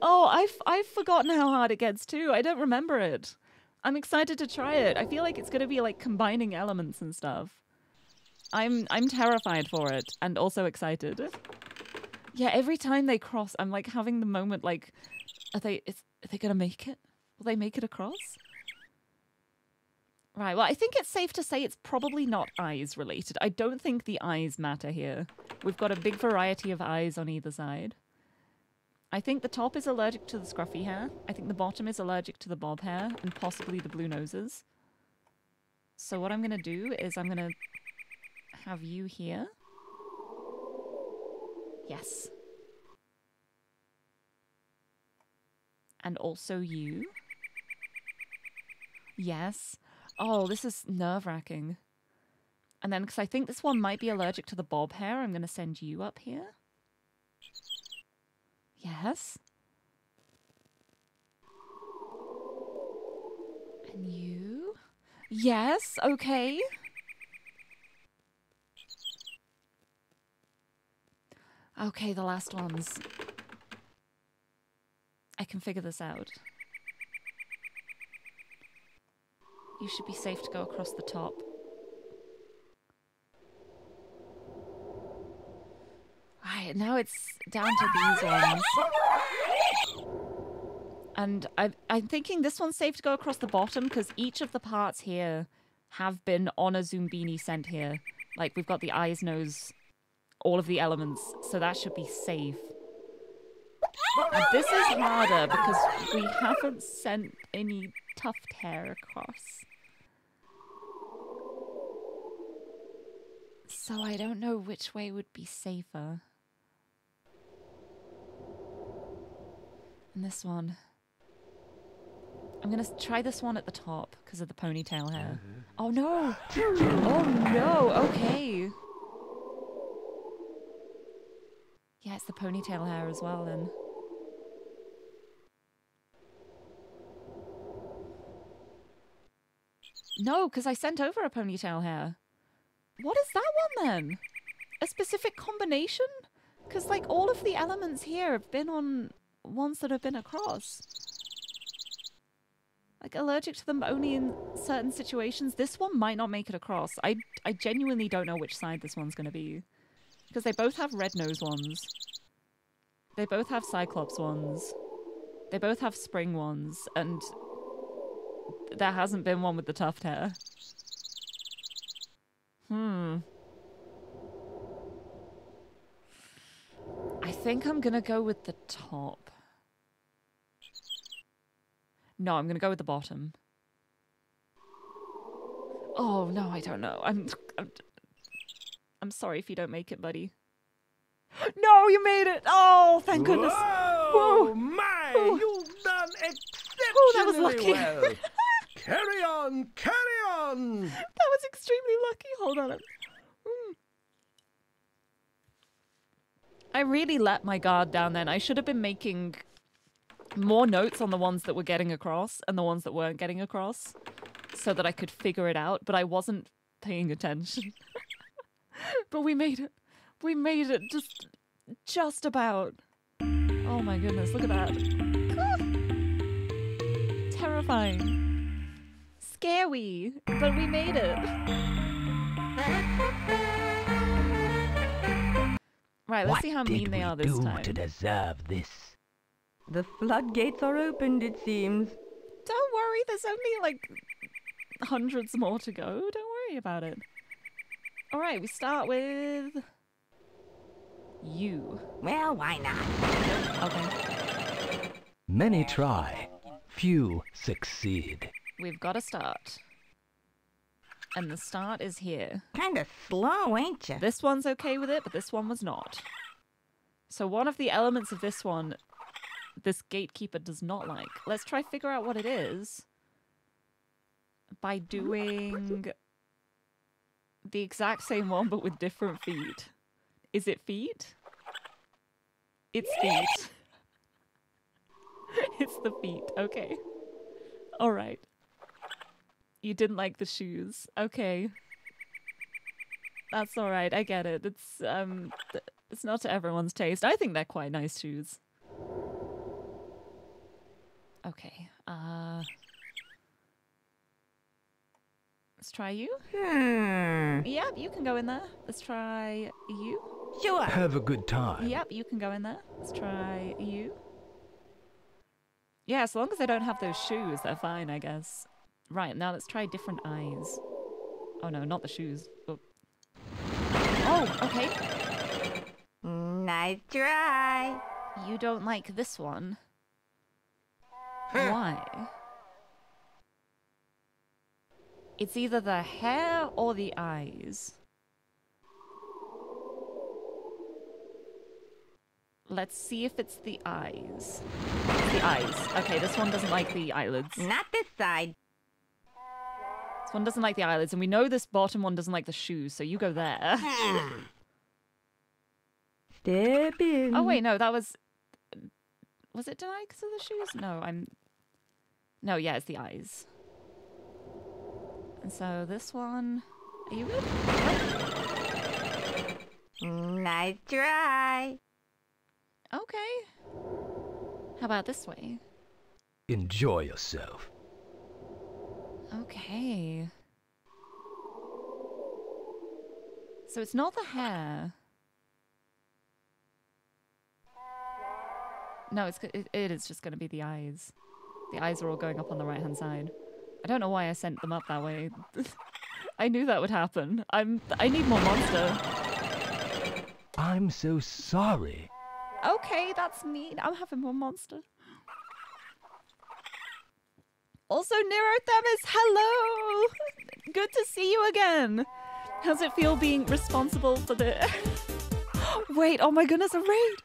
Oh, I've, I've forgotten how hard it gets too. I don't remember it. I'm excited to try it. I feel like it's going to be like combining elements and stuff. I'm I'm terrified for it and also excited. Yeah, every time they cross, I'm like having the moment like, are they is, are they gonna make it? Will they make it across? Right. Well, I think it's safe to say it's probably not eyes related. I don't think the eyes matter here. We've got a big variety of eyes on either side. I think the top is allergic to the scruffy hair. I think the bottom is allergic to the bob hair and possibly the blue noses. So what I'm going to do is I'm going to have you here. Yes. And also you. Yes. Oh, this is nerve-wracking. And then, because I think this one might be allergic to the bob hair, I'm going to send you up here. Yes. And you? Yes, okay. Okay, the last ones. I can figure this out. You should be safe to go across the top. Right, now it's down to these ones. And I, I'm thinking this one's safe to go across the bottom because each of the parts here have been on a Zoombini sent here. Like, we've got the eyes, nose, all of the elements, so that should be safe. And this is harder because we haven't sent any tuft hair across. So I don't know which way would be safer. And this one. I'm gonna try this one at the top because of the ponytail hair. Mm-hmm. Oh no! Oh no! Okay. Yeah, it's the ponytail hair as well then. No, because I sent over a ponytail hair. What is that one then? A specific combination? Because like all of the elements here have been on ones that have been across. Like allergic to them only in certain situations. This one might not make it across. I, I genuinely don't know which side this one's going to be. Because they both have red nose ones. They both have Cyclops ones. They both have spring ones. And there hasn't been one with the tuft hair. Hmm. I think I'm going to go with the top. No, I'm going to go with the bottom. Oh, no, I don't know. I'm, I'm I'm sorry if you don't make it, buddy. No, you made it! Oh, thank goodness. Whoa. my! Whoa. You've done Oh, that was exceptionally lucky. well. carry on, carry on. That was extremely lucky. Hold on. Mm. I really let my guard down then. I should have been making more notes on the ones that were getting across and the ones that weren't getting across so that I could figure it out, but I wasn't paying attention. but we made it. We made it just just about. Oh my goodness, look at that. Terrifying. scary, but we made it. Right, let's what see how mean they are this do time. to deserve this? The floodgates are opened, it seems. Don't worry, there's only like hundreds more to go. Don't worry about it. All right, we start with you. Well, why not? Okay, Many try, few succeed. we've got to start. And the start is here. Kinda slow, ain't you? This one's okay with it, but this one was not. So one of the elements of this one, this gatekeeper does not like. Let's try figure out what it is by doing the exact same one but with different feet. Is it feet? It's feet. it's the feet. Okay. All right. You didn't like the shoes. Okay. That's all right. I get it. It's um it's not to everyone's taste. I think they're quite nice shoes. Okay. Uh Let's try you. Hmm. Yep, you can go in there. Let's try you. Sure. Have a good time. Yep, you can go in there. Let's try you. Yeah, as long as they don't have those shoes, they're fine, I guess. Right, now let's try different eyes. Oh no, not the shoes. Oh, oh okay. Nice try. You don't like this one. Why? It's either the hair or the eyes. Let's see if it's the eyes. It's the eyes. Okay, this one doesn't like the eyelids. Not this side. This one doesn't like the eyelids, and we know this bottom one doesn't like the shoes, so you go there. Hmm. Step in. Oh wait, no, that was. Was it denied because of the shoes? No, I'm. No, yeah, it's the eyes. And so this one. Are you good? Nice try. Okay. How about this way? Enjoy yourself. Okay. So it's not the hair. No, it's it, it is just going to be the eyes. The eyes are all going up on the right hand side. I don't know why I sent them up that way. I knew that would happen. I'm I need more monster. I'm so sorry. Okay, that's mean. I'm having more monster. Also, Nero Themis, hello! Good to see you again. How's it feel being responsible for the. Wait, oh my goodness, a raid!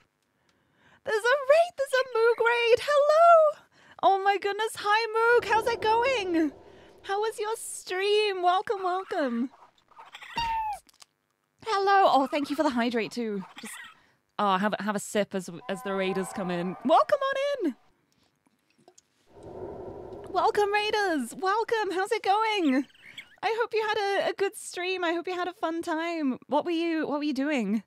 There's a raid! There's a Moog raid! Hello! Oh my goodness, hi Moog, how's it going? How was your stream? Welcome, welcome. Hello! Oh, thank you for the hydrate too. Just Oh, have have a sip as as the raiders come in. Welcome on in. Welcome raiders. Welcome. How's it going? I hope you had a, a good stream. I hope you had a fun time. What were you What were you doing?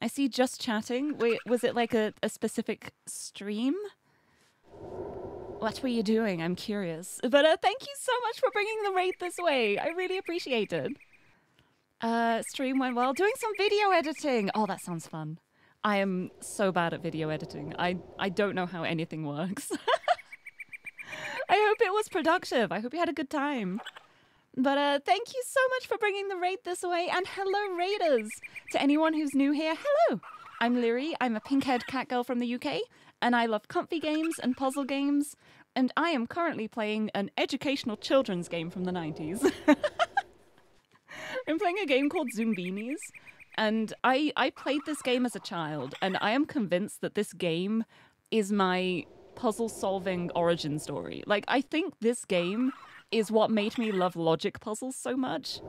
I see just chatting. Wait, was it like a, a specific stream? What were you doing? I'm curious. But uh, thank you so much for bringing the raid this way. I really appreciate it. Uh, stream went well. Doing some video editing. Oh, that sounds fun. I am so bad at video editing. I I don't know how anything works. I hope it was productive. I hope you had a good time. But uh, thank you so much for bringing the raid this way, and hello, raiders! To anyone who's new here, hello! I'm Lirie. I'm a pink-haired cat girl from the UK, and I love comfy games and puzzle games. And I am currently playing an educational children's game from the 90s. I'm playing a game called Zoombinis, and I I played this game as a child, and I am convinced that this game is my puzzle solving origin story. Like I think this game is what made me love logic puzzles so much.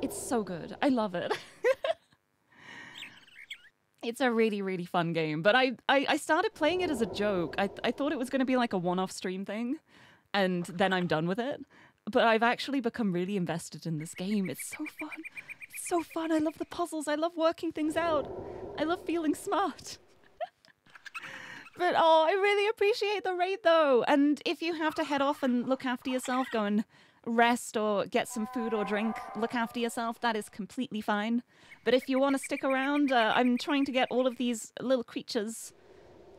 It's so good. I love it. it's a really really fun game, but I I, I started playing it as a joke. I I thought it was going to be like a one-off stream thing, and then I'm done with it. But I've actually become really invested in this game. It's so fun. It's so fun. I love the puzzles. I love working things out. I love feeling smart. but oh, I really appreciate the raid though. And if you have to head off and look after yourself, go and rest or get some food or drink, look after yourself, that is completely fine. But if you want to stick around, uh, I'm trying to get all of these little creatures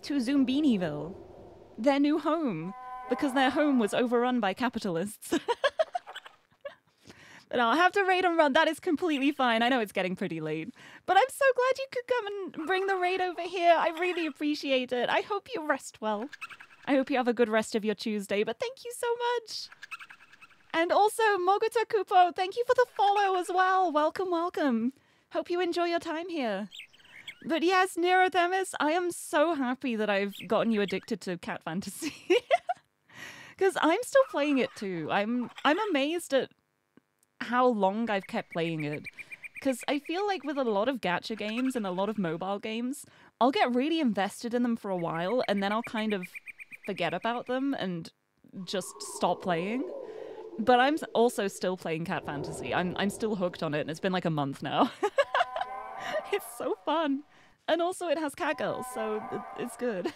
to Zoombiniville, their new home, because their home was overrun by capitalists. but I'll have to raid and run. That is completely fine. I know it's getting pretty late. But I'm so glad you could come and bring the raid over here. I really appreciate it. I hope you rest well. I hope you have a good rest of your Tuesday, but thank you so much. And also, Moguta Kupo, thank you for the follow as well. Welcome, welcome. Hope you enjoy your time here. But yes, Neurothemis, I am so happy that I've gotten you addicted to cat fantasy. Because I'm still playing it too. I'm I'm amazed at how long I've kept playing it. Because I feel like with a lot of gacha games and a lot of mobile games, I'll get really invested in them for a while and then I'll kind of forget about them and just stop playing. But I'm also still playing Cat Fantasy. I'm I'm still hooked on it, and it's been like a month now. it's so fun, and also it has cat girls, so it's good.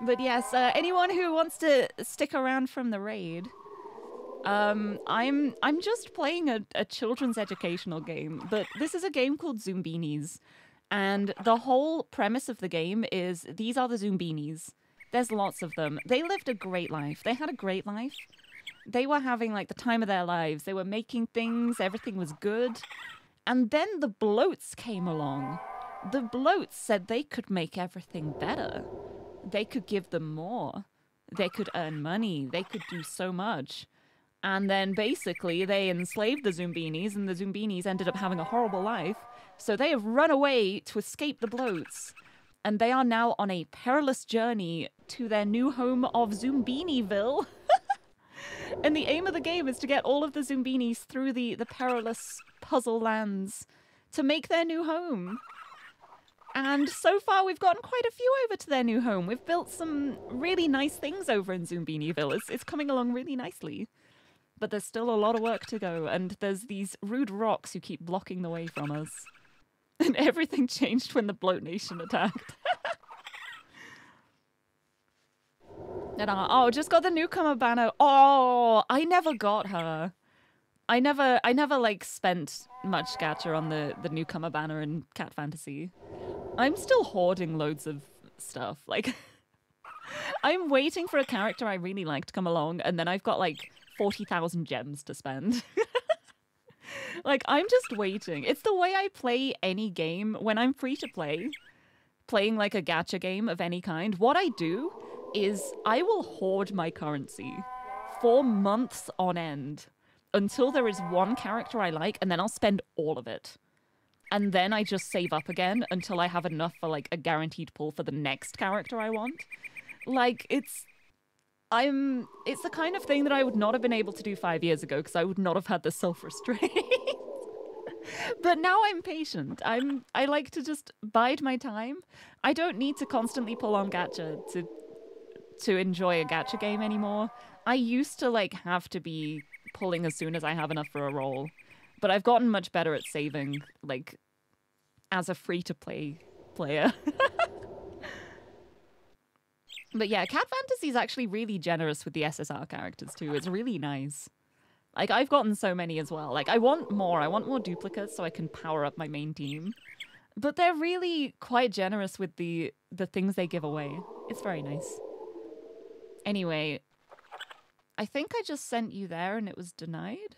But yes, uh, anyone who wants to stick around from the raid, um, I'm I'm just playing a, a children's educational game, but this is a game called Zoombinis, and the whole premise of the game is these are the Zoombinis. There's lots of them. They lived a great life. They had a great life. They were having like the time of their lives. They were making things, everything was good. And then the bloats came along. The bloats said they could make everything better. They could give them more. They could earn money. They could do so much. And then basically they enslaved the Zoombinis, and the Zoombinis ended up having a horrible life. So they have run away to escape the bloats and they are now on a perilous journey to their new home of Zoombiniville. and the aim of the game is to get all of the Zoombinis through the, the perilous puzzle lands to make their new home. And so far, we've gotten quite a few over to their new home. We've built some really nice things over in Zoombiniville. It's, it's coming along really nicely. But there's still a lot of work to go, and there's these rude rocks who keep blocking the way from us. And everything changed when the Bloat Nation attacked. oh, just got the newcomer banner. Oh, I never got her. I never, I never like spent much gacha on the the newcomer banner in Cat Fantasy. I'm still hoarding loads of stuff. Like, I'm waiting for a character I really like to come along, and then I've got like forty thousand gems to spend. Like I'm just waiting. It's the way I play any game when I'm free to play. Playing like a gacha game of any kind. What I do is I will hoard my currency for months on end until there is one character I like and then I'll spend all of it. And then I just save up again until I have enough for like a guaranteed pull for the next character I want. Like it's I'm it's the kind of thing that I would not have been able to do 5 years ago because I would not have had the self-restraint. but now I'm patient. I'm I like to just bide my time. I don't need to constantly pull on gacha to to enjoy a gacha game anymore. I used to like have to be pulling as soon as I have enough for a roll. But I've gotten much better at saving like as a free to play player. But yeah, Cat Fantasy is actually really generous with the SSR characters too. It's really nice. Like I've gotten so many as well. Like I want more. I want more duplicates so I can power up my main team. But they're really quite generous with the the things they give away. It's very nice. Anyway, I think I just sent you there and it was denied.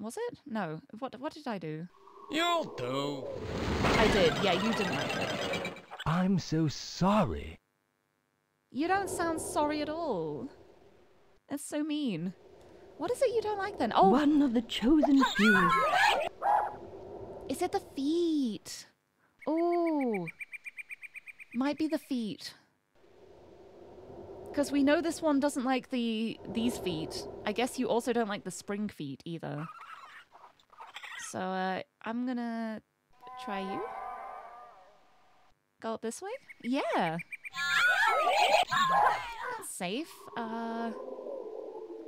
Was it? No. What what did I do? You'll do. I did. Yeah, you denied it. I'm so sorry. You don't sound sorry at all. That's so mean. What is it you don't like then? Oh, One of the chosen few. is it the feet? Oh, might be the feet. Because we know this one doesn't like the these feet. I guess you also don't like the spring feet either. So uh, I'm gonna try you. Go up this way? Yeah. Safe. Uh,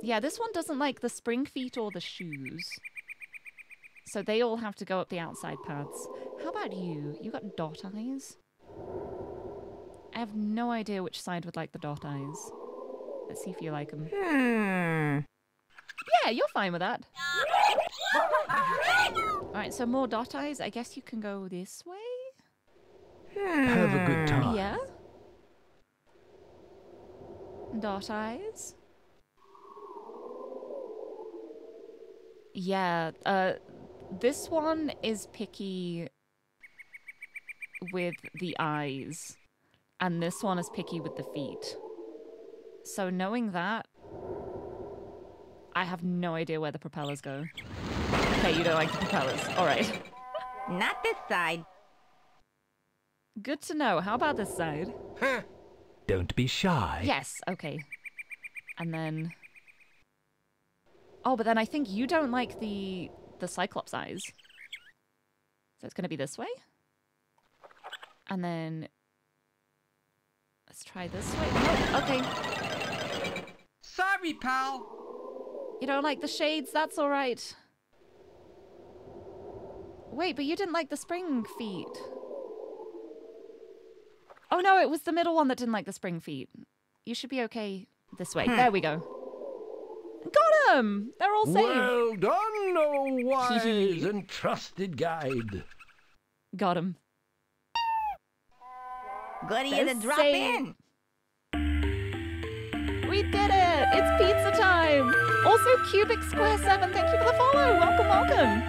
yeah, this one doesn't like the spring feet or the shoes. So they all have to go up the outside paths. How about you? You got dot eyes? I have no idea which side would like the dot eyes. Let's see if you like them. Hmm. Yeah, you're fine with that. Alright, so more dot eyes. I guess you can go this way? Have a good time. Yeah. Dot eyes. Yeah, uh, this one is picky with the eyes, and this one is picky with the feet. So knowing that, I have no idea where the propellers go. Okay, you don't like the propellers. All right. Not this side. Good to know. How about this side? Huh. Don't be shy. Yes, okay. And then Oh, but then I think you don't like the the Cyclops eyes. So it's gonna be this way. And then let's try this way. No, okay. Sorry, pal. You don't like the shades, that's alright. Wait, but you didn't like the spring feet. Oh no, it was the middle one that didn't like the spring feet. You should be okay this way. Hmm. There we go. Got them! They're all saved. Well done, O wise and trusted guide. Got him. Good of you to drop saved. in. We did it! It's pizza time! Also, Cubic Square 7, thank you for the follow! Welcome, welcome!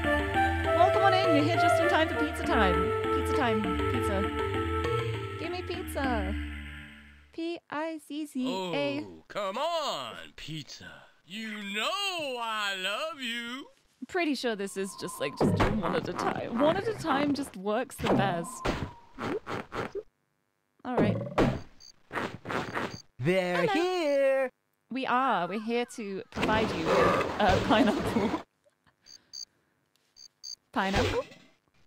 Welcome on in, you're here just in time for pizza time. Pizza time, pizza. Give pizza. P I C C A. Oh, come on, pizza. You know I love you. Pretty sure this is just like just doing one at a time. One at a time just works the best. Alright. They're Hello. here. We are. We're here to provide you with uh, pineapple. pineapple?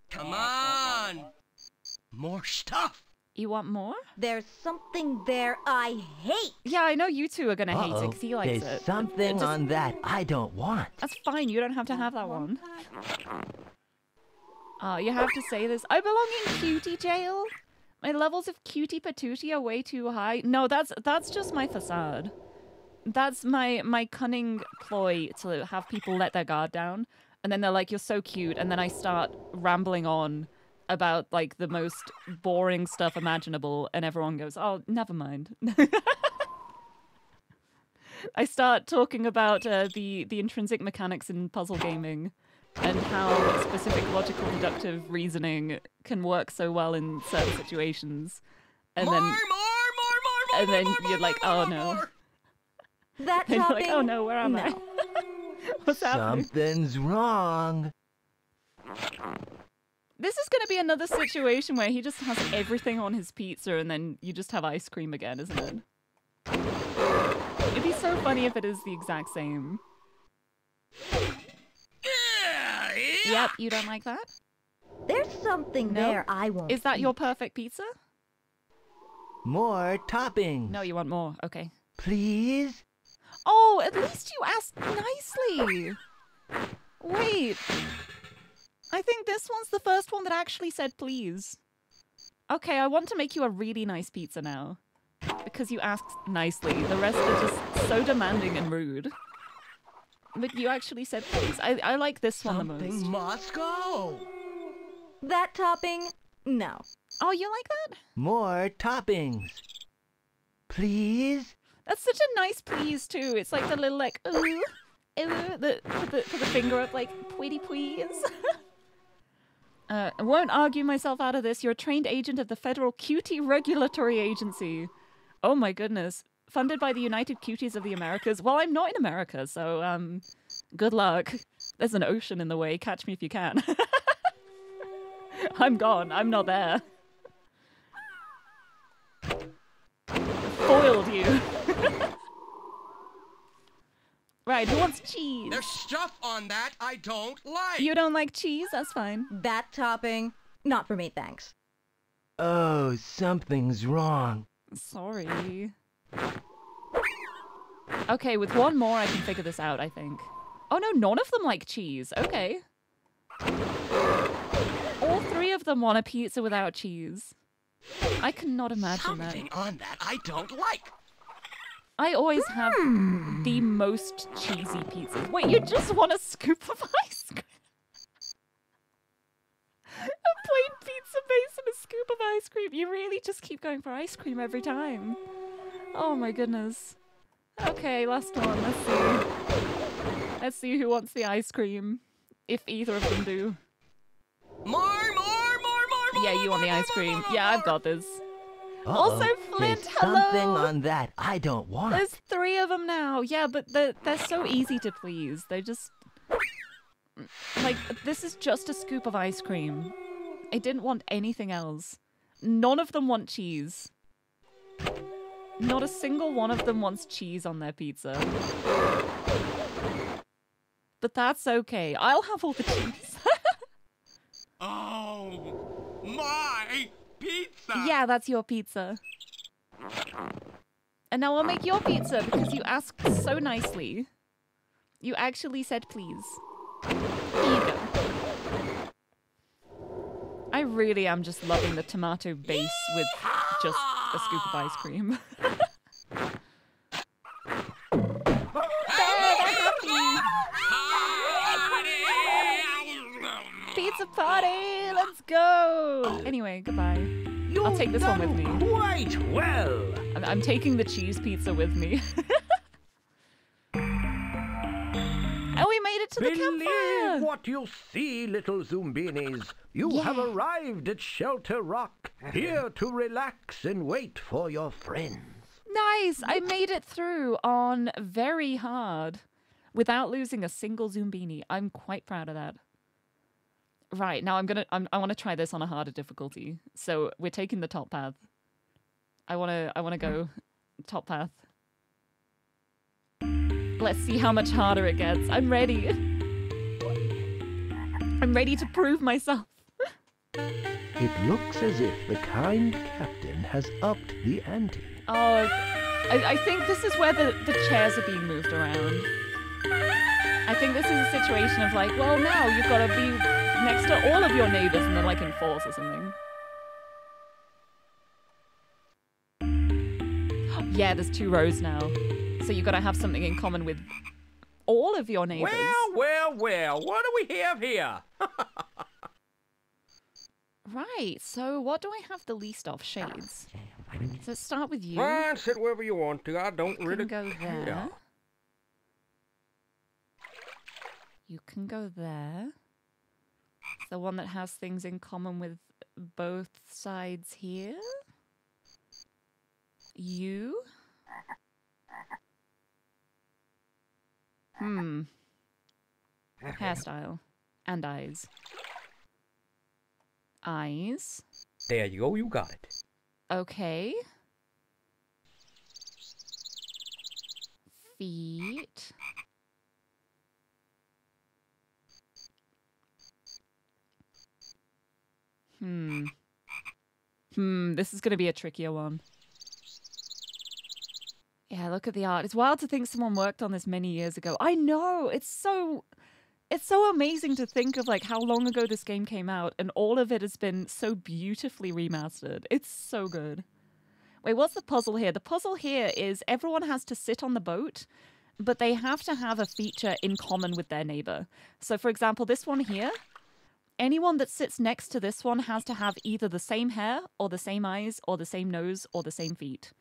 Come on. More stuff. You want more? There's something there I hate. Yeah, I know you two are gonna hate it Uh-oh. because he likes There's it. something Just- on that I don't want. That's fine. You don't have to have that one. Oh, you have to say this. I belong in cutie jail. My levels of cutie patootie are way too high. No, that's that's just my facade. That's my my cunning ploy to have people let their guard down, and then they're like, "You're so cute," and then I start rambling on about like the most boring stuff imaginable, and everyone goes, "Oh, never mind." I start talking about uh, the the intrinsic mechanics in puzzle gaming and how specific logical deductive reasoning can work so well in certain situations. And more, then more, more, more, more, and then more, you're more, like, more, "Oh, no." more. That then you're like, "Oh no, where am I? no. What's happening?" Something's wrong. This is going to be another situation where he just has everything on his pizza and then you just have ice cream again, isn't it? It'd be so funny if it is the exact same. Yeah, yeah. Yep, you don't like that? There's something No. there I won't. Is that eat. your perfect pizza? More toppings. No, you want more. Okay. Please? Oh, at least you asked nicely. Wait. I think this one's the first one that actually said please. Okay, I want to make you a really nice pizza now. Because you asked nicely. The rest are just so demanding and rude. But you actually said please. I, I like this one the Something most. must go. That topping? No. Oh, you like that? More toppings. Please? That's such a nice please too. It's like the little like ooh, ooh, the put the, put the finger up like pretty please. uh, I won't argue myself out of this. You're a trained agent of the Federal Cutie Regulatory Agency. Oh my goodness, funded by the United Cuties of the Americas. Well, I'm not in America, so um, good luck. There's an ocean in the way. Catch me if you can. I'm gone. I'm not there. Foiled you. Right, who wants cheese? There's stuff on that I don't like. You don't like cheese? That's fine. That topping? Not for me, thanks. Oh, something's wrong. Sorry. Okay, with one more, I can figure this out, I think. Oh no, none of them like cheese. Okay. All three of them want a pizza without cheese. I cannot imagine that. Something on that I don't like. I always have the hmm. most cheesy pizzas. Wait, you just want a scoop of ice cream? a plain pizza base and a scoop of ice cream. You really just keep going for ice cream every time. Oh my goodness. Okay, last one. Let's see. Let's see who wants the ice cream. If either of them do. More, more, more, more, more. Yeah, you want the ice cream. Yeah, I've got this. Uh-oh. Also, Flint, There's something on that I don't want. There's three of them now. Yeah, but they're, they're so easy to please. They just. Like, this is just a scoop of ice cream. I didn't want anything else. None of them want cheese. Not a single one of them wants cheese on their pizza. But that's okay. I'll have all the cheese. Oh, my pizza. yeah, that's your pizza. And now I'll make your pizza because you asked so nicely. You actually said please. I really am just loving the tomato base with just a scoop of ice cream. Party! Let's go! Anyway, goodbye. I'll take this one with me. Quite well. I'm, I'm taking the cheese pizza with me. and oh, we made it to the Believe campfire! what you see, little Zoombinis. You have arrived at Shelter Rock, here to relax and wait for your friends. Nice! I made it through on very hard without losing a single Zoombini. I'm quite proud of that. Right, now I'm gonna I'm, I wanna try this on a harder difficulty. So we're taking the top path. I wanna I wanna go top path. Let's see how much harder it gets. I'm ready. I'm ready to prove myself. It looks as if the kind captain has upped the ante. Oh, I, I think this is where the, the chairs are being moved around. I think this is a situation of like, well, now you've got to be next to all of your neighbors and they're like in force or something. Yeah, there's two rows now. So you've got to have something in common with all of your neighbors. Well, well, well, what do we have here? Right, so what do I have the least of? Shades. So start with you. Fine, sit wherever you want to. I don't You really can go there. You can go there. It's the one that has things in common with both sides here. You. Hmm. Hairstyle. And eyes. Eyes. There you go, you got it. Okay. Feet. Hmm. Hmm, this is going to be a trickier one. Yeah, look at the art. It's wild to think someone worked on this many years ago. I know. It's so it's so amazing to think of like how long ago this game came out and all of it has been so beautifully remastered. It's so good. Wait, what's the puzzle here? The puzzle here is everyone has to sit on the boat, but they have to have a feature in common with their neighbor. So for example, this one here, anyone that sits next to this one has to have either the same hair or the same eyes or the same nose or the same feet.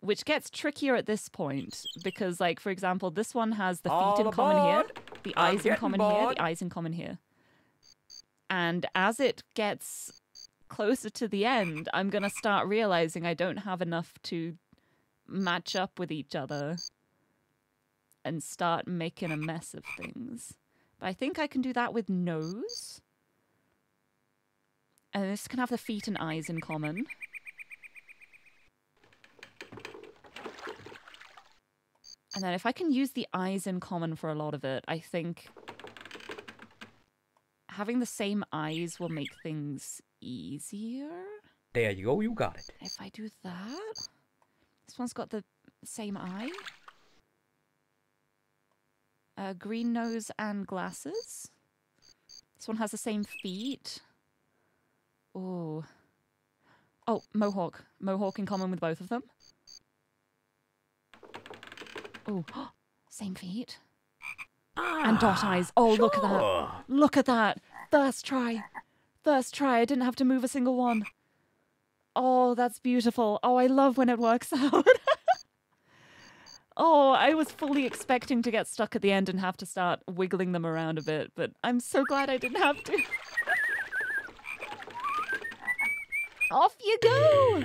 Which gets trickier at this point because like for example, this one has the feet All in common here, the I'm eyes in common here, the eyes in common here. And as it gets closer to the end, I'm going to start realizing I don't have enough to match up with each other and start making a mess of things. I think I can do that with nose. And this can have the feet and eyes in common. And then if I can use the eyes in common for a lot of it, I think having the same eyes will make things easier. There you go, you got it. If I do that, this one's got the same eye. Uh, green nose and glasses. This one has the same feet. Oh. Oh, mohawk. Mohawk in common with both of them. Oh, same feet. and dot eyes. Oh, look at that. Look at that. First try. First try. I didn't have to move a single one. Oh, that's beautiful. Oh, I love when it works out. Oh, I was fully expecting to get stuck at the end and have to start wiggling them around a bit, but I'm so glad I didn't have to. Off you go!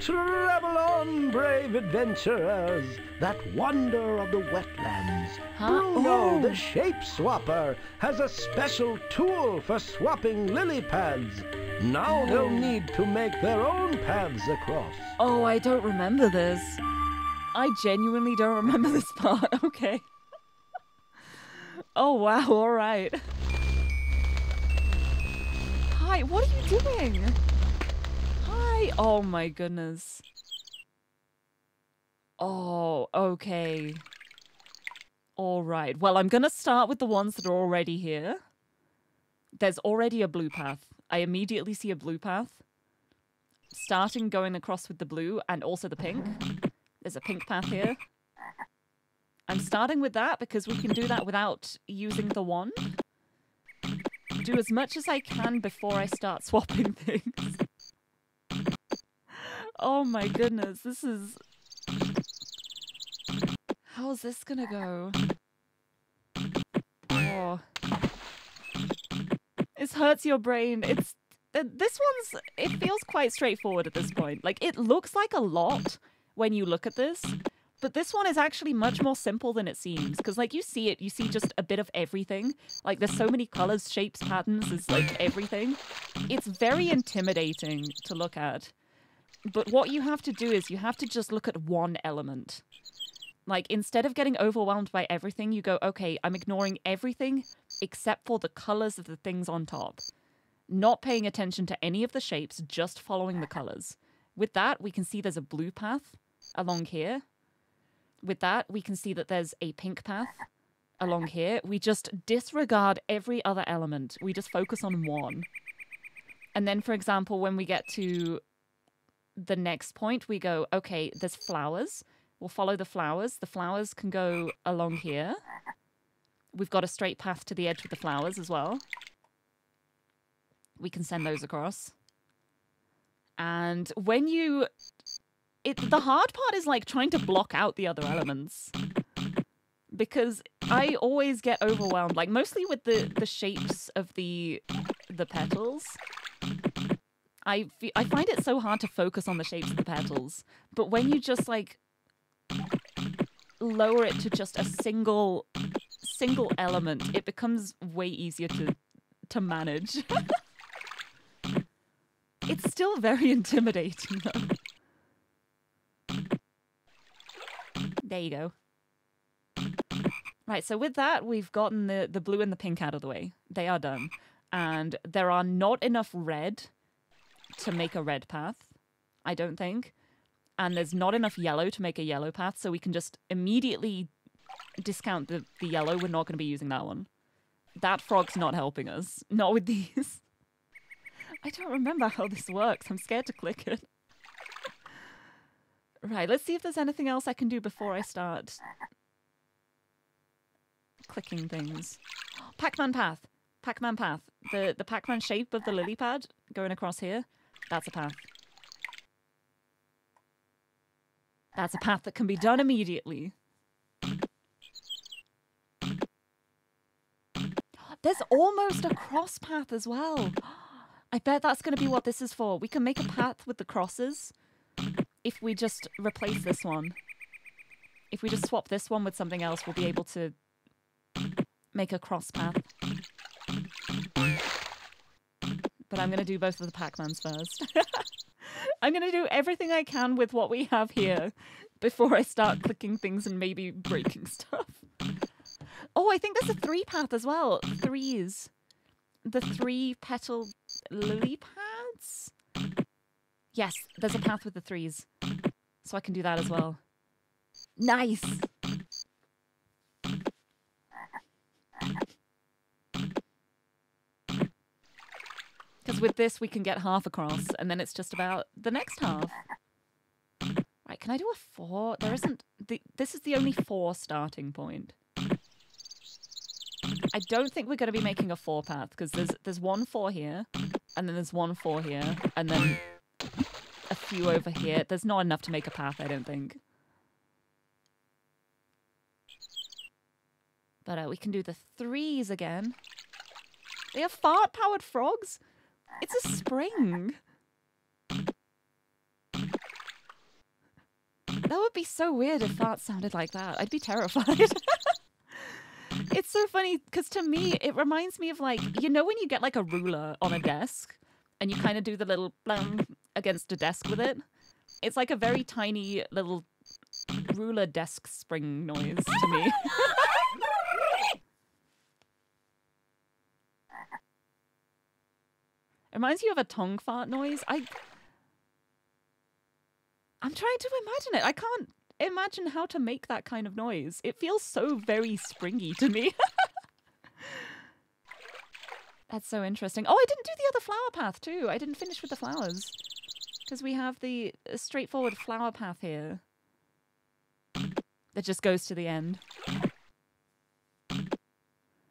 Travel on, brave adventurers! That wonder of the wetlands. Huh? Bruno, Oh. the shape swapper, has a special tool for swapping lily pads. Now they'll need to make their own paths across. Oh, I don't remember this. I genuinely don't remember this part. Okay. Oh, wow. All right. Hi, what are you doing? Hi. Oh, my goodness. Oh, okay. All right. Well, I'm going to start with the ones that are already here. There's already a blue path. I immediately see a blue path starting going across with the blue and also the pink. There's a pink path here. I'm starting with that because we can do that without using the wand. Do as much as I can before I start swapping things. oh my goodness, this is... How's this gonna go? Oh. This hurts your brain. It's th- this one's it feels quite straightforward at this point. Like it looks like a lot when you look at this, but this one is actually much more simple than it seems because like you see it, you see just a bit of everything. Like there's so many colors, shapes, patterns, there's like everything. It's very intimidating to look at. But what you have to do is you have to just look at one element. Like instead of getting overwhelmed by everything, you go, okay, I'm ignoring everything except for the colors of the things on top. Not paying attention to any of the shapes, just following the colors. With that, we can see there's a blue path along here. With that, we can see that there's a pink path along here. We just disregard every other element. We just focus on one. And then, for example, when we get to the next point, we go, okay, there's flowers. We'll follow the flowers. The flowers can go along here. We've got a straight path to the edge with the flowers as well. We can send those across. And when you it the hard part is like trying to block out the other elements. Because I always get overwhelmed, like mostly with the the shapes of the the petals. I I find it so hard to focus on the shapes of the petals. But when you just like lower it to just a single single element, it becomes way easier to to manage. it's still very intimidating though. There you go. Right, so with that, we've gotten the, the blue and the pink out of the way. They are done. And there are not enough red to make a red path, I don't think. And there's not enough yellow to make a yellow path, so we can just immediately discount the, the yellow. We're not going to be using that one. That frog's not helping us. Not with these. I don't remember how this works. I'm scared to click it. Right, let's see if there's anything else I can do before I start clicking things. Pac-Man path. Pac-Man path. The the Pac-Man shape of the lily pad going across here. That's a path. That's a path that can be done immediately. There's almost a cross path as well. I bet that's going to be what this is for. We can make a path with the crosses if we just replace this one. If we just swap this one with something else, we'll be able to make a cross path. But I'm going to do both of the Pac-Mans first. I'm going to do everything I can with what we have here before I start clicking things and maybe breaking stuff. Oh, I think there's a three path as well. Threes. The three petal lily pads? Yes, there's a path with the threes. So I can do that as well. Nice. Because with this, we can get half across, and then it's just about the next half. Right, can I do a four? There isn't the, this is the only four starting point. I don't think we're going to be making a four path because there's there's one four here, and then there's one four here, and then a few over here. There's not enough to make a path, I don't think. But uh, we can do the threes again. They have fart powered frogs. It's a spring. That would be so weird if farts sounded like that. I'd be terrified. it's so funny because to me, it reminds me of like, you know, when you get like a ruler on a desk and you kind of do the little blam against a desk with it? It's like a very tiny little ruler desk spring noise to me. It reminds you of a tongue fart noise. I I'm trying to imagine it. I can't imagine how to make that kind of noise. It feels so very springy to me. That's so interesting. Oh, I didn't do the other flower path too. I didn't finish with the flowers. Because we have the straightforward flower path here. That just goes to the end.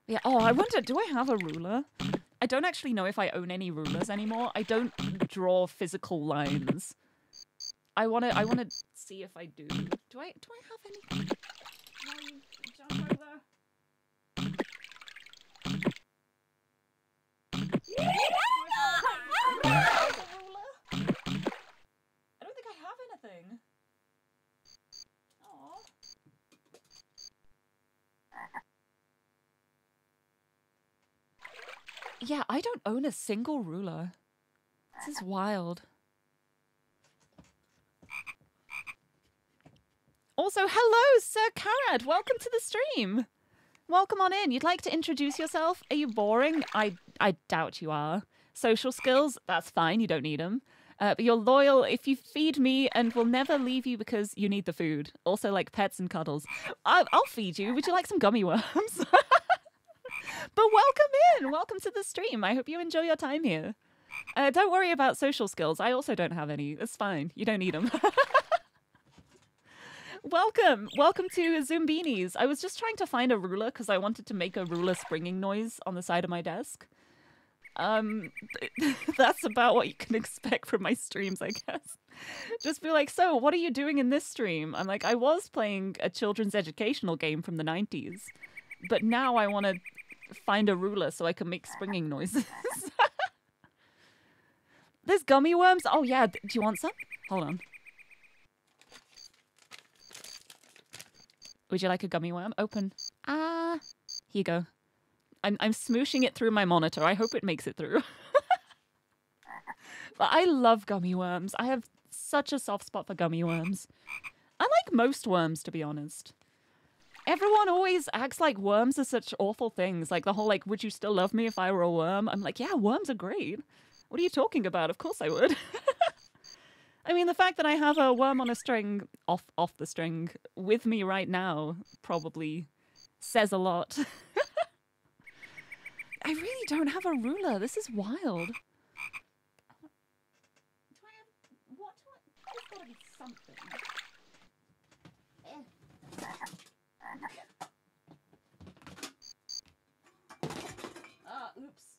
Yeah, oh, I wonder, do I have a ruler? I don't actually know if I own any rulers anymore. I don't draw physical lines. I want to I want to see if I do. Do I do I have any jump over? I don't think I have anything. Aw. Yeah, I don't own a single ruler. This is wild. Also, hello, Sir Carrot. Welcome to the stream. Welcome on in. You'd like to introduce yourself? Are you boring? I I doubt you are. Social skills? That's fine. You don't need them. Uh, but you're loyal if you feed me and will never leave you because you need the food. Also, like pets and cuddles. I'll, I'll feed you. Would you like some gummy worms? but welcome in. Welcome to the stream. I hope you enjoy your time here. Uh, don't worry about social skills. I also don't have any. It's fine. You don't need them. welcome. Welcome to Zoombinis. I was just trying to find a ruler because I wanted to make a ruler springing noise on the side of my desk. Um, that's about what you can expect from my streams, I guess. Just be like, so what are you doing in this stream? I'm like, I was playing a children's educational game from the 90s, but now I want to find a ruler so I can make springing noises. There's gummy worms. Oh yeah, do you want some? Hold on. Would you like a gummy worm? Open. Ah, here you go. I'm I'm smooshing it through my monitor. I hope it makes it through. but I love gummy worms. I have such a soft spot for gummy worms. I like most worms, to be honest. Everyone always acts like worms are such awful things. Like the whole like, would you still love me if I were a worm? I'm like, yeah, worms are great. What are you talking about? Of course I would. I mean, the fact that I have a worm on a string off off the string with me right now probably says a lot. I really don't have a ruler. This is wild. Do I have what? do I- There's gotta be something. Ah, oops.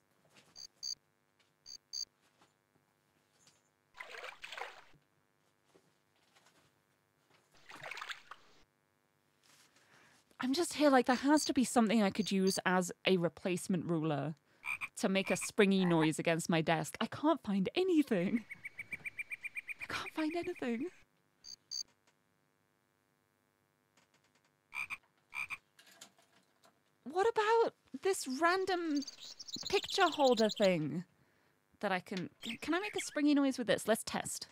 I'm just here like there has to be something I could use as a replacement ruler to make a springy noise against my desk. I can't find anything. I can't find anything. What about this random picture holder thing that I can can I make a springy noise with this? Let's test.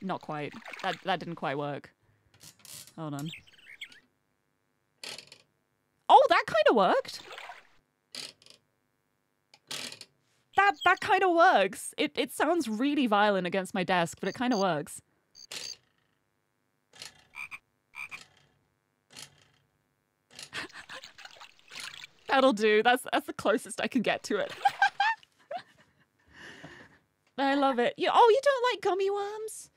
Not quite. That that didn't quite work. Hold on. Oh, that kind of worked. That that kind of works. It it sounds really violent against my desk, but it kind of works. That'll do. That's that's the closest I can get to it. I love it. You, oh, you don't like gummy worms?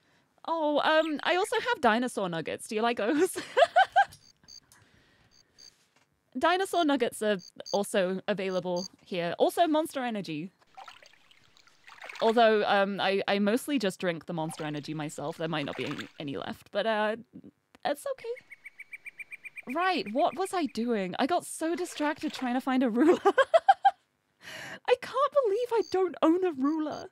Oh, um, I also have dinosaur nuggets. Do you like those? dinosaur nuggets are also available here. Also, Monster Energy. Although um, I, I mostly just drink the Monster Energy myself. There might not be any, any left, but uh, it's okay. Right, what was I doing? I got so distracted trying to find a ruler. I can't believe I don't own a ruler.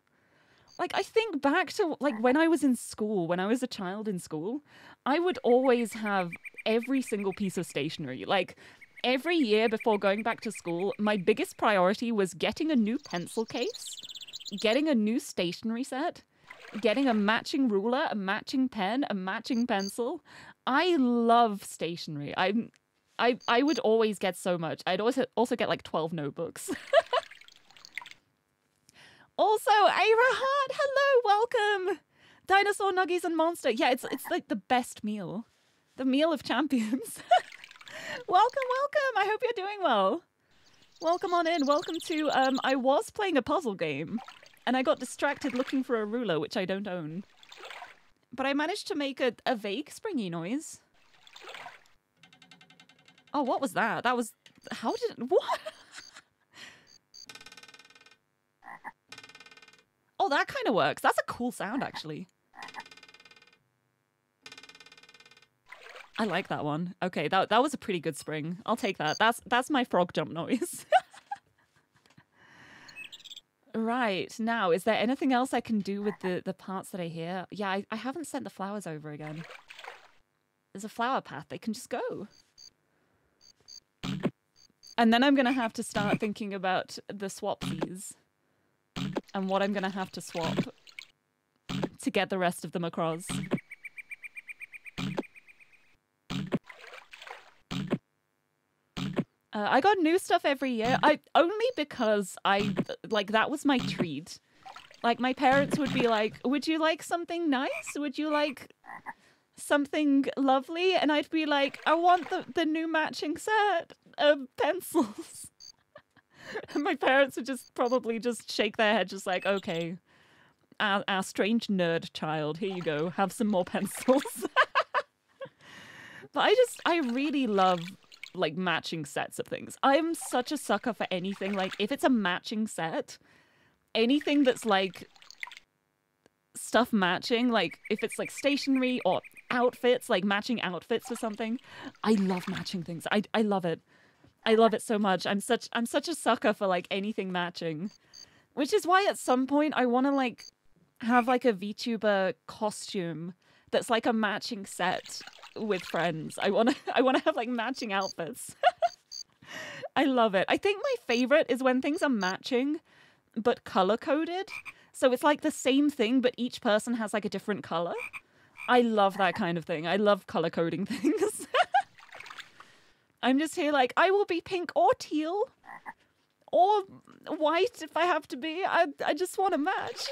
Like, I think back to like when I was in school, when I was a child in school, I would always have every single piece of stationery. Like, every year before going back to school, my biggest priority was getting a new pencil case, getting a new stationery set, getting a matching ruler, a matching pen, a matching pencil. I love stationery. I'm I I would always get so much. I'd also also get like 12 notebooks. also, Ira Hart, hello, welcome. Dinosaur nuggies and monster. Yeah, it's it's like the best meal. The meal of champions. welcome, welcome. I hope you're doing well. Welcome on in. Welcome to um I was playing a puzzle game and I got distracted looking for a ruler which I don't own. But I managed to make a, a vague springy noise. Oh, what was that? That was how did what? oh, that kind of works. That's a cool sound actually. I like that one. Okay, that that was a pretty good spring. I'll take that. That's that's my frog jump noise. right now, is there anything else I can do with the the parts that I hear? Yeah, I, I haven't sent the flowers over again. There's a flower path. They can just go. And then I'm gonna have to start thinking about the swapsies and what I'm gonna have to swap to get the rest of them across. Uh, I got new stuff every year. I only because I like that was my treat. Like my parents would be like, "Would you like something nice? Would you like something lovely?" And I'd be like, "I want the the new matching set of pencils." and my parents would just probably just shake their head, just like, "Okay, our, our strange nerd child, here you go. Have some more pencils." but I just I really love like matching sets of things. I'm such a sucker for anything like if it's a matching set, anything that's like stuff matching, like if it's like stationery or outfits, like matching outfits for something, I love matching things. I I love it. I love it so much. I'm such I'm such a sucker for like anything matching. Which is why at some point I want to like have like a VTuber costume that's like a matching set with friends. I want to I want to have like matching outfits. I love it. I think my favorite is when things are matching but color coded. So it's like the same thing but each person has like a different color. I love that kind of thing. I love color coding things. I'm just here like I will be pink or teal or white if I have to be. I I just want to match.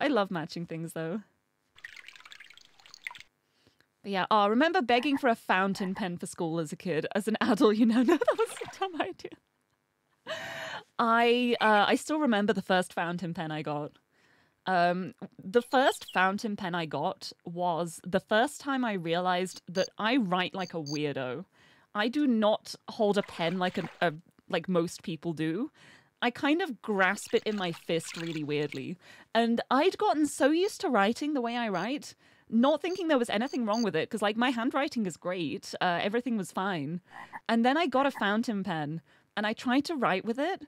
I love matching things though. Yeah, oh, I remember begging for a fountain pen for school as a kid. As an adult, you know, no, that was a dumb idea. I uh, I still remember the first fountain pen I got. Um, the first fountain pen I got was the first time I realized that I write like a weirdo. I do not hold a pen like a like most people do. I kind of grasp it in my fist really weirdly. And I'd gotten so used to writing the way I write not thinking there was anything wrong with it because like my handwriting is great uh, everything was fine. And then i got a fountain pen and i tried to write with it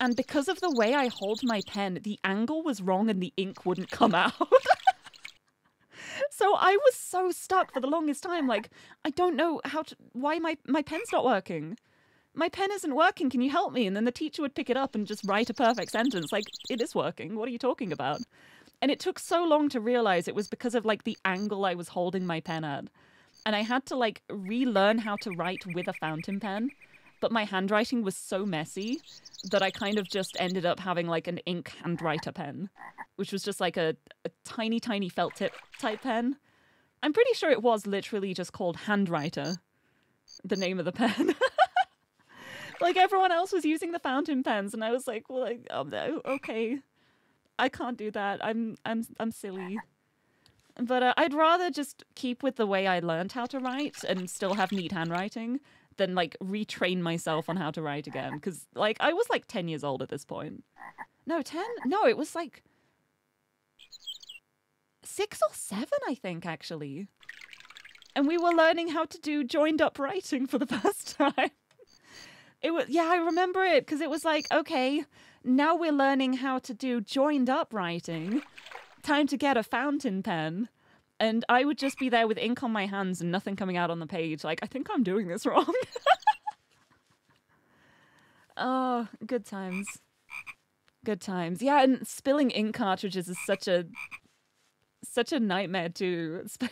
and because of the way i hold my pen the angle was wrong and the ink wouldn't come out. So i was so stuck for the longest time like i don't know how to why my my pen's not working. My pen isn't working can you help me? And then the teacher would pick it up and just write a perfect sentence like it is working what are you talking about and it took so long to realize it was because of like the angle I was holding my pen at. And I had to like relearn how to write with a fountain pen. But my handwriting was so messy that I kind of just ended up having like an ink handwriter pen, which was just like a, a tiny, tiny felt tip type pen. I'm pretty sure it was literally just called handwriter, the name of the pen. like everyone else was using the fountain pens, and I was like, well, like, oh, okay. I can't do that. I'm I'm I'm silly. But uh, I'd rather just keep with the way I learned how to write and still have neat handwriting than like retrain myself on how to write again. Because like I was like 10 years old at this point. No, 10? No, it was like six or seven, I think, actually. And we were learning how to do joined up writing for the first time. It was, yeah, I remember it because it was like, okay, now we're learning how to do joined up writing. Time to get a fountain pen. And I would just be there with ink on my hands and nothing coming out on the page. Like, I think I'm doing this wrong. oh, good times. Good times. Yeah, and spilling ink cartridges is such a such a nightmare too.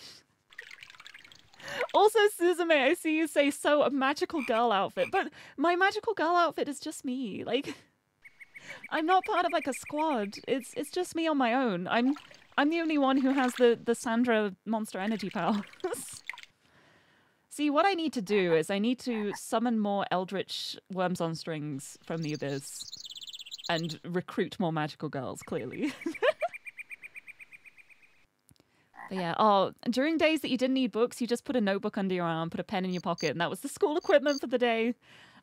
Also, Suzume, I see you say so a magical girl outfit, but my magical girl outfit is just me. Like, I'm not part of like a squad. It's it's just me on my own. I'm I'm the only one who has the the Sandra Monster Energy powers. see, what I need to do is I need to summon more Eldritch Worms on Strings from the Abyss and recruit more magical girls. Clearly. But yeah, oh, during days that you didn't need books, you just put a notebook under your arm, put a pen in your pocket, and that was the school equipment for the day.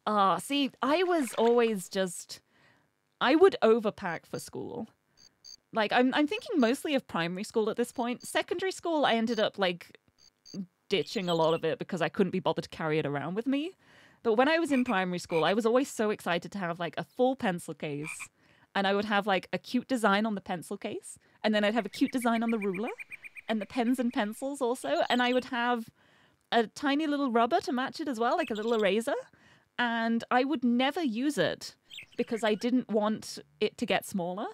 Ah, see, I was always just I would overpack for school. Like I'm I'm thinking mostly of primary school at this point. Secondary school I ended up like ditching a lot of it because I couldn't be bothered to carry it around with me. But when I was in primary school, I was always so excited to have like a full pencil case and I would have like a cute design on the pencil case and then I'd have a cute design on the ruler and the pens and pencils also. And I would have a tiny little rubber to match it as well, like a little eraser. And I would never use it because I didn't want it to get smaller.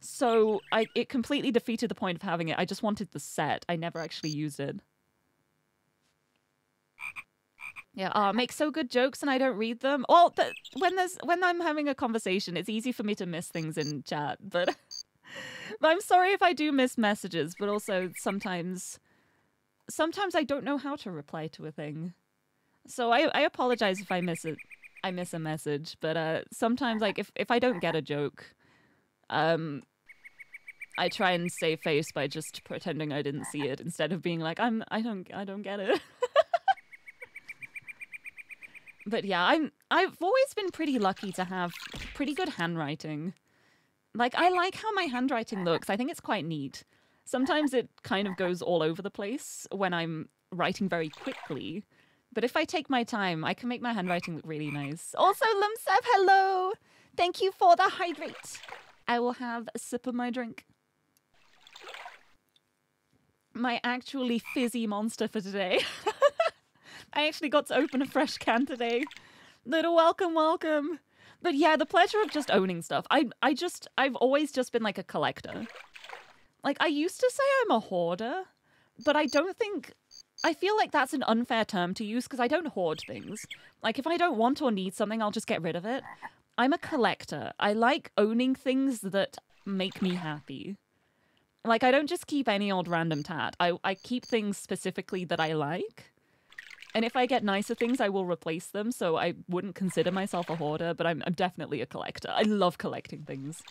So I it completely defeated the point of having it. I just wanted the set. I never actually used it. Yeah, uh, make so good jokes and I don't read them. Well, when there's when I'm having a conversation, it's easy for me to miss things in chat, but I'm sorry if I do miss messages, but also sometimes sometimes I don't know how to reply to a thing. So I, I apologize if I miss it I miss a message, but uh sometimes like if, if I don't get a joke, um I try and save face by just pretending I didn't see it instead of being like I'm I don't I don't get it. but yeah, I'm I've always been pretty lucky to have pretty good handwriting. Like, I like how my handwriting looks. I think it's quite neat. Sometimes it kind of goes all over the place when I'm writing very quickly. But if I take my time, I can make my handwriting look really nice. Also, Lumsev, hello! Thank you for the hydrate. I will have a sip of my drink. My actually fizzy monster for today. I actually got to open a fresh can today. Little welcome, welcome. But yeah, the pleasure of just owning stuff. I I just I've always just been like a collector. Like I used to say I'm a hoarder, but I don't think I feel like that's an unfair term to use because I don't hoard things. Like if I don't want or need something, I'll just get rid of it. I'm a collector. I like owning things that make me happy. Like I don't just keep any old random tat. I I keep things specifically that I like. And if I get nicer things, I will replace them. So I wouldn't consider myself a hoarder, but I'm, I'm definitely a collector. I love collecting things.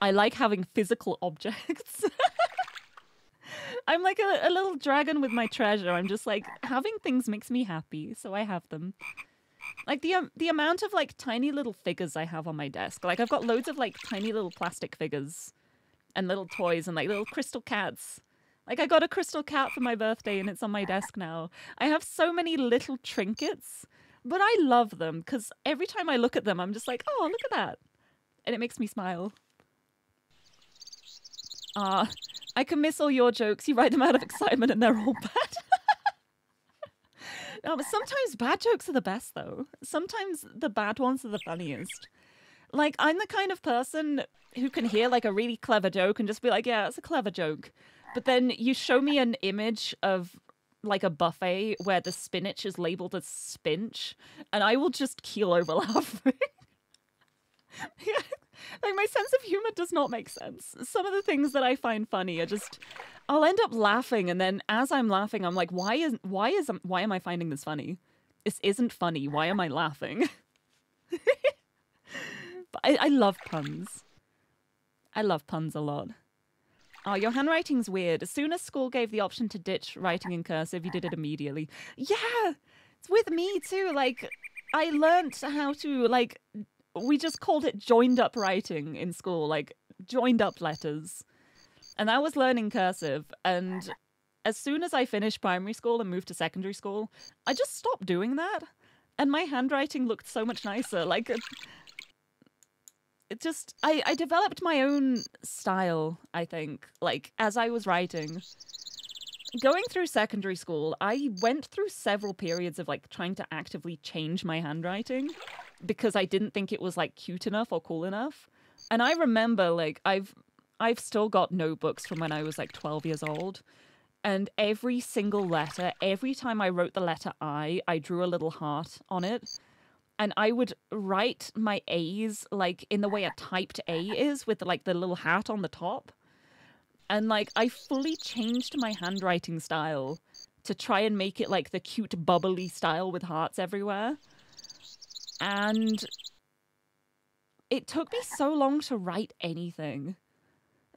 I like having physical objects. I'm like a, a little dragon with my treasure. I'm just like having things makes me happy, so I have them. Like the um, the amount of like tiny little figures I have on my desk. Like I've got loads of like tiny little plastic figures and little toys and like little crystal cats like I got a crystal cat for my birthday and it's on my desk now. I have so many little trinkets, but I love them because every time I look at them, I'm just like, oh, look at that. And it makes me smile. Ah, uh, I can miss all your jokes. You write them out of excitement and they're all bad. no, but sometimes bad jokes are the best, though. Sometimes the bad ones are the funniest. Like, I'm the kind of person who can hear like a really clever joke and just be like, yeah, it's a clever joke. But then you show me an image of like a buffet where the spinach is labeled as spinch, and I will just keel over laughing. yeah. Like my sense of humor does not make sense. Some of the things that I find funny are just I'll end up laughing and then as I'm laughing I'm like why is why is why am I finding this funny? This isn't funny. Why am I laughing? but I, I love puns. I love puns a lot. Oh, your handwriting's weird. As soon as school gave the option to ditch writing in cursive, you did it immediately. Yeah, it's with me too. Like, I learnt how to, like, we just called it joined up writing in school, like, joined up letters. And I was learning cursive. And as soon as I finished primary school and moved to secondary school, I just stopped doing that. And my handwriting looked so much nicer. Like, it, it just, I, I developed my own style, I think, like, as I was writing. Going through secondary school, I went through several periods of like trying to actively change my handwriting because I didn't think it was like cute enough or cool enough. And I remember like I've I've still got notebooks from when I was like 12 years old. And every single letter, every time I wrote the letter I, I drew a little heart on it. And I would write my A's like in the way a typed A is with like the little hat on the top. And like I fully changed my handwriting style to try and make it like the cute bubbly style with hearts everywhere. And it took me so long to write anything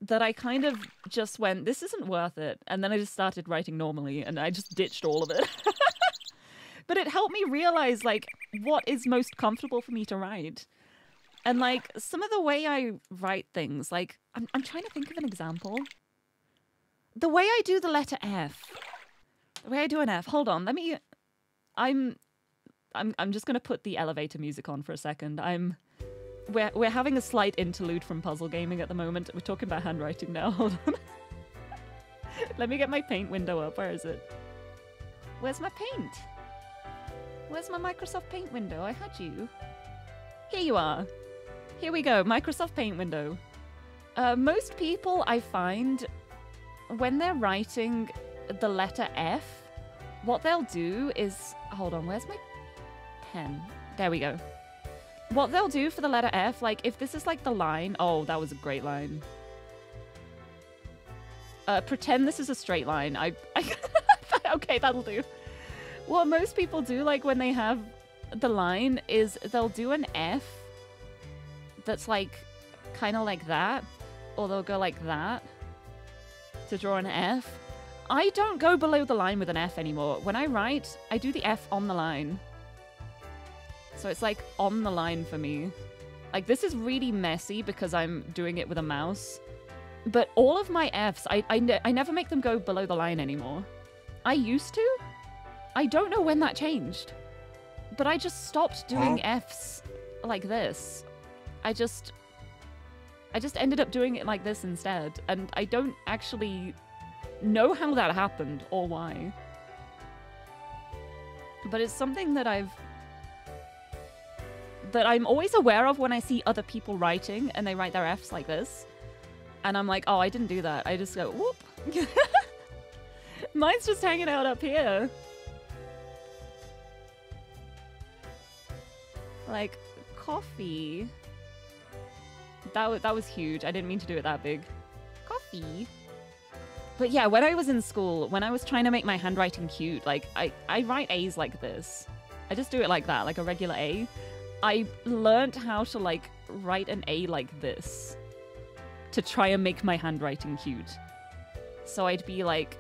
that I kind of just went, this isn't worth it. And then I just started writing normally and I just ditched all of it. but it helped me realize like what is most comfortable for me to write. And like some of the way I write things, like I'm I'm trying to think of an example. The way I do the letter F. The way I do an F. Hold on, let me I'm I'm I'm just gonna put the elevator music on for a second. I'm we're we're having a slight interlude from puzzle gaming at the moment. We're talking about handwriting now. Hold on. Let me get my paint window up. Where is it? Where's my paint? Where's my Microsoft Paint window? I had you. Here you are. Here we go. Microsoft Paint window. Uh, most people I find when they're writing the letter F, what they'll do is hold on. Where's my pen? There we go. What they'll do for the letter F, like if this is like the line, oh, that was a great line. Uh, pretend this is a straight line. I, I okay, that'll do. What most people do, like when they have the line, is they'll do an F that's like kind of like that, or they'll go like that to draw an F. I don't go below the line with an F anymore. When I write, I do the F on the line. So it's like on the line for me. Like this is really messy because I'm doing it with a mouse. But all of my Fs, I, I, ne- I never make them go below the line anymore. I used to. I don't know when that changed. But I just stopped doing Fs like this. I just I just ended up doing it like this instead. And I don't actually know how that happened or why. But it's something that I've that I'm always aware of when I see other people writing and they write their Fs like this. And I'm like, oh, I didn't do that. I just go, whoop. Mine's just hanging out up here. Like, coffee. That, wa- that was huge. I didn't mean to do it that big. Coffee. But yeah, when I was in school, when I was trying to make my handwriting cute, like, I, I write A's like this. I just do it like that, like a regular A. I learned how to, like, write an A like this to try and make my handwriting cute. So I'd be like,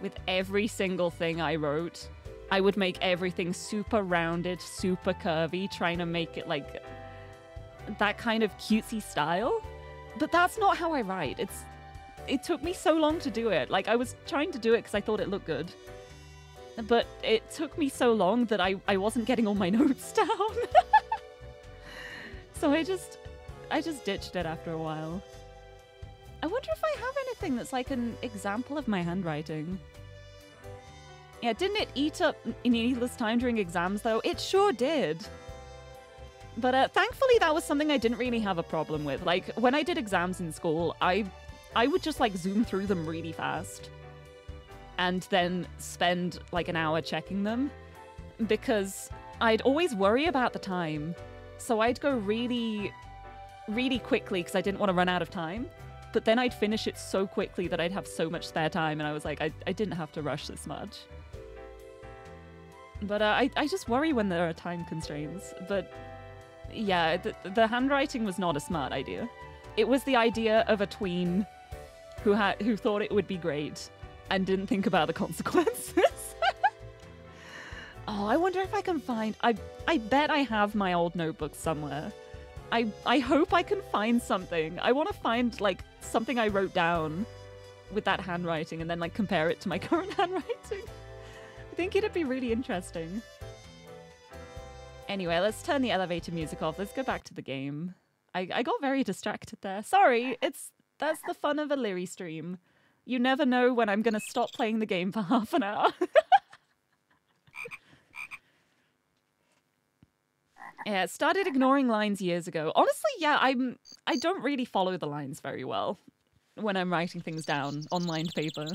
with every single thing I wrote, I would make everything super rounded, super curvy, trying to make it like that kind of cutesy style. But that's not how I write. It's it took me so long to do it. Like I was trying to do it because I thought it looked good. But it took me so long that I, I wasn't getting all my notes down. so I just I just ditched it after a while. I wonder if I have anything that's like an example of my handwriting. Yeah, didn't it eat up needless time during exams though? It sure did. But uh, thankfully, that was something I didn't really have a problem with. Like when I did exams in school, I I would just like zoom through them really fast, and then spend like an hour checking them, because I'd always worry about the time. So I'd go really, really quickly because I didn't want to run out of time. But then I'd finish it so quickly that I'd have so much spare time, and I was like, I, I didn't have to rush this much. But uh, I, I just worry when there are time constraints. But yeah, the, the handwriting was not a smart idea. It was the idea of a tween who had who thought it would be great and didn't think about the consequences. oh, I wonder if I can find. I I bet I have my old notebook somewhere. I I hope I can find something. I want to find like something I wrote down with that handwriting and then like compare it to my current handwriting. I think it'd be really interesting. Anyway, let's turn the elevator music off. Let's go back to the game. I, I got very distracted there. Sorry, it's that's the fun of a Lirie stream. You never know when I'm gonna stop playing the game for half an hour. yeah, started ignoring lines years ago. Honestly, yeah, I'm I don't really follow the lines very well when I'm writing things down on lined paper.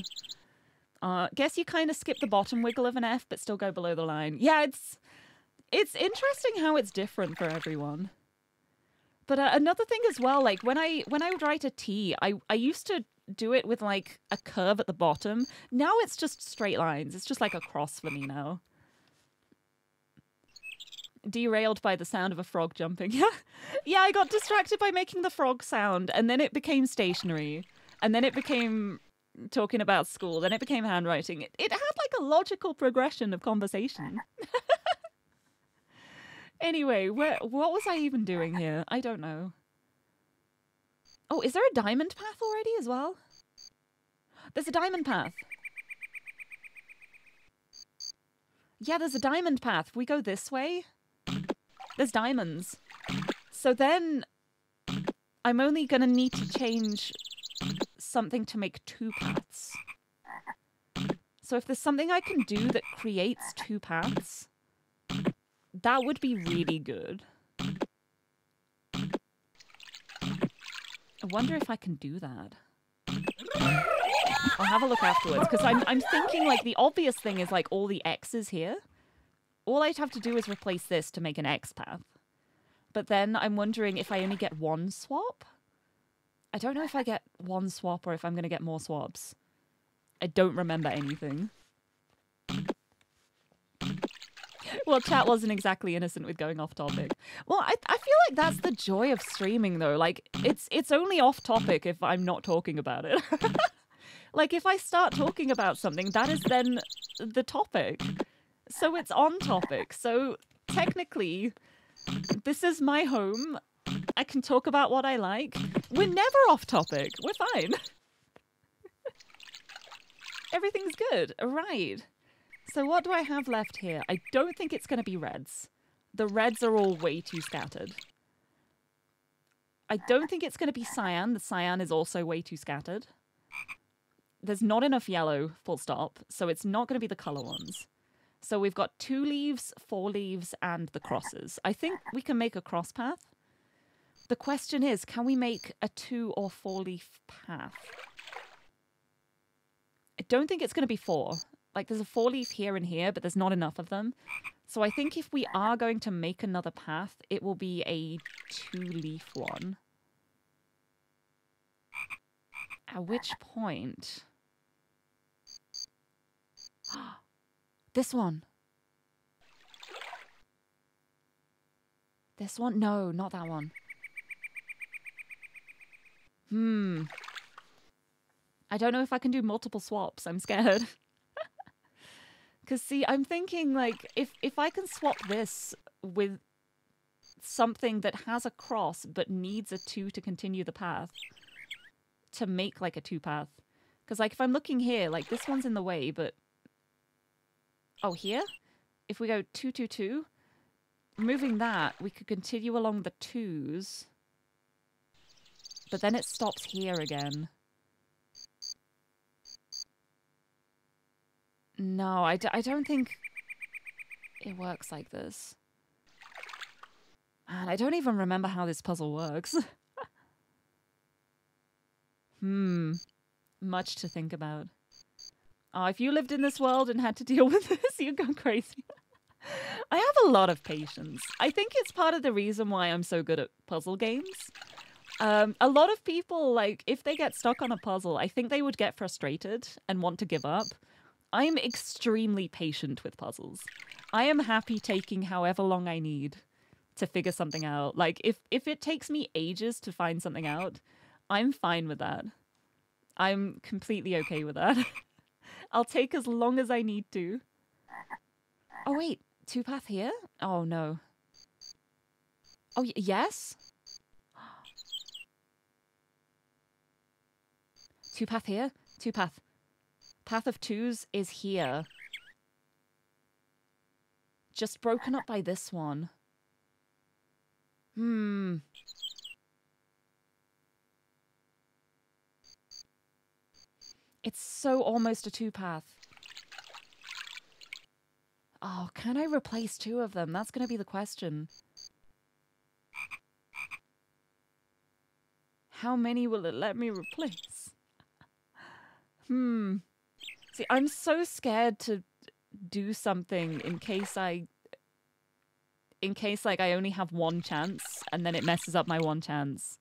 Uh, guess you kind of skip the bottom wiggle of an F, but still go below the line. Yeah, it's it's interesting how it's different for everyone. But uh, another thing as well, like when I when I would write a T, I I used to do it with like a curve at the bottom. Now it's just straight lines. It's just like a cross for me now. Derailed by the sound of a frog jumping. Yeah, yeah. I got distracted by making the frog sound, and then it became stationary, and then it became talking about school. Then it became handwriting. It, it had like a logical progression of conversation. Anyway, where what was I even doing here? I don't know. Oh, is there a diamond path already as well? There's a diamond path. Yeah, there's a diamond path. If we go this way, there's diamonds. So then I'm only going to need to change something to make two paths. So if there's something I can do that creates two paths, that would be really good. I wonder if I can do that. I'll have a look afterwards because I'm I'm thinking like the obvious thing is like all the X's here. All I'd have to do is replace this to make an X path. But then I'm wondering if I only get one swap. I don't know if I get one swap or if I'm going to get more swaps. I don't remember anything. well, chat wasn't exactly innocent with going off topic. Well, I, I feel like that's the joy of streaming though. Like it's it's only off topic if I'm not talking about it. like if I start talking about something, that is then the topic. So it's on topic. So technically, this is my home. I can talk about what I like. We're never off topic. We're fine. Everything's good. Right. So what do I have left here? I don't think it's going to be reds. The reds are all way too scattered. I don't think it's going to be cyan. The cyan is also way too scattered. There's not enough yellow, full stop, so it's not going to be the colour ones. So we've got two leaves, four leaves, and the crosses. I think we can make a cross path. The question is, can we make a two or four leaf path? I don't think it's going to be four. Like there's a four leaf here and here, but there's not enough of them. So I think if we are going to make another path, it will be a two leaf one. At which point... this one. This one? No, not that one. Hmm. I don't know if I can do multiple swaps. I'm scared. Because see, I'm thinking like if if I can swap this with something that has a cross but needs a two to continue the path to make like a two path. Because like if I'm looking here, like this one's in the way, but oh here, if we go two two two, moving that, we could continue along the twos, but then it stops here again. No, I d- I don't think it works like this. Man, I don't even remember how this puzzle works. hmm. Much to think about. Oh, if you lived in this world and had to deal with this, you'd go crazy. I have a lot of patience. I think it's part of the reason why I'm so good at puzzle games. Um, a lot of people, like, if they get stuck on a puzzle, I think they would get frustrated and want to give up. I'm extremely patient with puzzles. I am happy taking however long I need to figure something out. Like if if it takes me ages to find something out, I'm fine with that. I'm completely okay with that. I'll take as long as I need to. Oh wait, two path here? Oh no. Oh yes. Two path here. Two path. Path of twos is here. Just broken up by this one. Hmm. It's so almost a two path. Oh, can I replace two of them? That's going to be the question. How many will it let me replace? Hmm. See, I'm so scared to do something in case I in case like I only have one chance and then it messes up my one chance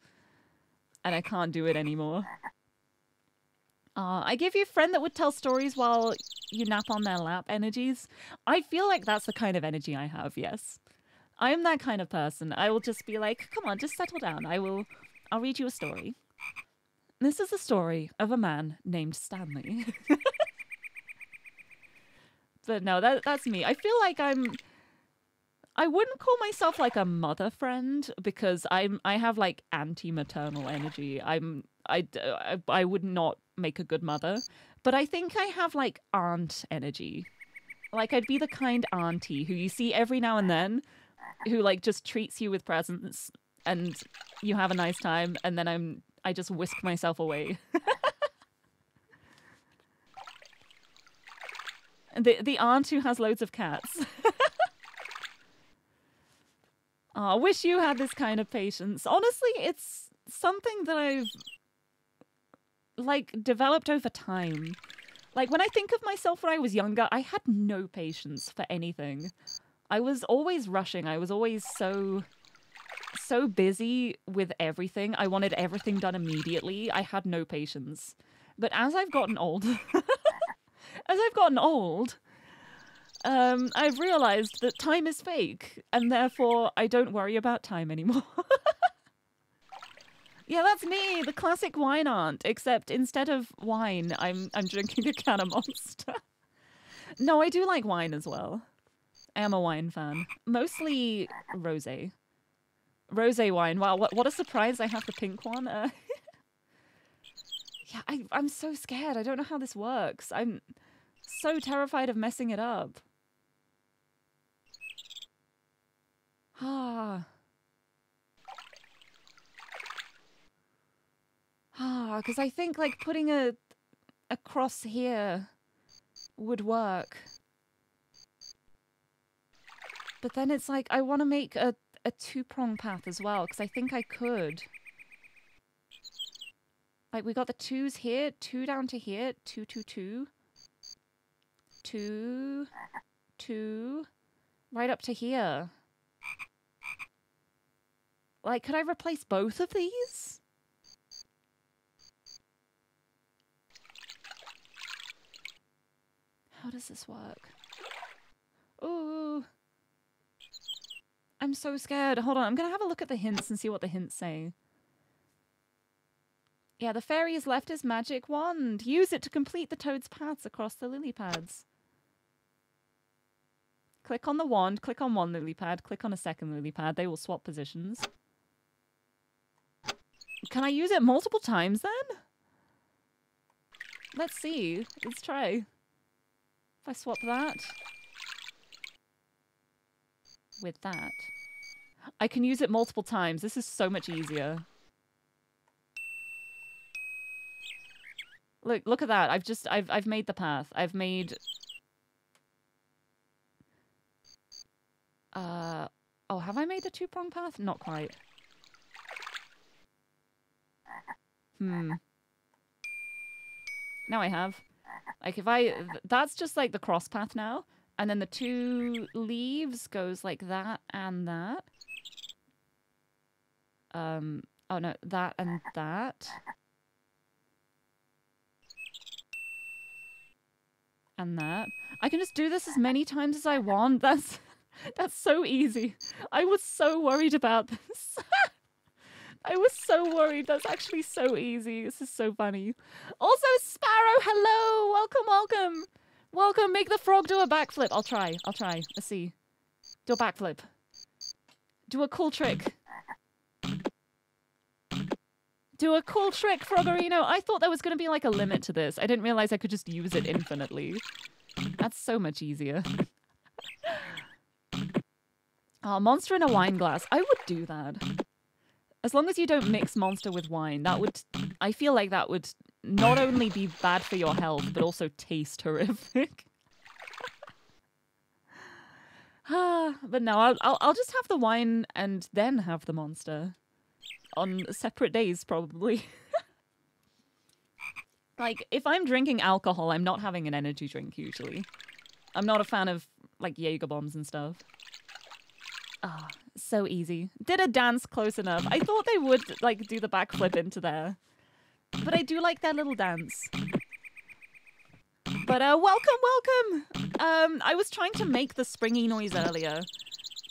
and I can't do it anymore. Uh, I give you a friend that would tell stories while you nap on their lap energies. I feel like that's the kind of energy I have, yes. I am that kind of person. I will just be like, come on, just settle down. I will I'll read you a story. This is the story of a man named Stanley. but no, that that's me. I feel like I'm I wouldn't call myself like a mother friend because I'm I have like anti-maternal energy. I'm—I—I would not make a good mother, but I think I have like aunt energy. Like I'd be the kind auntie who you see every now and then who like just treats you with presents and you have a nice time and then I'm I just whisk myself away. the the aunt who has loads of cats. I wish you had this kind of patience. Honestly, it's something that I've like developed over time. Like when I think of myself when I was younger, I had no patience for anything. I was always rushing. I was always so so busy with everything. I wanted everything done immediately. I had no patience. But as I've gotten old, as I've gotten old, um, I've realized that time is fake, and therefore I don't worry about time anymore. yeah, that's me, the classic wine aunt. Except instead of wine, I'm I'm drinking a can of Monster. no, I do like wine as well. I am a wine fan, mostly rosé. Rosé wine. Wow, what what a surprise! I have the pink one. Uh, yeah, I I'm so scared. I don't know how this works. I'm so terrified of messing it up. Ah. Ah, because I think like putting a a cross here would work. But then it's like I want to make a a two prong path as well because I think I could. Like we got the twos here, two down to here, two, two, two, two, two, right up to here. Like, could I replace both of these? How does this work? Ooh. I'm so scared. Hold on, I'm gonna have a look at the hints and see what the hints say. Yeah, the fairy has left his magic wand. Use it to complete the toad's paths across the lily pads. Click on the wand, click on one lily pad, click on a second lily pad. They will swap positions. Can I use it multiple times then? Let's see. Let's try. If I swap that with that, I can use it multiple times. This is so much easier. Look, look at that. I've just, I've, I've made the path. I've made Uh, oh, have I made a two-prong path? Not quite. Hmm. Now I have. Like, if I... th- That's just, like, the cross path now. And then the two leaves goes like that and that. Um, oh no, that and that. And that. I can just do this as many times as I want. That's that's so easy. I was so worried about this. I was so worried. That's actually so easy. This is so funny. Also, Sparrow, hello. Welcome, welcome. Welcome. Make the frog do a backflip. I'll try. I'll try. Let's see. Do a backflip. Do a cool trick. Do a cool trick, Froggerino. I thought there was going to be like a limit to this. I didn't realize I could just use it infinitely. That's so much easier. oh, monster in a wine glass. I would do that. As long as you don't mix monster with wine, that would... I feel like that would not only be bad for your health, but also taste horrific. But no, I'll, I'll I'll just have the wine and then have the monster on separate days, probably. like if I'm drinking alcohol, I'm not having an energy drink usually. I'm not a fan of like Jaeger bombs and stuff. Ah, so easy. Did a dance close enough. I thought they would like do the backflip into there, but I do like their little dance. But uh, welcome, welcome. Um, I was trying to make the springy noise earlier,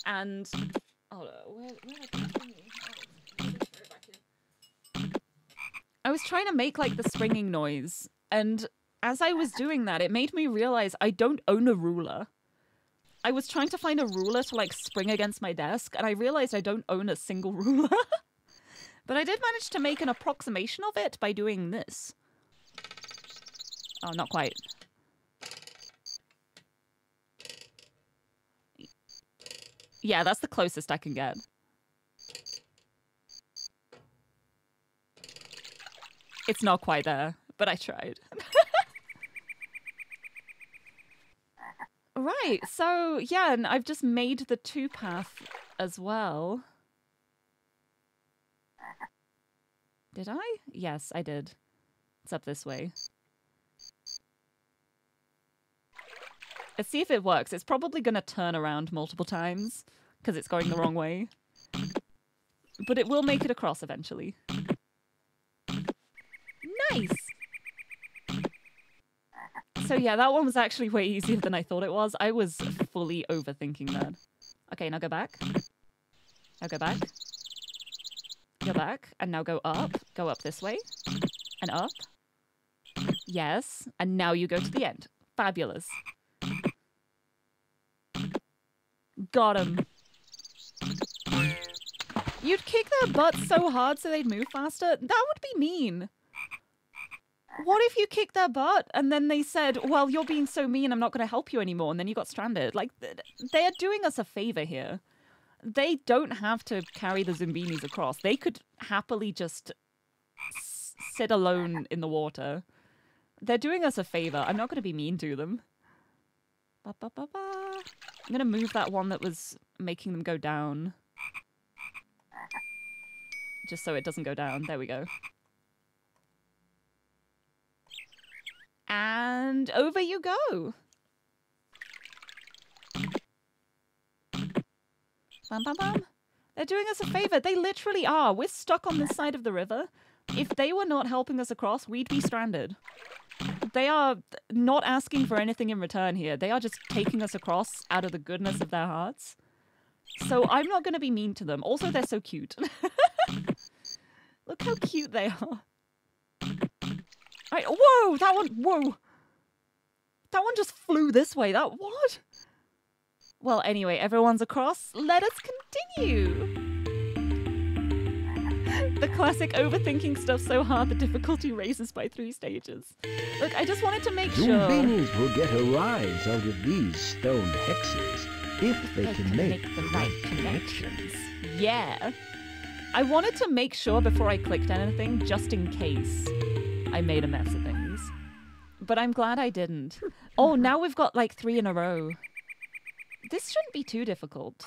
and where, where? Oh. I was trying to make like the springing noise, and as I was doing that, it made me realize I don't own a ruler. I was trying to find a ruler to like spring against my desk, and I realized I don't own a single ruler. but I did manage to make an approximation of it by doing this. Oh, not quite. Yeah, that's the closest I can get. It's not quite there, but I tried. right, so yeah, and I've just made the two path as well. Did I? Yes, I did. It's up this way. Let's see if it works. It's probably going to turn around multiple times because it's going the wrong way. But it will make it across eventually. Nice! So yeah, that one was actually way easier than I thought it was. I was fully overthinking that. Okay, now go back. Now go back. Go back. And now go up. Go up this way. And up. Yes. And now you go to the end. Fabulous. Got him. You'd kick their butts so hard so they'd move faster? That would be mean. What if you kicked their butt and then they said, well, you're being so mean, I'm not going to help you anymore, and then you got stranded? Like, they're doing us a favor here. They don't have to carry the Zoombinis across. They could happily just sit alone in the water. They're doing us a favor. I'm not going to be mean to them. Ba, ba, ba. I'm going to move that one that was making them go down. Just so it doesn't go down. There we go. And over you go. Bum, bum, bum. They're doing us a favor. They literally are. We're stuck on this side of the river. If they were not helping us across, we'd be stranded. They are not asking for anything in return here. They are just taking us across out of the goodness of their hearts. So I'm not going to be mean to them. Also, they're so cute. Look how cute they are. Right, whoa, that one, whoa. That one just flew this way. That, what? Well, anyway, everyone's across. Let us continue. the classic overthinking stuff so hard the difficulty raises by three stages. Look, I just wanted to make sure. Zoombinis will get a rise out of these stone hexes if they, They can, can make, make the right connections. Yeah. I wanted to make sure before I clicked anything, just in case I made a mess of things. But I'm glad I didn't. Oh, now we've got like three in a row. This shouldn't be too difficult.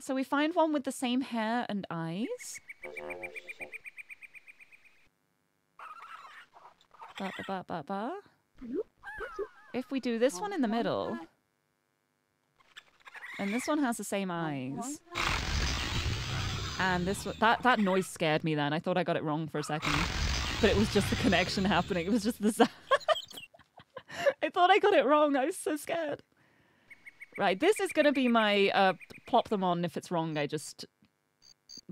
So we find one with the same hair and eyes. Ba, ba, ba, ba, ba. If we do this one in the middle, and this one has the same eyes, and this that that noise scared me. Then I thought I got it wrong for a second, but it was just the connection happening. It was just the I thought I got it wrong. I was so scared. Right, this is gonna be my uh plop them on. If it's wrong, I just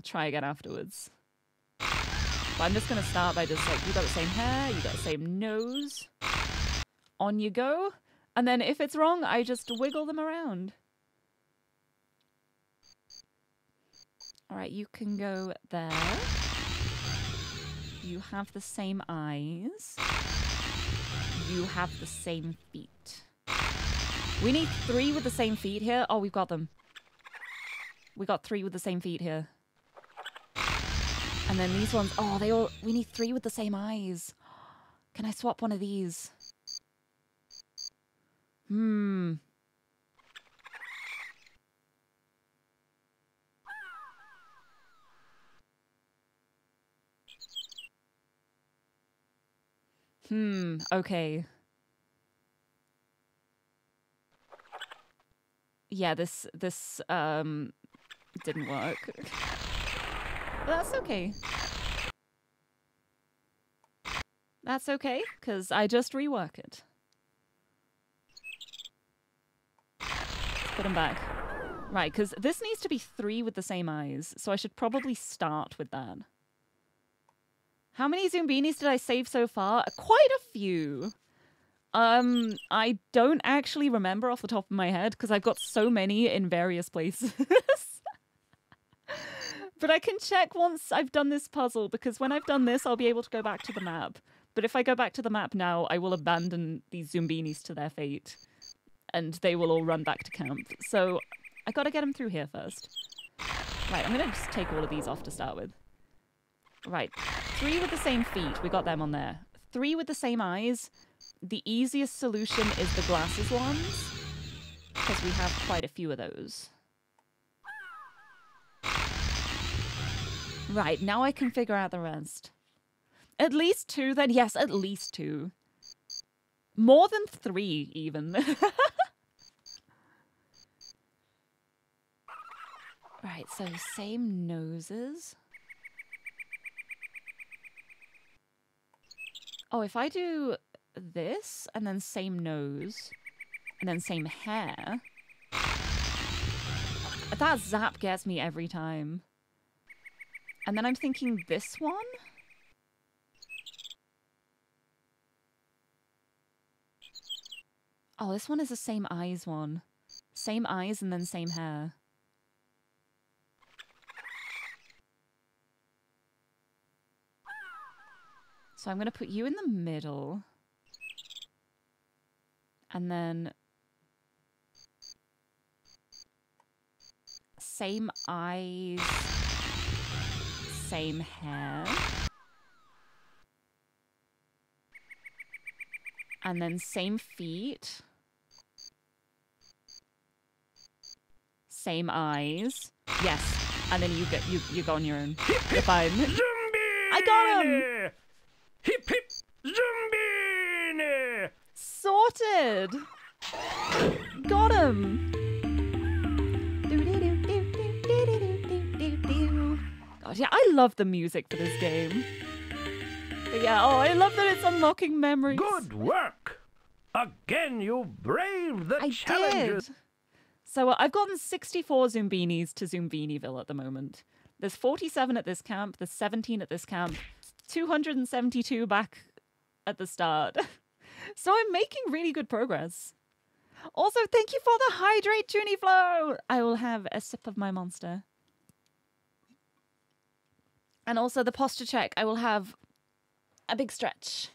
try again afterwards. But I'm just gonna start by just like you got the same hair, you got the same nose. On you go. And then if it's wrong, I just wiggle them around. Alright, you can go there. You have the same eyes. You have the same feet. We need three with the same feet here. Oh, we've got them. We got three with the same feet here. And then these ones, oh, they all, we need three with the same eyes. Can I swap one of these? Hmm. Hmm, okay. Yeah, this this um didn't work. That's okay. That's okay, because I just rework it. Put them back. Right, because this needs to be three with the same eyes, so I should probably start with that. How many Zoombinis did I save so far? Quite a few. Um, I don't actually remember off the top of my head because I've got so many in various places. but I can check once I've done this puzzle because when I've done this, I'll be able to go back to the map. But if I go back to the map now, I will abandon these Zoombinis to their fate and they will all run back to camp. So I gotta get them through here first. Right, I'm gonna just take all of these off to start with. Right, three with the same feet. We got them on there. Three with the same eyes. The easiest solution is the glasses ones because we have quite a few of those. Right, now I can figure out the rest. At least two, then? Yes, at least two. More than three, even. right, so same noses. Oh, if I do this, and then same nose, and then same hair... That zap gets me every time. And then I'm thinking this one? Oh, this one is the same eyes one. Same eyes and then same hair. So I'm going to put you in the middle. And then... Same eyes. Same hair. And then same feet. Same eyes. Yes. And then you get you you go on your own. You're fine. I got him! Hip hip Zombie! Sorted! Got him! God, yeah, I love the music for this game. But yeah, oh, I love that it's unlocking memories. Good work! Again, you braved the I challenges. did. So uh, I've gotten 64 Zoombinis to Zoombiniville at the moment. There's 47 at this camp, there's 17 at this camp, 272 back at the start. so I'm making really good progress. Also, thank you for the hydrate, Tuniflow! I will have a sip of my monster. And also the posture check. I will have a big stretch.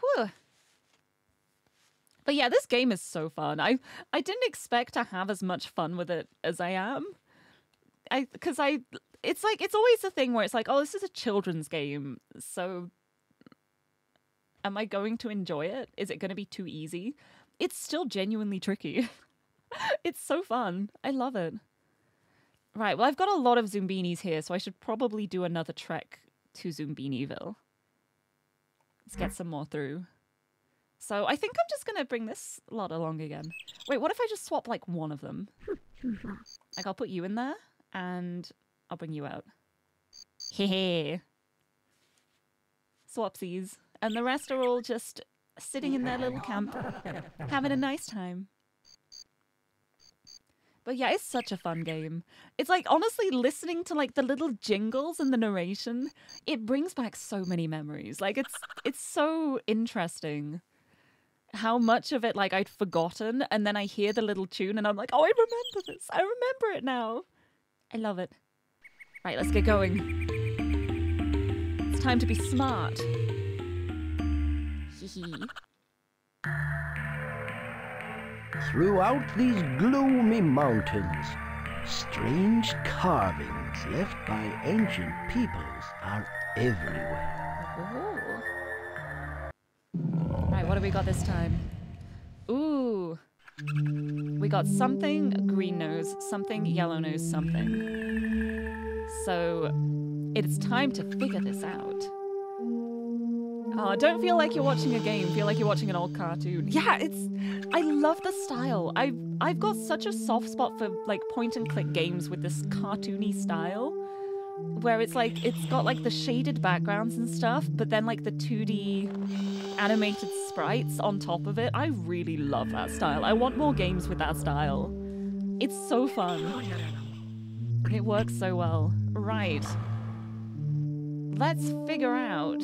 Whew. But yeah, this game is so fun. I I didn't expect to have as much fun with it as I am. I because I it's like it's always a thing where it's like, oh, this is a children's game, so am I going to enjoy it? Is it going to be too easy? It's still genuinely tricky. it's so fun. I love it. Right, well, I've got a lot of Zoombinis here, so I should probably do another trek to Zoombiniville. Let's get some more through. So I think I'm just going to bring this lot along again. Wait, what if I just swap like one of them? like I'll put you in there and I'll bring you out. Hehe. Swapsies. And the rest are all just sitting in their little camp, having a nice time. But yeah, it's such a fun game. It's like honestly listening to like the little jingles and the narration, it brings back so many memories. Like it's it's so interesting how much of it like I'd forgotten and then I hear the little tune and I'm like, "Oh, I remember this. I remember it now." I love it. Right, let's get going. It's time to be smart. Hee hee. Throughout these gloomy mountains, strange carvings left by ancient peoples are everywhere. Ooh. Right, what do we got this time? Ooh. We got something green nose, something yellow nose, something. So it's time to figure this out. Oh, don't feel like you're watching a game. Feel like you're watching an old cartoon. Yeah, it's. I love the style. I've I've got such a soft spot for like point and click games with this cartoony style, where it's like it's got like the shaded backgrounds and stuff, but then like the 2D animated sprites on top of it. I really love that style. I want more games with that style. It's so fun. It works so well. Right. Let's figure out.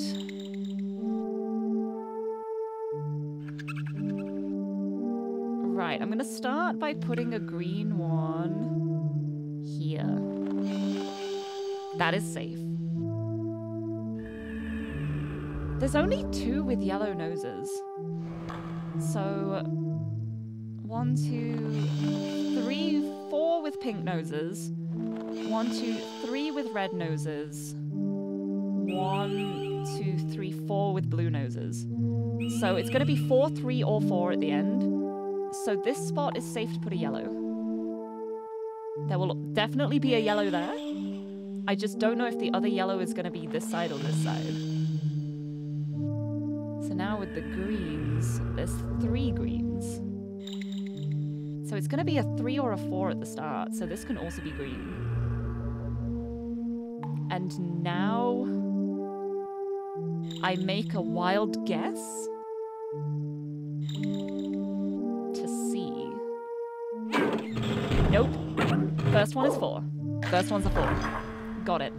Right, I'm gonna start by putting a green one here. That is safe. There's only two with yellow noses. So, one, two, three, four with pink noses. One, two, three with red noses. One, two, three, four with blue noses. So it's going to be four, three, or four at the end. So this spot is safe to put a yellow. There will definitely be a yellow there. I just don't know if the other yellow is going to be this side or this side. So now with the greens, there's three greens. So it's going to be a three or a four at the start. So this can also be green. And now I make a wild guess to see. Nope. First one is four. First one's a four. Got it.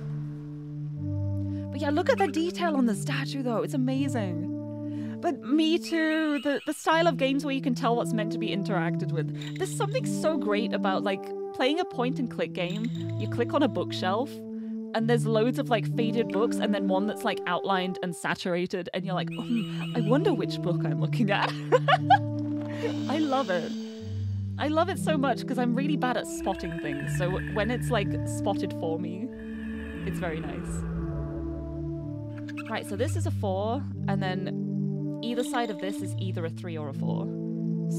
But yeah, look at the detail on the statue though. It's amazing. But me too. The the style of games where you can tell what's meant to be interacted with. There's something so great about like playing a point and click game. You click on a bookshelf and there's loads of like faded books and then one that's like outlined and saturated and you're like, oh, I wonder which book I'm looking at. I love it. I love it so much because I'm really bad at spotting things. So when it's like spotted for me, it's very nice. Right, so this is a four, and then either side of this is either a three or a four.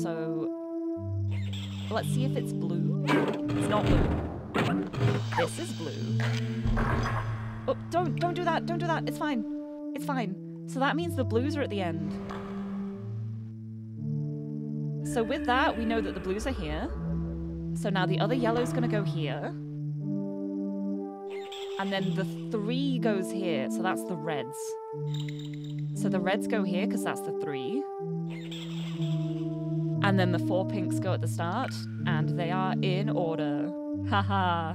So let's see if it's blue. It's not blue. This is blue. Oh, don't don't do that. Don't do that. It's fine. It's fine. So that means the blues are at the end. So with that, we know that the blues are here. So now the other yellow's gonna go here. And then the three goes here, so that's the reds. So the reds go here because that's the three. And then the four pinks go at the start, and they are in order. Haha.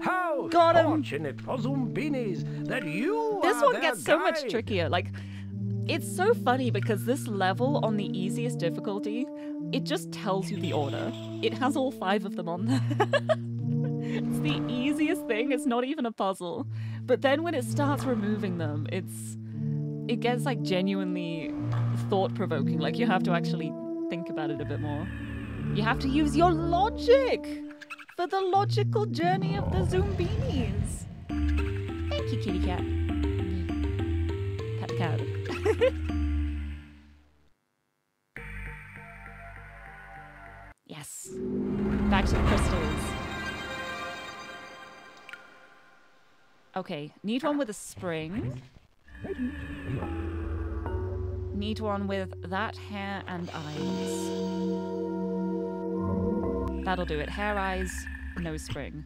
How Got 'em. fortunate for Zoombinis that you This are one their gets so much trickier. Like, it's so funny because this level on the easiest difficulty, it just tells you the order. It has all five of them on there. it's the easiest thing. It's not even a puzzle. But then when it starts removing them, it's it gets like genuinely thought provoking. Like you have to actually think about it a bit more. You have to use your logic for the logical journey of the Zoombinis. Thank you, kitty cat. Pet cat. yes. Back to the crystals. Okay, need one with a spring. Need one with that hair and eyes. That'll do it. Hair, eyes, nose spring.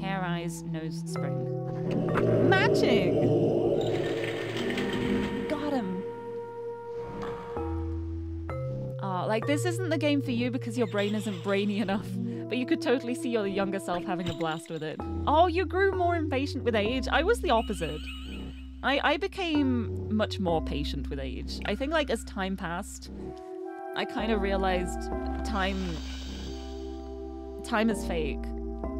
Hair, eyes, nose spring. Matching! Got him. Oh, like this isn't the game for you because your brain isn't brainy enough but you could totally see your younger self having a blast with it. Oh, you grew more impatient with age. I was the opposite. I, I became much more patient with age. I think like as time passed, I kind of realized time time is fake.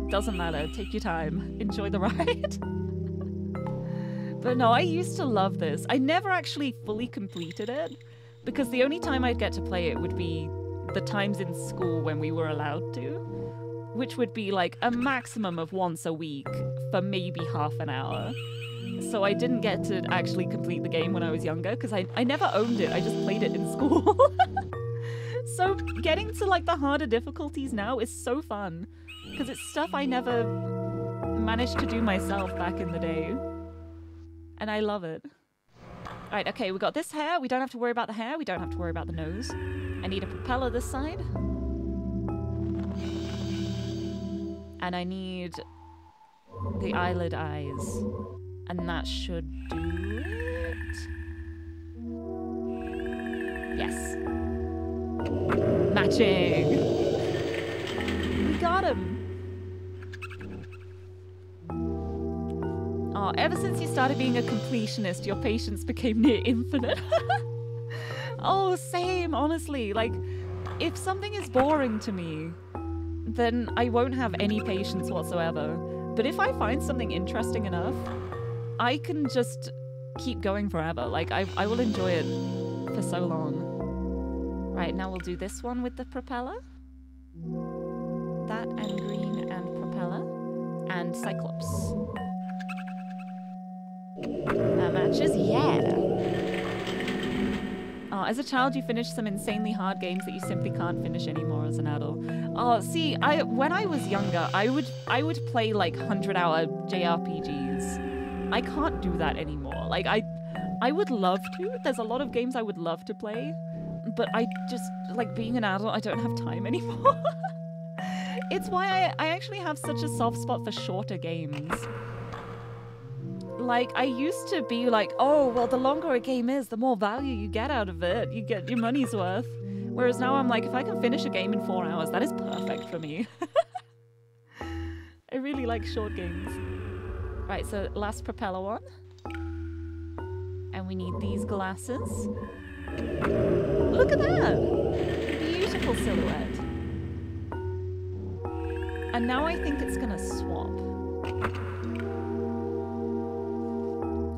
Doesn't matter. Take your time. Enjoy the ride. but no, I used to love this. I never actually fully completed it because the only time I'd get to play it would be the times in school when we were allowed to, which would be like a maximum of once a week for maybe half an hour. So I didn't get to actually complete the game when I was younger because I, I never owned it. I just played it in school. so getting to like the harder difficulties now is so fun because it's stuff I never managed to do myself back in the day. And I love it. Right, okay, we got this hair. We don't have to worry about the hair. We don't have to worry about the nose. I need a propeller this side. And I need the eyelid eyes. And that should do it. Yes. Matching. We got him. Oh, ever since you started being a completionist, your patience became near infinite. oh, same, honestly. Like, if something is boring to me, then I won't have any patience whatsoever. But if I find something interesting enough, I can just keep going forever. Like, I, I will enjoy it for so long. Right, now we'll do this one with the propeller. That and green and propeller. And Cyclops. That matches? Yeah. Oh, as a child, you finished some insanely hard games that you simply can't finish anymore as an adult. Oh, see, I when I was younger, I would I would play like hundred-hour JRPGs. I can't do that anymore. Like I, I would love to. There's a lot of games I would love to play, but I just like being an adult. I don't have time anymore. it's why I, I actually have such a soft spot for shorter games like I used to be like, oh, well, the longer a game is, the more value you get out of it. You get your money's worth. Whereas now I'm like, if I can finish a game in four hours, that is perfect for me. I really like short games. Right, so last propeller one. And we need these glasses. Look at that! Beautiful silhouette. And now I think it's gonna swap.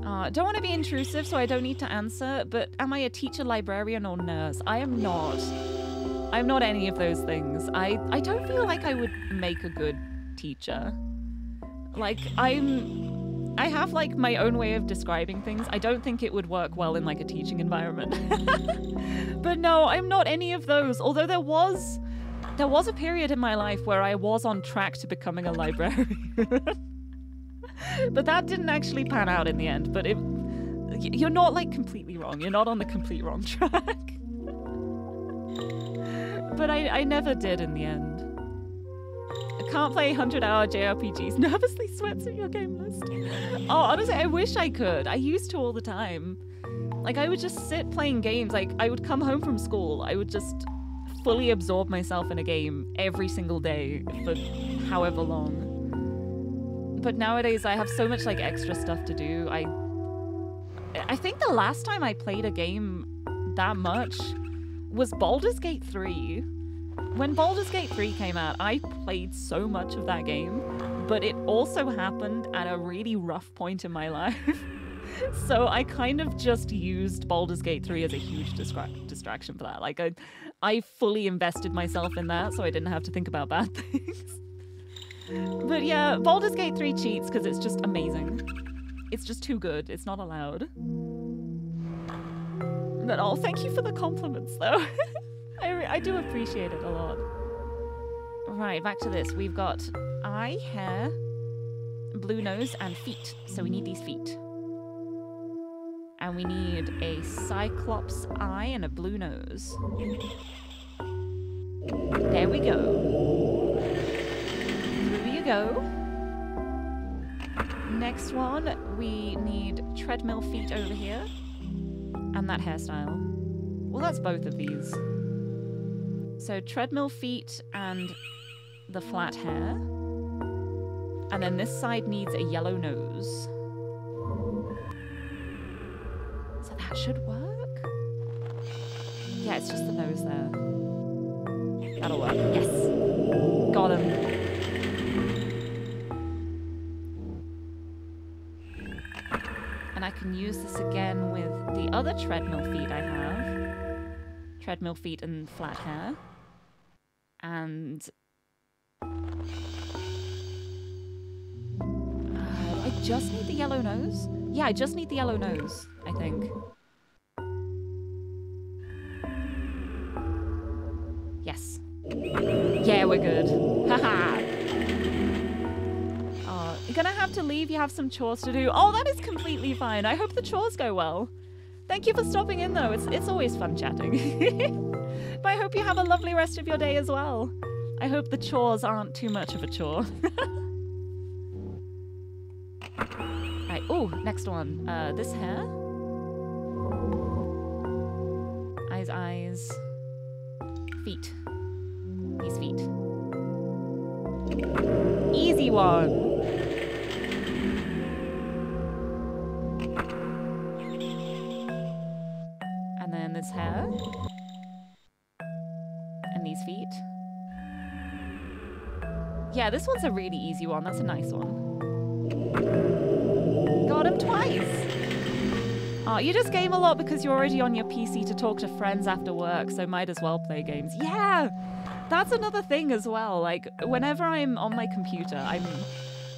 Uh, don't want to be intrusive, so I don't need to answer, but am I a teacher, librarian, or nurse? I am not. I'm not any of those things. I, I don't feel like I would make a good teacher. Like, I'm... I have, like, my own way of describing things. I don't think it would work well in, like, a teaching environment. but no, I'm not any of those. Although there was... There was a period in my life where I was on track to becoming a librarian. but that didn't actually pan out in the end. But it, you're not like completely wrong. You're not on the complete wrong track. but I, I never did in the end. I can't play 100 hour JRPGs. Nervously sweats at your game list. Oh, honestly, I wish I could. I used to all the time. Like, I would just sit playing games. Like, I would come home from school. I would just fully absorb myself in a game every single day for however long but nowadays I have so much like extra stuff to do. I I think the last time I played a game that much was Baldur's Gate 3. When Baldur's Gate 3 came out, I played so much of that game, but it also happened at a really rough point in my life. so I kind of just used Baldur's Gate 3 as a huge distra- distraction for that. Like I I fully invested myself in that so I didn't have to think about bad things. But yeah, Baldur's Gate 3 cheats because it's just amazing. It's just too good. It's not allowed. But oh, thank you for the compliments though. I, I do appreciate it a lot. Right, back to this. We've got eye, hair, blue nose, and feet. So we need these feet. And we need a cyclops eye and a blue nose. There we go. Through you go. Next one, we need treadmill feet over here. And that hairstyle. Well, that's both of these. So treadmill feet and the flat hair. And then this side needs a yellow nose. So that should work. Yeah, it's just the nose there. That'll work. Yes. Got him. And I can use this again with the other treadmill feet I have. Treadmill feet and flat hair. And uh, I just need the yellow nose. Yeah, I just need the yellow nose, I think. Yes. Yeah, we're good. Haha. Oh, you're gonna have to leave. You have some chores to do. Oh, that is completely fine. I hope the chores go well. Thank you for stopping in, though. It's it's always fun chatting. but I hope you have a lovely rest of your day as well. I hope the chores aren't too much of a chore. right. Oh, next one. Uh, this hair. Eyes, eyes. Feet. These feet. Easy one. Yeah, this one's a really easy one. That's a nice one. Got him twice. Oh, you just game a lot because you're already on your PC to talk to friends after work, so might as well play games. Yeah, that's another thing as well. Like, whenever I'm on my computer, I'm.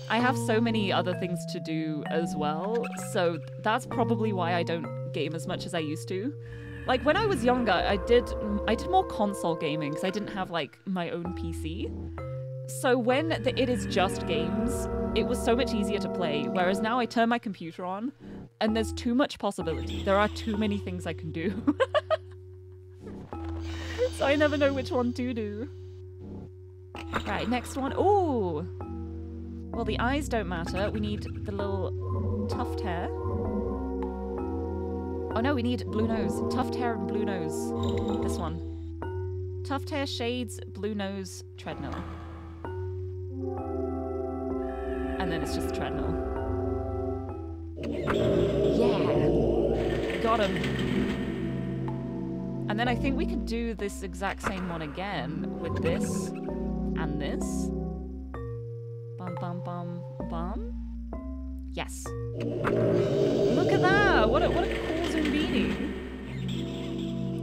I have so many other things to do as well, so that's probably why I don't game as much as I used to. Like when I was younger, I did I did more console gaming because I didn't have like my own PC. So when the, it is just games, it was so much easier to play. Whereas now I turn my computer on, and there's too much possibility. There are too many things I can do. so I never know which one to do. Right, next one. Ooh. Well, the eyes don't matter. We need the little tuft hair. Oh no, we need blue nose. Tuft hair and blue nose. This one. Tuft hair, shades, blue nose, treadmill. And then it's just a treadmill. Yeah. Got him. And then I think we could do this exact same one again with this and this. Bum bum bum bum. Yes. Look at that! What a what a cool Zoombini.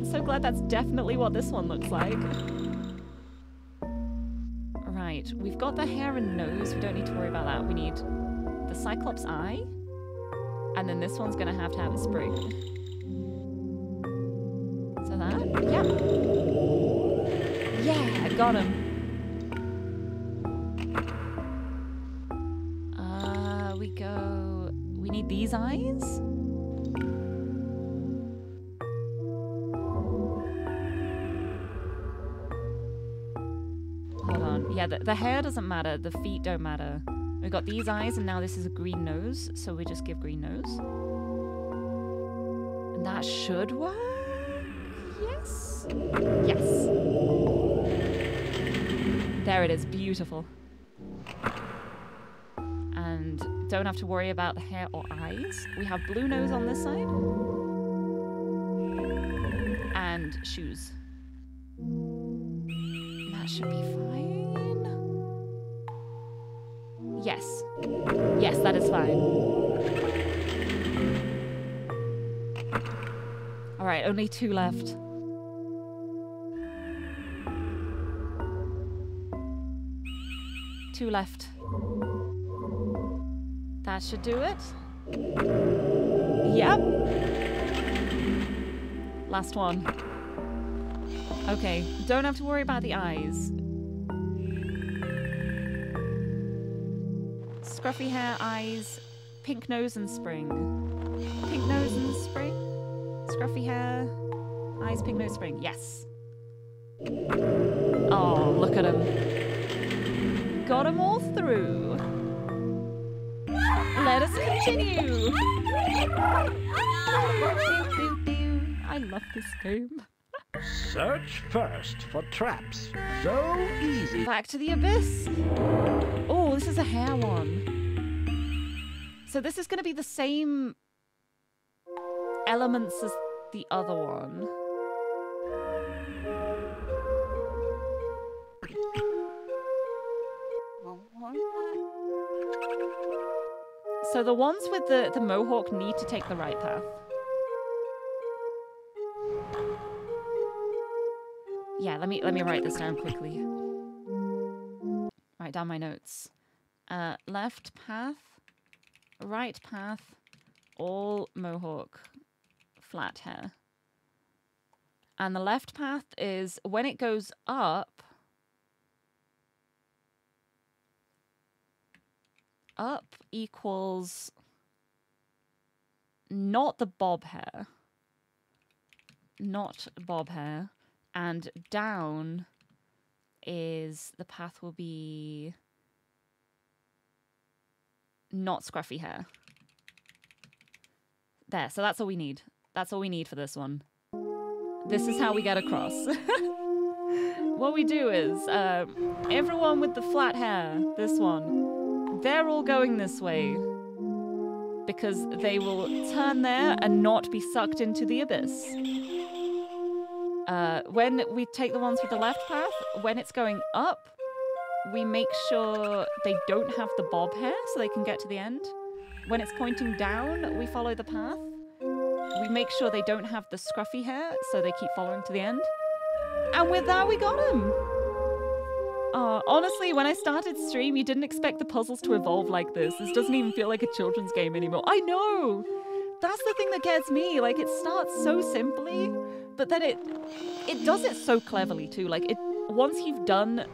So glad that's definitely what this one looks like. Right, we've got the hair and nose. We don't need to worry about that. We need the Cyclops eye. And then this one's gonna have to have a spring. So that? Yep. Yeah, I got him. Uh, we go. We need these eyes. The hair doesn't matter. The feet don't matter. We got these eyes, and now this is a green nose, so we just give green nose. And that should work. Yes. Yes. There it is. Beautiful. And don't have to worry about the hair or eyes. We have blue nose on this side. And shoes. That should be fine. Yes. Yes, that is fine. Alright, only two left. Two left. That should do it. Yep. Last one. Okay, don't have to worry about the eyes. Scruffy hair, eyes, pink nose and spring. Pink nose and spring? Scruffy hair, eyes, pink nose, spring. Yes. Oh, look at him. Got them all through. Let us continue. I love this game. Search first for traps. So easy. Back to the abyss. Oh, this is a hair one. So this is going to be the same elements as the other one. So the ones with the, the mohawk need to take the right path. Yeah, let me let me write this down quickly. Write down my notes. Uh, left path, right path, all mohawk, flat hair. And the left path is when it goes up. Up equals not the bob hair. Not bob hair. And down is the path will be not scruffy hair. There, so that's all we need. That's all we need for this one. This is how we get across. what we do is, uh, everyone with the flat hair, this one, they're all going this way because they will turn there and not be sucked into the abyss. Uh, when we take the ones with the left path, when it's going up, we make sure they don't have the bob hair so they can get to the end. When it's pointing down, we follow the path. We make sure they don't have the scruffy hair so they keep following to the end. And with that, we got. Uh, honestly, when I started stream, you didn't expect the puzzles to evolve like this. This doesn't even feel like a children's game anymore. I know! That's the thing that gets me. Like, it starts so simply, but then it it does it so cleverly too. Like, it once you've done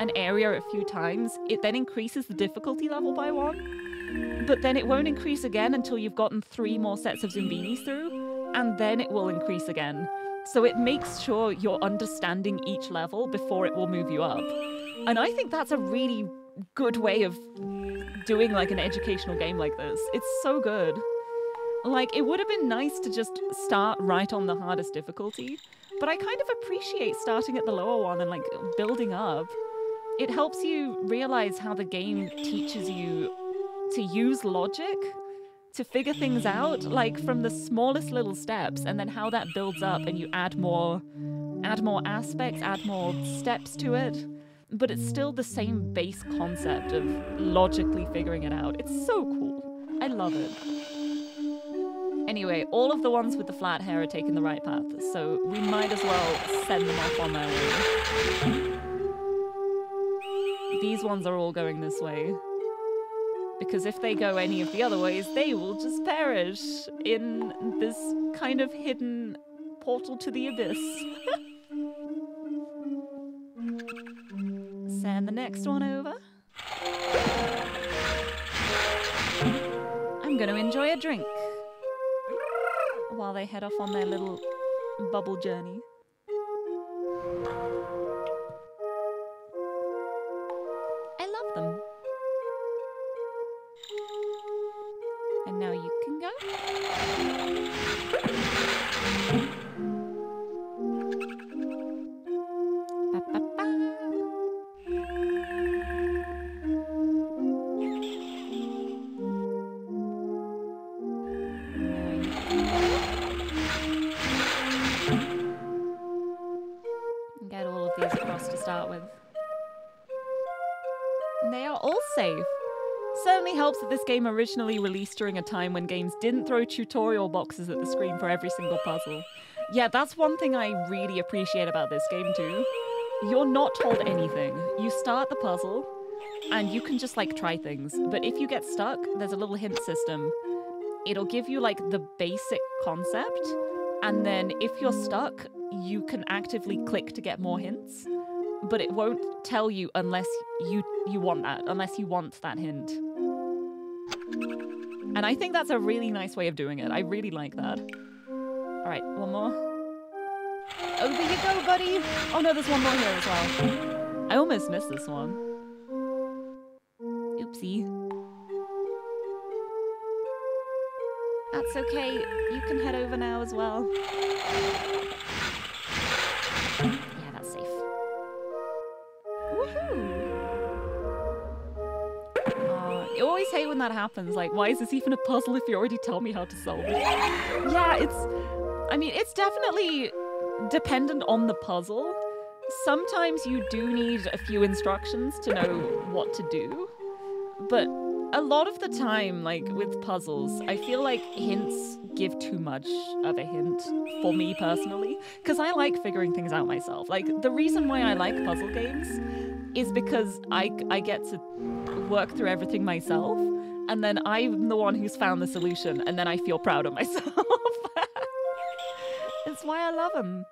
an area a few times, it then increases the difficulty level by one. But then it won't increase again until you've gotten three more sets of Zoombinis through, and then it will increase again. So it makes sure you're understanding each level before it will move you up. And I think that's a really good way of doing like an educational game like this. It's so good. Like, it would have been nice to just start right on the hardest difficulty, but I kind of appreciate starting at the lower one and like building up. It helps you realize how the game teaches you to use logic to figure things out like from the smallest little steps and then how that builds up and you add more add more aspects add more steps to it. But it's still the same base concept of logically figuring it out. It's so cool. I love it anyway all of the ones with the flat hair are taking the right path so we might as well send them off on their way these ones are all going this way because if they go any of the other ways, they will just perish in this kind of hidden portal to the abyss. Send the next one over. I'm going to enjoy a drink while they head off on their little bubble journey. I love them. And now you can go. Game originally released during a time when games didn't throw tutorial boxes at the screen for every single puzzle. Yeah, that's one thing I really appreciate about this game too. You're not told anything. You start the puzzle and you can just like try things. But if you get stuck, there's a little hint system. It'll give you like the basic concept. And then if you're stuck, you can actively click to get more hints. But it won't tell you unless you you want that, unless you want that hint. And I think that's a really nice way of doing it. I really like that. All right, one more. Over you go, buddy. Oh no, there's one more here as well. I almost missed this one. Oopsie. That's okay. You can head over now as well. That happens. Like, why is this even a puzzle if you already tell me how to solve it? yeah, it's. I mean, it's definitely dependent on the puzzle. Sometimes you do need a few instructions to know what to do. But a lot of the time, like with puzzles, I feel like hints give too much of a hint for me personally. Because I like figuring things out myself. Like, the reason why I like puzzle games is because I, I get to work through everything myself. And then I'm the one who's found the solution. And then I feel proud of myself. it's why I love them.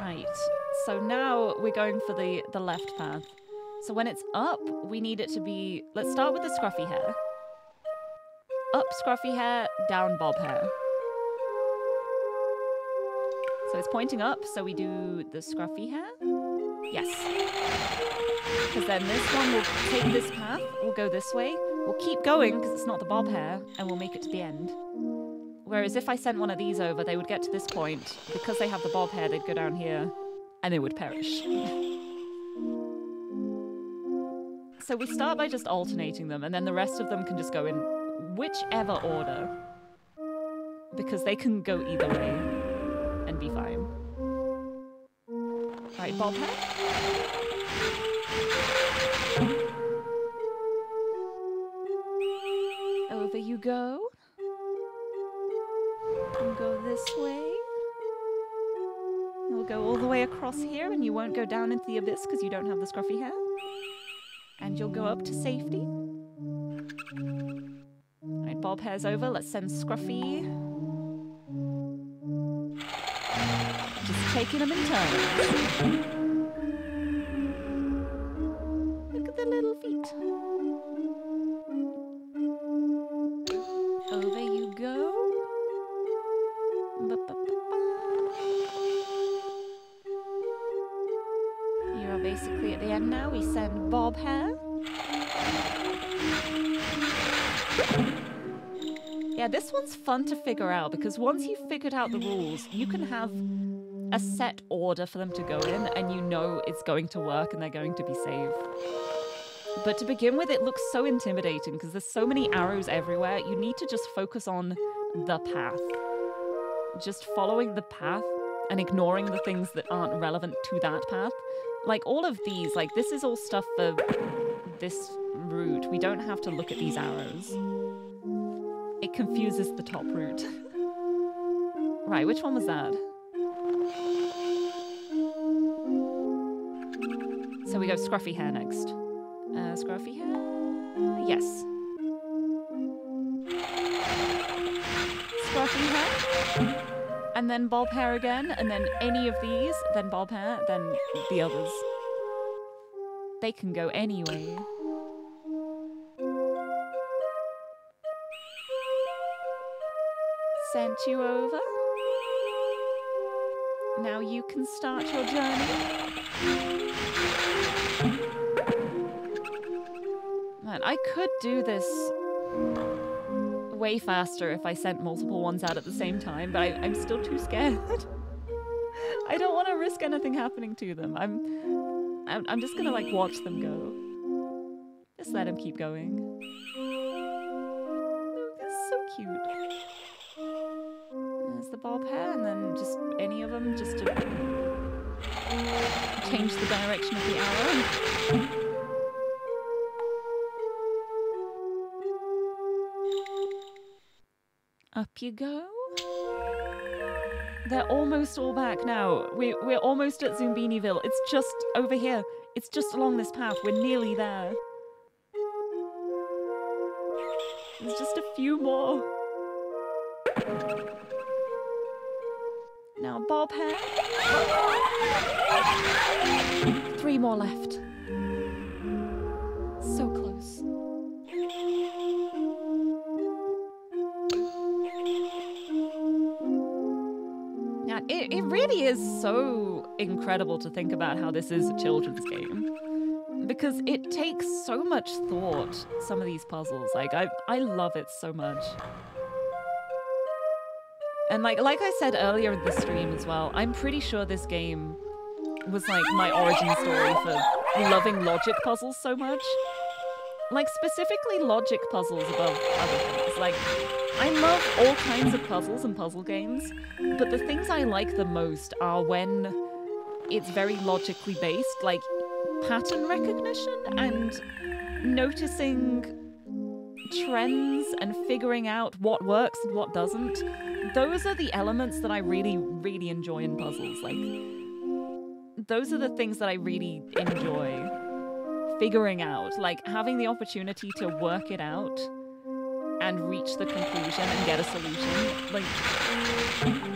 Right. So now we're going for the, the left path. So when it's up, we need it to be. Let's start with the scruffy hair. Up scruffy hair, down bob hair. So it's pointing up, so we do the scruffy hair. Yes. Because then this one will take this path, we'll go this way. We'll keep going because it's not the bob hair, and we'll make it to the end. Whereas if I sent one of these over, they would get to this point. Because they have the bob hair, they'd go down here, and they would perish. So we start by just alternating them, and then the rest of them can just go in whichever order. Because they can go either way and be fine. Right, bob head. Over you go. And go this way. You'll go all the way across here, and you won't go down into the abyss because you don't have the scruffy hair. And you'll go up to safety. Right, Bob hair's over. Let's send Scruffy. Just taking them in turns. Fun to figure out because once you've figured out the rules, you can have a set order for them to go in and you know it's going to work and they're going to be safe. But to begin with, it looks so intimidating because there's so many arrows everywhere. You need to just focus on the path. Just following the path and ignoring the things that aren't relevant to that path. Like all of these, like this is all stuff for this route. We don't have to look at these arrows. It confuses the top route. right, which one was that? So we go scruffy hair next. Uh, scruffy hair? Yes. Scruffy hair. And then bob hair again, and then any of these, then bob hair, then the others. They can go anyway. Sent you over. Now you can start your journey. Man, I could do this way faster if I sent multiple ones out at the same time, but I, I'm still too scared. I don't want to risk anything happening to them. I'm, I'm, I'm just gonna like watch them go. Just let them keep going. It's so cute. The bob hair, and then just any of them, just to change the direction of the arrow. Up you go. They're almost all back now. We're, we're almost at Zoombiniville. It's just over here. It's just along this path. We're nearly there. There's just a few more. Now, bob hair. Three more left. So close. Now, it, it really is so incredible to think about how this is a children's game. Because it takes so much thought, some of these puzzles. Like, I, I love it so much. And like like I said earlier in the stream as well, I'm pretty sure this game was like my origin story for loving logic puzzles so much. Like specifically logic puzzles above other things. Like I love all kinds of puzzles and puzzle games, but the things I like the most are when it's very logically based, like pattern recognition and noticing trends and figuring out what works and what doesn't. Those are the elements that I really, really enjoy in puzzles. Like, those are the things that I really enjoy figuring out. Like, having the opportunity to work it out and reach the conclusion and get a solution. Like,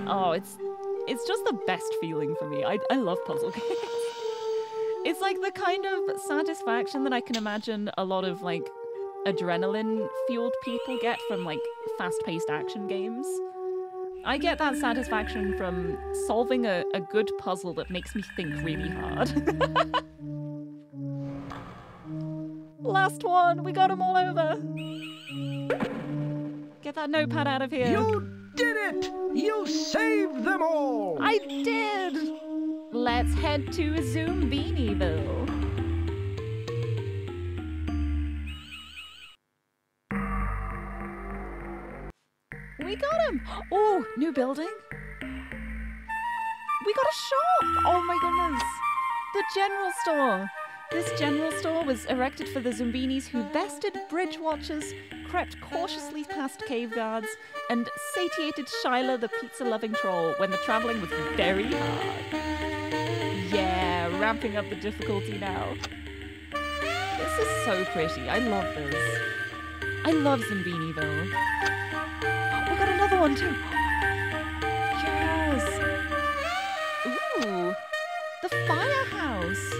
oh, it's it's just the best feeling for me. I, I love puzzle games. It's like the kind of satisfaction that I can imagine a lot of like adrenaline fueled people get from like fast paced action games. I get that satisfaction from solving a, a good puzzle that makes me think really hard. Last one, we got them all over. Get that notepad out of here. You did it! You saved them all! I did! Let's head to Zoombiniville. We new building. We got a shop! Oh my goodness! The general store. This general store was erected for the Zoombinis who bested bridge watchers, crept cautiously past cave guards, and satiated Shyla the pizza loving troll when the travelling was very hard. Yeah, ramping up the difficulty now. This is so pretty. I love this. I love Zoombiniville. Oh, we got another one too. The firehouse.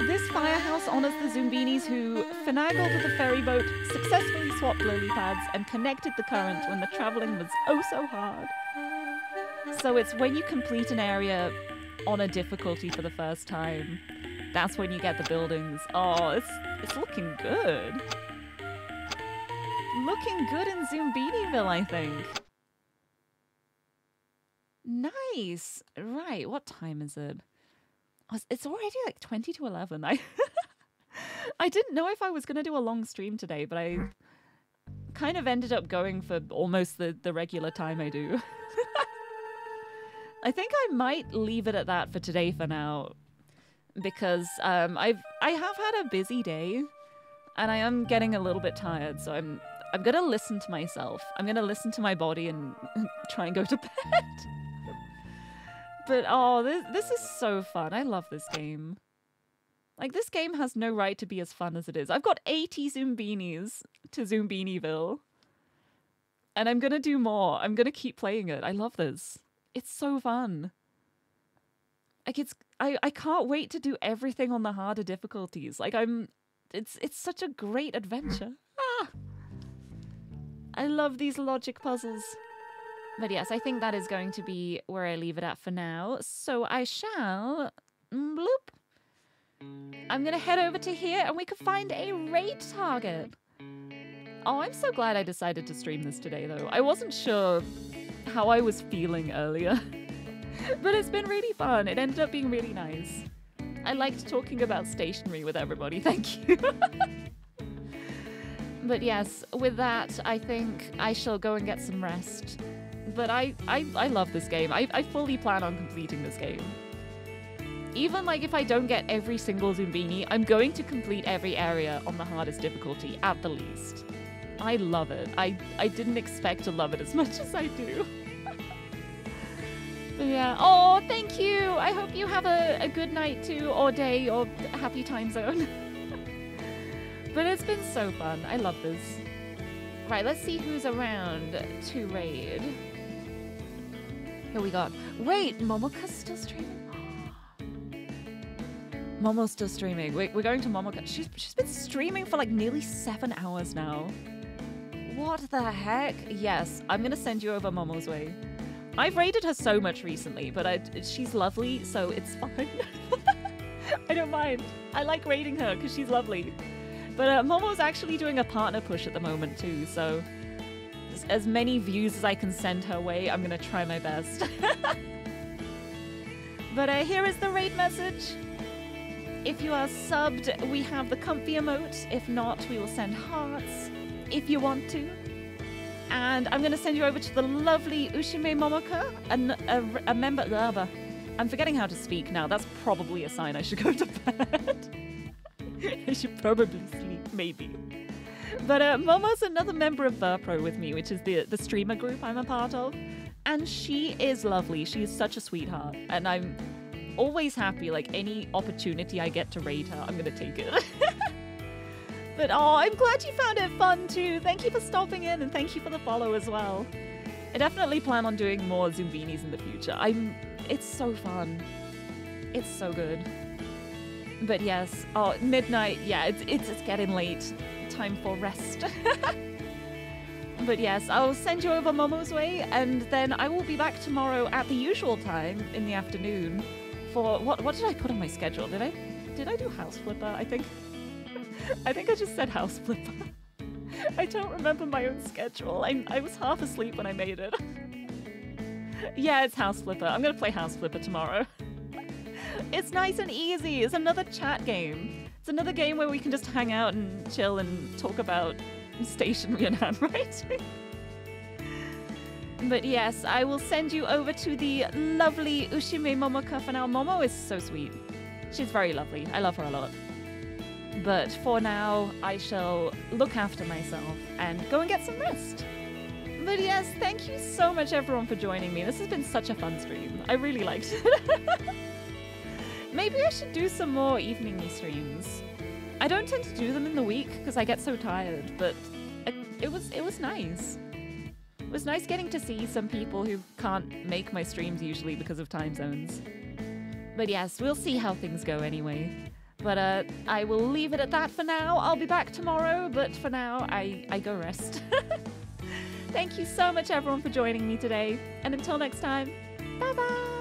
This firehouse honors the Zoombinis who finagled the ferry boat, successfully swapped lily pads, and connected the current when the traveling was oh so hard. So it's when you complete an area on a difficulty for the first time, that's when you get the buildings. Oh, it's it's looking good. Looking good in Zoombiniville, I think. Nice. Right, what time is it? Oh, it's- already like 20 to 11. I I didn't know if I was going to do a long stream today, but I kind of ended up going for almost the, the regular time I do. I think I might leave it at that for today for now because um, I've I have had a busy day and I am getting a little bit tired, so I'm I'm gonna listen to myself. I'm gonna listen to my body and try and go to bed. But oh, this this is so fun. I love this game. Like this game has no right to be as fun as it is. I've got 80 Zoombinis to Zoombiniville. And I'm gonna do more. I'm gonna keep playing it. I love this. It's so fun. Like it's I, I can't wait to do everything on the harder difficulties. Like I'm it's it's such a great adventure. Ah. I love these logic puzzles. But yes, I think that is going to be where I leave it at for now. So I shall mm, bloop. I'm gonna head over to here and we can find a raid target. Oh, I'm so glad I decided to stream this today though. I wasn't sure how I was feeling earlier. but it's been really fun. It ended up being really nice. I liked talking about stationery with everybody. Thank you. but yes, with that, I think I shall go and get some rest. But I, I, I love this game. I, I fully plan on completing this game. Even like if I don't get every single Zoombini, I'm going to complete every area on the hardest difficulty at the least. I love it. I, I didn't expect to love it as much as I do. Yeah. Oh, thank you. I hope you have a, a good night too, or day, or happy time zone. but it's been so fun. I love this. Right, let's see who's around to raid. Here we go. Wait, Momoka's still streaming? Momo's still streaming. We're, we're going to Momoka. She's, she's been streaming for like nearly seven hours now. What the heck? Yes, I'm gonna send you over Momo's way. I've raided her so much recently, but I, she's lovely, so it's fine. I don't mind. I like raiding her because she's lovely. But uh, Momo's actually doing a partner push at the moment too, so as, as many views as I can send her way, I'm gonna try my best. but uh, here is the raid message. If you are subbed, we have the comfy emote. If not, we will send hearts if you want to. And I'm going to send you over to the lovely Ushime Momoka, an, a, a member. Blah, I'm forgetting how to speak now. That's probably a sign I should go to bed. I should probably sleep, maybe. But uh, Momo's another member of Verpro with me, which is the the streamer group I'm a part of, and she is lovely. She is such a sweetheart, and I'm always happy. Like any opportunity I get to raid her, I'm gonna take it. but oh, I'm glad you found it fun too. Thank you for stopping in, and thank you for the follow as well. I definitely plan on doing more Zoombinis in the future. I'm. It's so fun. It's so good. But yes, oh midnight. Yeah, it's it's, it's getting late. Time for rest. but yes, I'll send you over Momo's way, and then I will be back tomorrow at the usual time in the afternoon. For what? What did I put on my schedule? Did I? Did I do House Flipper? I think. I think I just said House Flipper. I don't remember my own schedule. I, I was half asleep when I made it. yeah, it's House Flipper. I'm gonna play House Flipper tomorrow. it's nice and easy. It's another chat game. It's another game where we can just hang out and chill and talk about stationery and handwriting. but yes, I will send you over to the lovely Ushime Momoka for now. Momo is so sweet. She's very lovely. I love her a lot. But for now, I shall look after myself and go and get some rest. But yes, thank you so much everyone for joining me. This has been such a fun stream. I really liked it. Maybe I should do some more evening streams. I don't tend to do them in the week because I get so tired, but it, it was it was nice. It was nice getting to see some people who can't make my streams usually because of time zones. But yes, we'll see how things go anyway. But uh, I will leave it at that for now. I'll be back tomorrow, but for now, I, I go rest. Thank you so much, everyone, for joining me today. And until next time, bye bye.